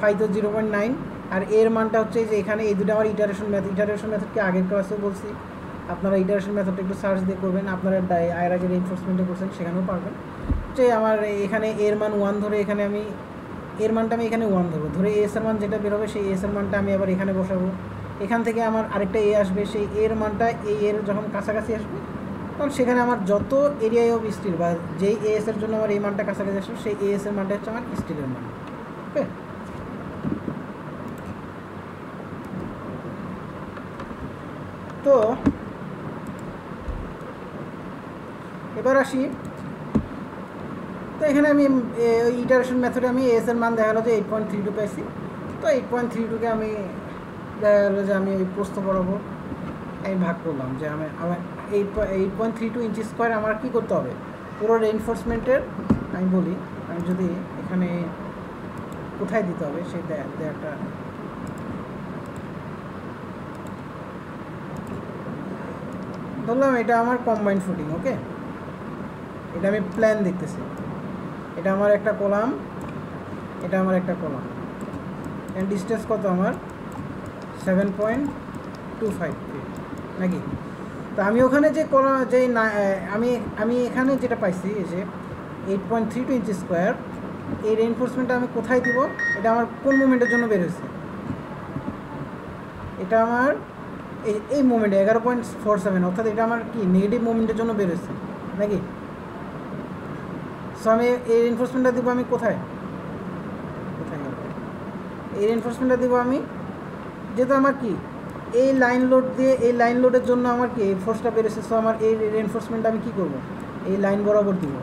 ফাইভ তো জিরো পয়েন্ট নাইন আর এর মানটা হচ্ছে যে এখানে এই দুটো আমার ইটারেশন মেথড ইটারেশন মেথডকে আগের ক্লাসেও বলছি। আপনারা ইটারেশন মেথডটা একটু সার্চ দিয়ে করবেন, আপনারা আয়ের আগে এনফোর্সমেন্টে করছেন, সেখানেও পারবেন। যে আমার এখানে এর মান ওয়ান ধরে এখানে আমি, এর মানটা আমি এখানে ওয়ান ধরবো। ধরে এস এর মান যেটা বেরোবে সেই এস এর মানটা আমি আবার এখানে বসাবো। এখান থেকে আমার আরেকটা এ আসবে, সেই এর মানটা এই এর যখন কাছাকাছি আসবে, তখন সেখানে আমার যত এরিয়ায় অফ স্টিল বা যেই এস এর জন্য আমার এই মানটা কাছাকাছি আসবে, সেই এস এর মানটা হচ্ছে আমার স্টিলের মান। ওকে তো, এবার আসি। তো এখানে আমি ইটারেশন মেথডে আমি এস এর মান দেখাল যে এইট পয়েন্ট থ্রি টু পাইছি। তো এইট পয়েন্ট থ্রি টুকে আমি দেখা গেলো যে আমি এই প্রস্থ বরাবর আমি ভাগ করলাম যে আমি আমার eight eight point three two inch square আমার কী করতে হবে? পুরো রেনফোর্সমেন্টের আমি বলি, আমি যদি এখানে কোথায় দিতে হবে সেই একটা ধরলাম এটা আমার কম্বাইন্ড ফুটিং ওকে এটা আমি প্ল্যান দেখতেছি। এটা আমার একটা কলাম, এটা আমার একটা কলাম। ডিস্টেন্স কত আমার? সেভেন পয়েন্ট টু ফাইভ নাকি? তো আমি ওখানে যে কলাম যে আমি আমি এখানে যেটা পাইছি যে eight point three two inch square এই রেনফোর্সমেন্টটা আমি কোথায় দিব? এটা আমার কোন মুভমেন্টের জন্য বের হয়েছে? এটা আমার, এই এই মুভমেন্টে এগারো পয়েন্ট ফোর সেভেন অর্থাৎ এটা আমার কি নেগেটিভ মুভমেন্টের জন্য বেরোচ্ছে নাকি? সো আমি এই রেনফোর্সমেন্টটা দেবো আমি কোথায়? কোথায় এই রেনফোর্সমেন্টটা দেবো আমি যেহেতু আমার কি, এই লাইন লোড দিয়ে, এই লাইন লোডের জন্য আমার কি ফোর্সটা বেরোচ্ছে সো আমার এই রেনফোর্সমেন্ট আমি কী করব? এই লাইন বরাবর দিব।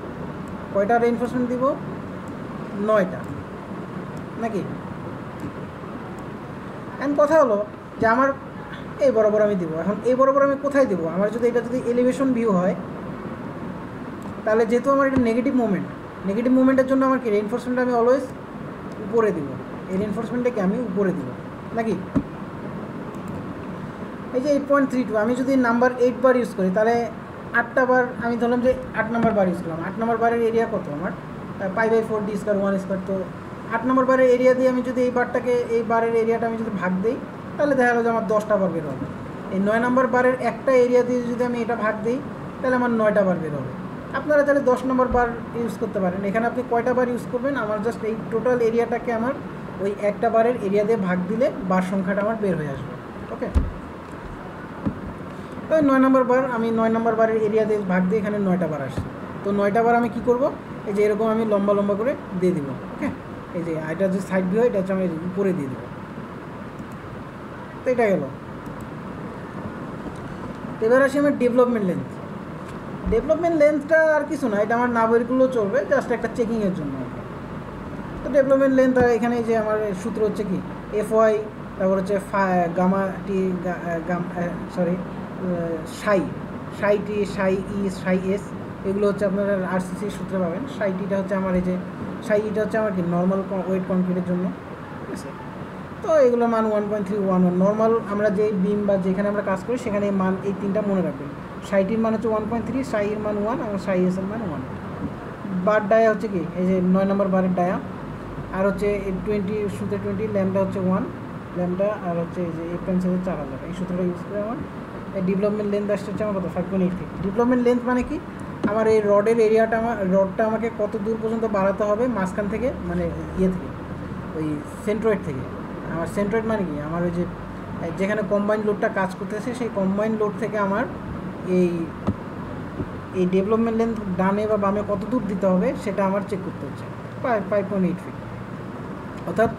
কয়টা রেনফোর্সমেন্ট দিব? নয়টা। নাকি? এখন কথা হলো যে আমার এই বরাবর আমি দিব। এখন এই বরাবর আমি কোথায় দিব? আমার যদি এটা যদি এলিভেশন ভিউ হয়, তাহলে যেহেতু আমার এটা নেগেটিভ মুভমেন্ট নেগেটিভ মুভমেন্টের জন্য আমার কি রেনফোর্সমেন্ট আমি অলওয়েজ উপরে দিব। এই রেনফোর্সমেন্টটাকে আমি উপরে দিব। নাকি? এই যে এইট পয়েন্ট থ্রি টু আমি যদি নাম্বার এইট বার ইউজ করি, তাহলে আটটা বার আমি ধরলাম যে আট নাম্বার বার ইউজ করলাম। আট নাম্বার বারের এরিয়া কত আমার? Pi by four D square one square তো আট নম্বর বারের এরিয়া দিয়ে আমি যদি এই বারটাকে এই বারের এরিয়াটা আমি যদি ভাগ দিই, তাহলে দেখা গেলো যে আমার দশটা বার বের হবে। এই নয় নম্বর বারের একটা এরিয়া দিয়ে যদি আমি এটা ভাগ দিই, তাহলে আমার নয়টা বার বের হবে। আপনারা তাহলে দশ নম্বর বার ইউজ করতে পারেন। এখানে আপনি কয়টা বার ইউজ করবেন? আমার জাস্ট এই টোটাল এরিয়াটাকে আমার ওই একটা বারের এরিয়া দিয়ে ভাগ দিলে বার সংখ্যাটা আমার বের হয়ে আসবে। ওকে ওই নয় নম্বর বার, আমি নয় নম্বর বারের এরিয়া দিয়ে ভাগ দিয়ে এখানে নয়টা বার আসছে। তো নয়টা বার আমি কি করব? এই যে এরকম আমি লম্বা লম্বা করে দিয়ে দিব, ওকে? এই যে এটা যে সাইড ভিউ এটা হচ্ছে আমি উপরে দিয়ে দেবো। তো এটা গেল। এবার আসি আমার ডেভেলপমেন্ট লেন্থ ডেভেলপমেন্ট লেন্থটা আর কিছু না, এটা আমার না বের চলবে জাস্ট একটা চেকিংয়ের জন্য। তো ডেভেলপমেন্ট লেন্থ এখানে যে আমার সূত্র হচ্ছে কি? এফ ওয়াই তারপর হচ্ছে ফা গামা টি সরি সাই সাই টি সাই ই, সাই এস, এগুলো হচ্ছে আপনারা আরসিসি সূত্রে পাবেন। সাই টিটা হচ্ছে আমার এই যে, সাই ইটা হচ্ছে আমার কি নর্মাল ওয়েট কনক্রিটের জন্য, ঠিক আছে? তো এগুলো মান one point three one one normal আমরা যে বিম বা যেখানে আমরা কাজ করি, সেখানে এই মান, এই তিনটা মনে রাখবেন। সাইটির মান হচ্ছে ওয়ান পয়েন্ট থ্রি সাইয়ের মান ওয়ান এবং সাই এসের মান ওয়ান বার ডায়া হচ্ছে কি, এই যে নয় নম্বর বারের ডায়া আর হচ্ছে টোয়েন্টি সুতে টোয়েন্টি ল্যামডা হচ্ছে ওয়ান ল্যামডা আর হচ্ছে এই যে এই পেন্সিলের চার হাজার। এই সূত্রটা ইউজ করে আমার ডেভেলপমেন্ট লেন্থ আসছে হচ্ছে আমার কত five point eight feet development length মানে কি? আমার এই রডের এরিয়াটা আমার, রডটা আমাকে কত দূর পর্যন্ত বাড়াতে হবে মাঝখান থেকে মানে ইয়ে থেকে, ওই সেন্ট্রয়েড থেকে। আমার সেন্ট্রয়েড মানে কি? আমার ওই যে, যেখানে কম্বাইন লোডটা কাজ করতেছে, সেই কম্বাইন লোড থেকে আমার এই এই ডেভেলপমেন্ট লেন্থ ডানে বা বামে কত দূর দিতে হবে, সেটা আমার চেক করতে হচ্ছে। Five five point eight feet অর্থাৎ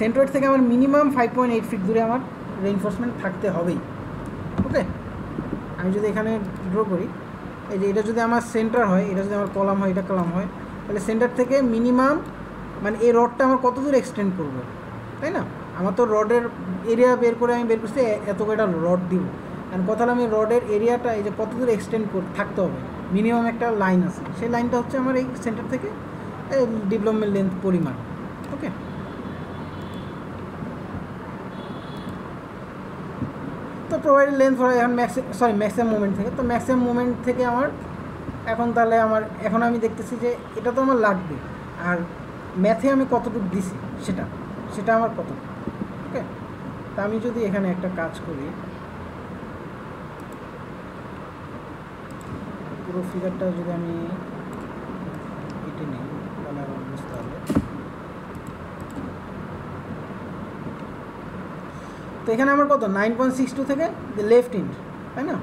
সেন্ট্রয়েড থেকে আমার minimum five point eight feet দূরে আমার রেইনফোর্সমেন্ট থাকতে হবেই। ওকে? আমি যদি এখানে ড্র করি, এই যে এটা যদি আমার সেন্টার হয়, এটা যদি আমার কলাম হয়, এটা কলাম হয়, তাহলে সেন্টার থেকে মিনিমাম মানে এই রডটা আমার কত দূর এক্সটেন্ড করব? তাই না? আমার তো রডের এরিয়া বের করে আমি বের করছি এত কয়টা রড দিব? আর কথা হলো আমি রডের এরিয়াটা এই যে কত দূর এক্সটেন্ড থাকতে হবে? মিনিমাম একটা লাইন আছে। সেই লাইনটা হচ্ছে আমার এই সেন্টার থেকে ডেভেলপমেন্ট লেন্থ পরিমাণ। ওকে? তো প্রোভাইডেড লেন্থ ফর এখন ম্যাক্সি সরি ম্যাক্সিমাম মুভমেন্ট থেকে। তো ম্যাক্সিমাম মুভমেন্ট থেকে আমার, এখন তাহলে আমার, এখন আমি দেখতেছি যে এটা তো আমার লাগবে। আর ম্যাথে আমি কতটুকু দিছি সেটা সেটা আমার কত? ওকে তা আমি যদি এখানে একটা কাজ করি, পুরো ফিগারটা যদি আমি এটে নিই তাহলে আমার বুঝতে হবে তো এখানে আমার কত? নাইন পয়েন্ট সিক্স টু থেকে লেফট ইন্ড তাই না?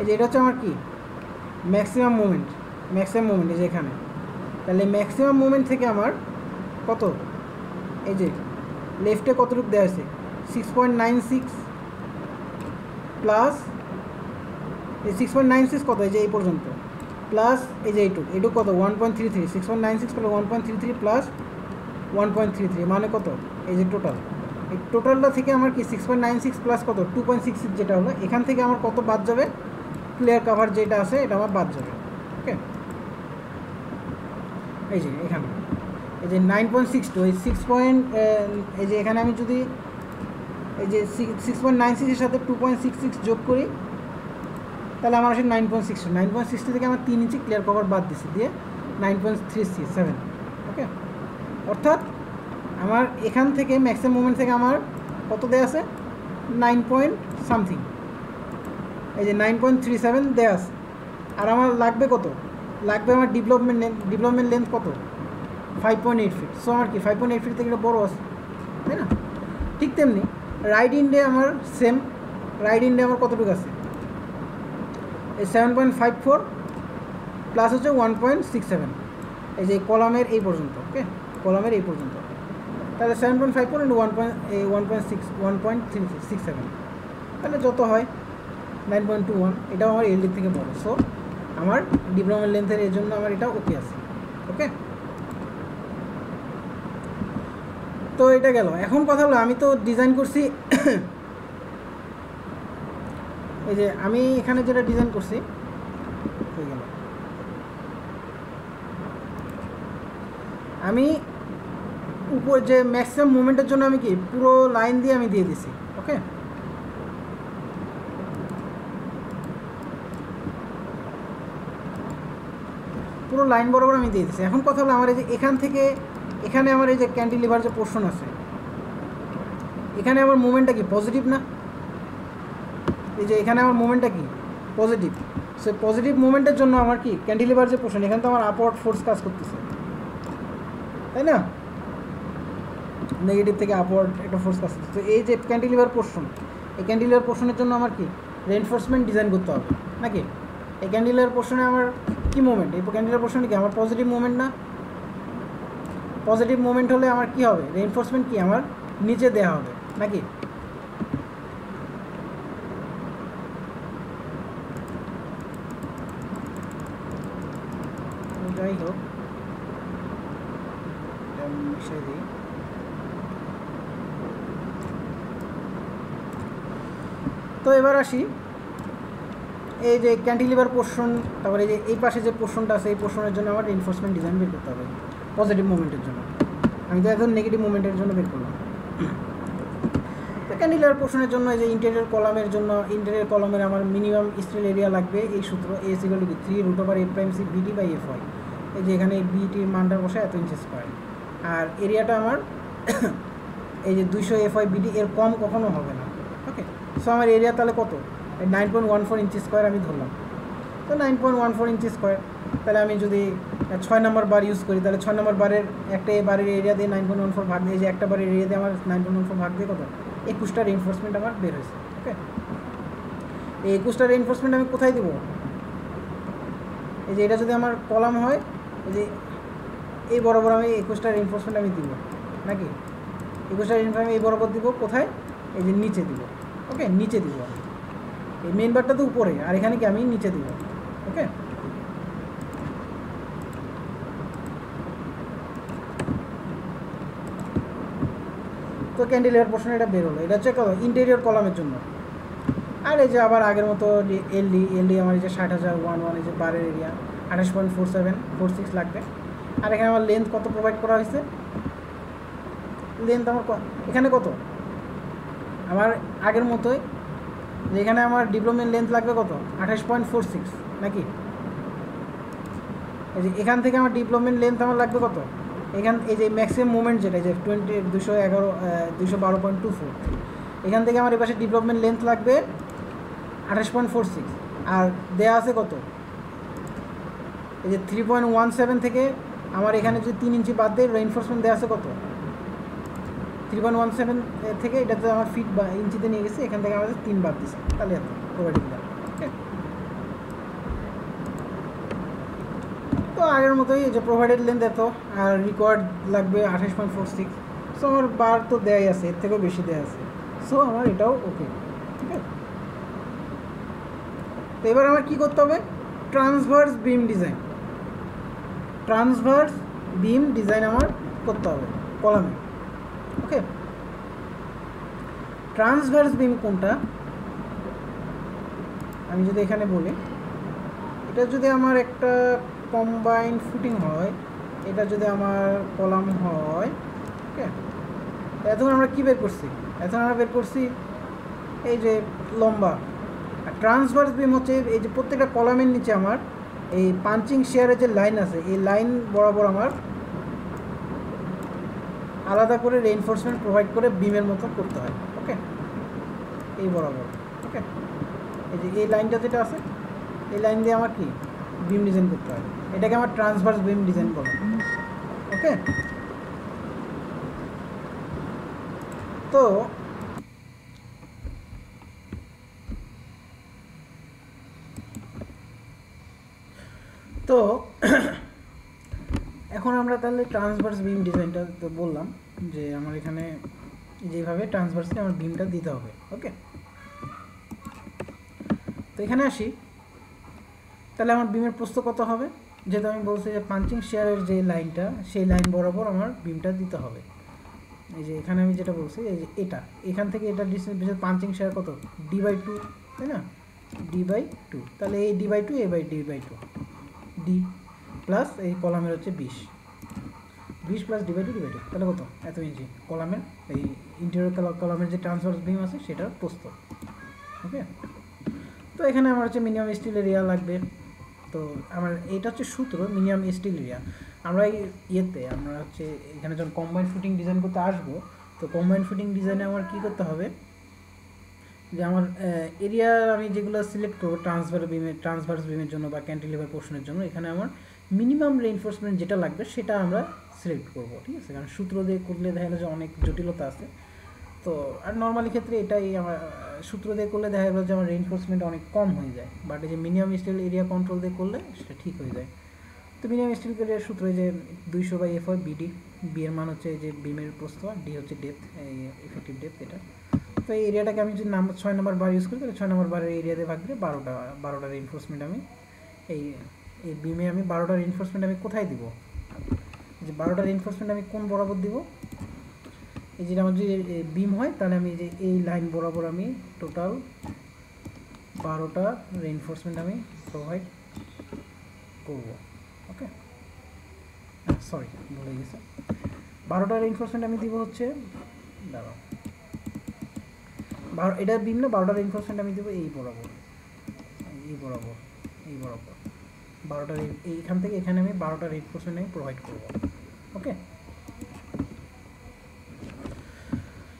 এই যে এটা হচ্ছে আমার কি? ম্যাক্সিমাম মুভমেন্ট ম্যাক্সিমাম মুভমেন্ট এই যে এখানে। তাহলে ম্যাক্সিমাম মুভমেন্ট থেকে আমার কত? এই যে লেফটে কতটুকু দেওয়া আছে six point nine six plus এই সিক্স পয়েন্ট নাইন সিক্স কত? এই যে এই পর্যন্ত। প্লাস এই যে এইটুক এইটুক কত? One point three three six point nine six plus one point three three plus one point three three মানে কত? এই যে টোটাল এই টোটালটা থেকে আমার কি six point nine six plus কত? টু পয়েন্ট সিক্স সিক্স যেটা হলো, এখান থেকে আমার কত বাদ যাবে? ক্লিয়ার কাভার যেটা আছে, এটা আমার বাদ যাবে। ওকে এই যে এখানে। এই যে নাইন পয়েন্ট সিক্স টু এই সিক্স পয়েন্ট এই যে এখানে আমি যদি, এই যে সিক্স পয়েন্ট নাইন সিক্সের সাথে টু পয়েন্ট সিক্স সিক্স যোগ করি তাহলে আমার আসে nine point six nine point sixty থেকে আমার তিন ইঞ্চি ক্লিয়ার কভার বাদ দিছি, দিয়ে nine point three seven okay অর্থাৎ আমার এখান থেকে ম্যাক্সিমাম মুভমেন্ট থেকে আমার কত দেওয়া আছে? নাইন পয়েন্ট সামথিং এই যে নাইন পয়েন্ট থ্রি সেভেন দেওয়া আছে। আর আমার লাগবে কত? লাগবে আমার ডেভেলপমেন্ট লেন্থ ডেভেলপমেন্ট লেন্থ কত? Five point eight feet so আমার কি ফাইভ পয়েন্ট এইট ফিট থেকে বড়ো আছে, তাই না? ঠিক তেমনি রাইট ইন্ডে আমার সেম রাইট ইন্ডে আমার কতটুকু আছে? এই seven point five four plus হচ্ছে ওয়ান পয়েন্ট সিক্স সেভেন এই যে কলামের এই পর্যন্ত ওকে কলামের এই পর্যন্ত। তাহলে seven point five four into one point এই one point six one point three six seven তাহলে যত হয় নাইন পয়েন্ট টু ওয়ান এটাও আমার এলডি থেকে বড়। সো আমার ডিপ্লোমার লেন্থের এর জন্য আমার এটা ওকে আছে ওকে তো এটা গেল। এখন কথা হলো, আমি তো ডিজাইন করছি এই যে আমি এখানে যেটা ডিজাইন করছি হয়ে আমি উপর যে ম্যাক্সিমাম মুভমেন্টের জন্য আমি কি, পুরো লাইন দিয়ে আমি দিয়ে দিছি ওকে পুরো লাইন বরাবর আমি দিয়ে দিচ্ছি এখন কথা হলো আমার এই যে এখান থেকে, এখানে আমার এই যে ক্যান্টিলিভার যে পোর্শন আছে, এখানে আমার মুভমেন্টটা কি পজিটিভ না? এই যে এখানে আমার মুভমেন্টটা কি? পজিটিভ সে পজিটিভ মুভমেন্টের জন্য আমার কি? ক্যান্টিলিভার যে পোর্শন এখানে তো আমার আপওয়ার্ড ফোর্স কাজ করতেছে। তাই না? নেগেটিভ থেকে আপওয়ার্ড একটা ফোর্স কাজ করতেছে। এই যে ক্যান্টিলিভার পোর্শন এই ক্যান্টিলিভার পোর্শনের জন্য আমার কি? রেনফোর্সমেন্ট ডিজাইন করতে হবে, নাকি? এই ক্যান্ডিলার পোর্শনে আমার কি মুভমেন্ট এই ক্যান্ডিলার পোর্শনে কি? আমার পজিটিভ মুভমেন্ট না? পজিটিভ মুভমেন্ট হলে আমার কি হবে? রেনফোর্সমেন্ট কি? আমার নিচে দেওয়া হবে, নাকি? যাই হোক। তো এবার আসি। এই যে ক্যান্টিলিভার পোর্শন তারপরে এই যে এই পাশে যে পোর্শনটা আছে, এই পোর্শনের জন্য আমার এনফোর্সমেন্ট ডিজাইন বের করতে হবে। পজিটিভ মুভমেন্টের জন্য। আমি তো এখন নেগেটিভ মুভমেন্টের জন্য বের করলাম। তো ক্যান্টিলিভার পোর্শনের জন্য এই যে ইন্টেরিয়র কলামের জন্য ইন্টেরিয়র কলামের আমার মিনিমাম স্টিল এরিয়া লাগবে। এই সূত্র A সিগল two three root over F prime C BD by F Y এই যে এখানে বিটির মানটা বসে এত ইঞ্চি স্কোয়ার আর এরিয়াটা আমার এই যে দুইশো এফ ওয়াই বিডি এর কম কখনো হবে না। ওকে সো আমার এরিয়া তাহলে কত? Nine point one four inch square আমি ধরলাম। তো nine point one four inch square তাহলে আমি যদি ছয় নম্বর বার ইউজ করি, তাহলে ছয় নম্বর বারের একটা বারের এরিয়া দিয়ে নাইন পয়েন্ট ওয়ান ফোর ভাগ দিয়ে যে একটা বারের এরিয়া দিয়ে আমার নাইন পয়েন্ট ওয়ান ফোর ভাগ দিয়ে কত? একুশটা রেনফোর্সমেন্ট আমার বের হয়েছে। ওকে এই একুশটা রেনফোর্সমেন্ট আমি কোথায় দেবো? এই যে এটা যদি আমার কলাম হয় যে এই বরাবর আমি একুশটা রেনফোর্সমেন্ট আমি দিব। নাকি? একুশটা রেনফোর্সমেন্ট এই বরাবর দিব। কোথায়? এই যে নিচে দিব। ওকে নিচে দিব এই মেন বারটা তো উপরে, আর এখানে কি আমি নিচে দিব? ওকে তো ক্যান্ডিলিয়ার পোর্শন এটা বের হলো। এটা হচ্ছে ইন্টেরিয়র কলামের জন্য। আর এই যে আবার আগের মতো এলডি এলডি আমার এই যে ষাট হাজার ওয়ান ওয়ান এই যে বারের এরিয়া আঠাশ point four seven four six লাগবে। আর এখানে আমার লেন্থ কত প্রোভাইড করা হয়েছে? লেন্থ আমার এখানে কত? আমার আগের মতোই। যে এখানে আমার ডিপ্লোমের লেন্থ লাগবে কত? আঠাশ পয়েন্ট ফোর সিক্স নাকি? এই যে এখান থেকে আমার ডিপ্লোমেন্ট লেন্থ আমার লাগবে কত? এখান এই যে ম্যাক্সিমাম মুভমেন্ট যেটা যে টোয়েন্টি দুশো এগারো দুশো বারো পয়েন্ট টু ফোর এখান থেকে আমার এপাশে ডিপ্লোমেন্ট লেন্থ লাগবে আঠাশ পয়েন্ট ফোর সিক্স আর দেয়া আছে কত? এই যে থ্রি পয়েন্ট ওয়ান সেভেন থেকে আমার এখানে যদি তিন ইঞ্চি বাদ দেয় রেইনফোর্সমেন্ট দেওয়া আছে কত? থ্রি পয়েন্ট ওয়ান সেভেন থেকে এটাতে আমার ফিট বা ইঞ্চিতে নিয়ে গেছে, এখান থেকে আমাদের তিন বাদ দিছে। তাহলে এত প্রোভাইডিং ওকে? তো আগের মতোই যে প্রোভাইডেড লেন্থ এত, আর রিকোয়ার্ড লাগবে আঠাশ পয়েন্ট ফোর সিক্স সো আমার বার তো দেয়াই আছে, এর থেকেও বেশি দেওয়া আছে। সো আমার এটাও ওকে ঠিক আছে? তো এবার আমার কী করতে হবে? Transverse beam design transverse beam design আমার করতে হবে, কলামে। ওকে? ট্রান্সভার্স বিম কোনটা? আমি যদি এখানে বলি, এটা যদি আমার একটা কম্বাইন ফুটিং হয়, এটা যদি আমার কলাম হয়, ওকে? এখন আমরা কী বের করছি? এখন আমরা বের করছি এই যে লম্বা। আর ট্রান্সভার্স বিম হচ্ছে এই যে প্রত্যেকটা কলামের নিচে আমার এই পাঞ্চিং শেয়ারের যে লাইন আছে, এই লাইন বরাবর আমার আলাদা করে রেইনফোর্সমেন্ট প্রোভাইড করে বিমের মতো করতে হয় ওকে এই বরাবর ওকে এই যে এই লাইনটা যেটা আছে, এই লাইন দিয়ে আমার কি? বিম ডিজাইন করতে হয়। এটাকে আমার ট্রান্সভার্স বিম ডিজাইন বলে ওকে তো তো, এখন আমরা তাহলে ট্রান্সভার্স বিম ডিজাইনটা তো বললাম যে আমার এখানে যেভাবে ট্রান্সভার্সলি আমার বিমটা দিতে হবে ওকে তো এখানে আসি। তাহলে আমার বিমের প্রস্থ কত হবে? যেহেতু আমি বলছি যে পাঞ্চিং শেয়ারের যে লাইনটা সেই লাইন বরাবর আমার বিমটা দিতে হবে। এই যে এখানে আমি যেটা বলছি, এই যে এটা, এখান থেকে এটা ডিস্টেন্স বিশেষ পাঞ্চিং শেয়ার কত? ডি বাই টু তাই না? ডি বাই টু তাহলে এই D by two A by D by two D plus এই কলামের হচ্ছে বিশ। বিশ plus D by two D by two তাহলে কত? এত ইঞ্চি। কলামের, এই ইন্টেরিয়র কলামের যে ট্রান্সফার বিম আছে, সেটার প্রস্থ। ওকে তো এখানে আমার হচ্ছে মিনিমাম স্টিল এরিয়া লাগবে। তো আমার, এটা হচ্ছে সূত্র মিনিমাম স্টিল এরিয়া আমরা এই ইয়েতে, আমরা হচ্ছে এখানে যখন কম্বাইন ফুটিং ডিজাইন করতে আসব, তো কম্বাইন ফুটিং ডিজাইনে আমার কী করতে হবে? যে আমার এরিয়া আমি যেগুলো সিলেক্ট করব ট্রান্সফার বিমের ট্রান্সভার্স বিমের জন্য বা ক্যান্টিলিভার পোর্শনের জন্য, এখানে আমার মিনিমাম রেইনফোর্সমেন্ট যেটা লাগবে সেটা আমরা সিলেক্ট করব, ঠিক আছে? কারণ সূত্র দিয়ে করলে দেখা গেলো যে অনেক জটিলতা আছে। তো, আর নর্মালি ক্ষেত্রে এটাই আমার সূত্র দিয়ে করলে দেখা গেলো যে আমার রেইনফোর্সমেন্ট অনেক কম হয়ে যায়। বাট এই যে মিনিমাম স্টিল এরিয়া কন্ট্রোল দিয়ে করলে সেটা ঠিক হয়ে যায়। তো মিনিমাম স্টিল এরিয়ার সূত্র যে দুইশো বাই এফ হয় বিডি বি এর মান হচ্ছে যে বিমের প্রস্থ ডি হচ্ছে ডেপথ এই ইফেক্টিভ ডেপথ এটা। তো এই এরিয়াটাকে আমি যদি নাম্বার ছয় নম্বর বার ইউজ করি, তাহলে ছয় নম্বর বারের এরিয়া দিয়ে ভাগ দিলে বারোটা বারোটা রেইনফোর্সমেন্ট আমি এই এই বিমে আমি বারোটা রেইনফোর্সমেন্ট আমি কোথায় দিব? যে বারোটা রেইনফোর্সমেন্ট আমি কোন বরাবর দিব? এই যেটা আমার যদি বিম হয়, তাহলে আমি যে এই লাইন বরাবর আমি টোটাল বারোটা রেইনফোর্সমেন্ট আমি প্রোভাইড করব। ওকে সরি ভুলে গেছে। বারোটা রেইনফোর্সমেন্ট আমি দিব হচ্ছে দাঁড়াও। বারো, এটা বিম না বারোটা রেইনফোর্সমেন্ট আমি দেবো, এই বরাবর। এই বরাবর এই বরাবর। বারোটা এইখান থেকে এখানে আমি বারোটা রেইনফোর্সমেন্ট আমি প্রোভাইড করব ওকে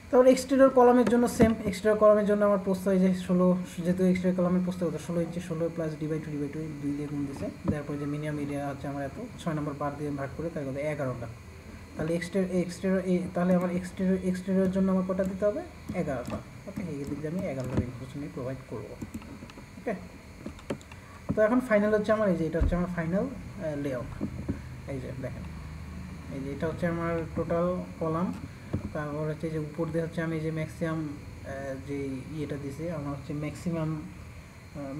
তারপর এক্সটেরিয়র কলামের জন্য সেম এক্সটেরিয়র কলামের জন্য আমার প্রস্ত হয় যে ষোলো, যেহেতু এক্সটেরিয়র কলামের প্রস্ত হতো ষোলো ইঞ্চি ষোলো plus divide two divide two দুই দিয়ে গুণ দিছে। তারপর যে মিনিমাম এরিয়া হচ্ছে আমার এত, ছয় নম্বর বার দিয়ে ভাগ করে তাই কত এগারোটা। তাহলে এক্সটের এক্সটেরিয়র তাহলে আমার এক্সটেরিয়র এক্সটেরিয়র জন্য আমার কটা দিতে হবে? এগারোটা। ওকে এই দিক দিয়ে আমি এগারোটা ইনফরমেশন প্রোভাইড করব। ওকে তো এখন ফাইনাল হচ্ছে আমার, এই যে এটা হচ্ছে আমার ফাইনাল লেআউট এই যে দেখেন। এই যে এটা হচ্ছে আমার টোটাল কলাম তারপর হচ্ছে যে উপর দিয়ে হচ্ছে আমি যে ম্যাক্সিমাম যে ইয়েটা দিছে, আমার হচ্ছে ম্যাক্সিমাম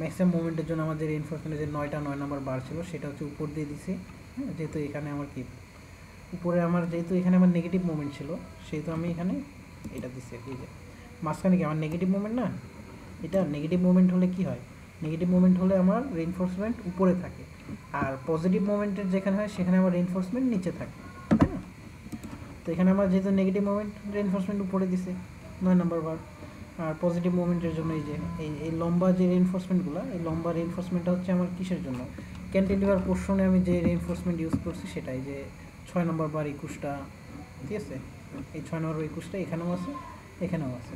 ম্যাক্সিমাম মুভমেন্টের জন্য আমার যে রেনফোর্সমেন্টের যে নয়টা, নয় নাম্বার বার ছিল, সেটা হচ্ছে উপর দিয়ে দিছি। হ্যাঁ যেহেতু এখানে আমার কি উপরে আমার যেহেতু এখানে আমার নেগেটিভ মুভমেন্ট ছিল, সেহেতু আমি এখানে এটা দিছি এই যে মাঝখানে কি আমার নেগেটিভ মুভমেন্ট না? এটা নেগেটিভ মুভমেন্ট হলে কি হয়? নেগেটিভ মুভমেন্ট হলে আমার রেনফোর্সমেন্ট উপরে থাকে, আর পজিটিভ মুভমেন্টের যেখানে হয়, সেখানে আমার রেনফোর্সমেন্ট নিচে থাকে, তাই না? তো এখানে আমার যেহেতু নেগেটিভ মুভমেন্ট রেনফোর্সমেন্ট উপরে দিছে, নয় নম্বর বার। আর পজিটিভ মুভমেন্টের জন্য এই যে, এই এই লম্বা যে রেনফোর্সমেন্টগুলো এই লম্বা রেনফোর্সমেন্টটা হচ্ছে আমার কিসের জন্য? ক্যান্টিলিভার পোর্শনে আমি যে রেনফোর্সমেন্ট ইউজ করছি সেটাই, যে ছয় নম্বর বার একুশটা, ঠিক আছে? এই ছয় নম্বর একুশটা এখানেও আছে এখানেও আছে।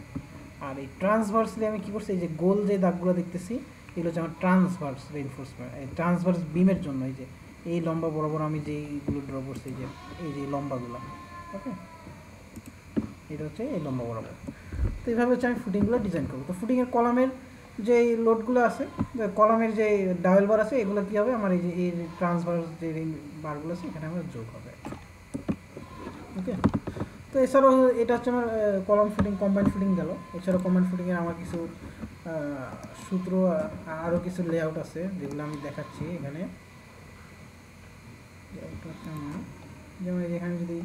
আর এই ট্রান্সভার্সলি আমি কী করছি? এই যে গোল যে দাগগুলো দেখতেছি, এগুলো হচ্ছে আমার ট্রান্সভার্স রেনফোর্সমেন্ট এই ট্রান্সভার্স বিমের জন্য, এই যে এই লম্বা বরাবর আমি যেইগুলো ড্র করছি যে, এই যে লম্বাগুলো ওকে এটা হচ্ছে এই লম্বা বরাবর তো এইভাবে হচ্ছে আমি ফুটিংগুলো ডিজাইন করব। তো ফুটিংয়ের কলামের যে লোডগুলো আছে কলামের যে ডাবল বার আছে, এগুলো কী হবে? আমার এই যে, এই ট্রান্সভার্স যে বারগুলো আছে, এখানে আমার যোগ হবে। ওকে তো এছাড়াও এটা হচ্ছে আমার কলম ফুটিং কম্বাইন ফুটিং গেল। এছাড়াও কম্বাইন ফুটিংয়ের আমার কিছু সূত্র আরও কিছু লেআউট আছে, যেগুলো আমি দেখাচ্ছি এখানে। যেমন এখানে যদি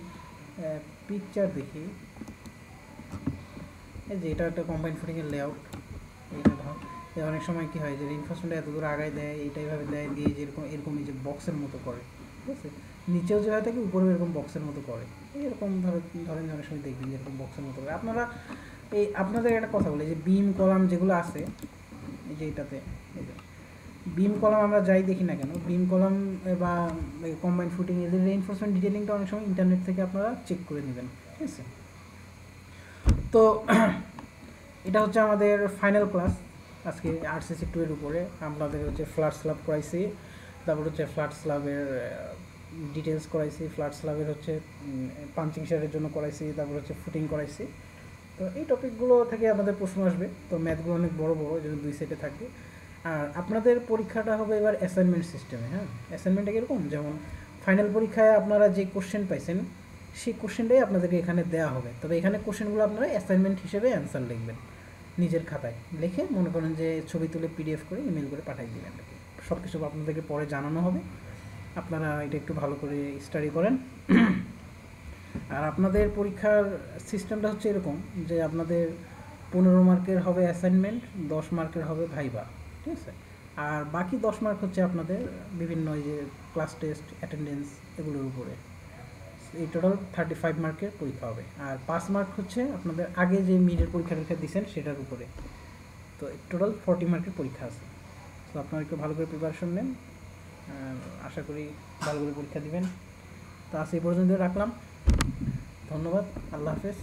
পিকচার দেখি, এই যে এটা একটা কম্বাইন ফুটিংয়ের লেআউট এইটা ধর অনেক সময় কী হয় যে রিনফোর্সমেন্ট এত দূর আগায় দেয় এইটাইভাবে দেয়, দিয়ে যেরকম এরকম এই যে বক্সের মতো করে, ঠিক আছে? নিচেও যে হয় থাকে উপরেও এরকম বক্সের মতো করে। এরকম ধরো, ধরেন অনেক সময় দেখবেন যেরকম বক্সের মতো করে। আপনারা এই, আপনাদের একটা কথা বলি, যে বিম কলাম যেগুলো আছে, এই যে এটাতে বিম কলাম আমরা যাই দেখি না কেন বিম কলাম বা কম্বাইন ফুটিং এদের রেইনফোর্সমেন্ট ডিটেলিংটা অনেক সময় ইন্টারনেট থেকে আপনারা চেক করে নেবেন, ঠিক আছে? তো এটা হচ্ছে আমাদের ফাইনাল ক্লাস আজকে আরসিসি টু এর উপরে। আপনাদের হচ্ছে ফ্ল্যাট স্ল্যাব করাইছি তারপর হচ্ছে ফ্ল্যাট স্ল্যাবের ডিটেলস করাইছি ফ্ল্যাট স্ল্যাবের হচ্ছে পাঞ্চিং শেয়ারের জন্য করাইছি, তারপর হচ্ছে ফুটিং করাইছি। তো এই টপিকগুলো থেকে আমাদের প্রশ্ন আসবে। তো ম্যাথগুলো অনেক বড় বড় যেন দুই সেটে থাকবে আর আপনাদের পরীক্ষাটা হবে এবার অ্যাসাইনমেন্ট সিস্টেমে হ্যাঁ? অ্যাসাইনমেন্টটা কীরকম? যেমন ফাইনাল পরীক্ষায় আপনারা যে কোশ্চেন পাইছেন, সেই কোশ্চেনটাই আপনাদেরকে এখানে দেওয়া হবে। তবে এখানে কোশ্চেনগুলো আপনারা অ্যাসাইনমেন্ট হিসেবে অ্যান্সার লিখবেন, নিজের খাতায়। লিখে মনে করেন যে ছবি তুলে পিডিএফ করে ইমেল করে পাঠিয়ে দিবেন। সব কিছু আপনাদেরকে পরে জানানো হবে। আপনারা এটা একটু ভালো করে স্টাডি করেন। আর আপনাদের পরীক্ষার সিস্টেমটা হচ্ছে এরকম যে আপনাদের পনেরো মার্কের হবে অ্যাসাইনমেন্ট দশ মার্কের হবে ভাইবা ঠিক আছে? আর বাকি দশ মার্ক হচ্ছে আপনাদের বিভিন্ন এই যে ক্লাস টেস্ট অ্যাটেন্ডেন্স এগুলোর উপরে। এই টোটাল থার্টি ফাইভ মার্কের পরীক্ষা হবে। আর পাঁচ মার্ক হচ্ছে আপনাদের আগে যে মিডের পরীক্ষা টরীক্ষা দিচ্ছেন সেটার উপরে। তো টোটাল ফর্টি মার্কের পরীক্ষা আছে। তো আপনারা একটু ভালো করে প্রিপারেশন নেন। আশা করি ভালো করে পরীক্ষা দিবেন। তো আজ এই পর্যন্ত রাখলাম। ধন্যবাদ। আল্লাহ হাফেজ।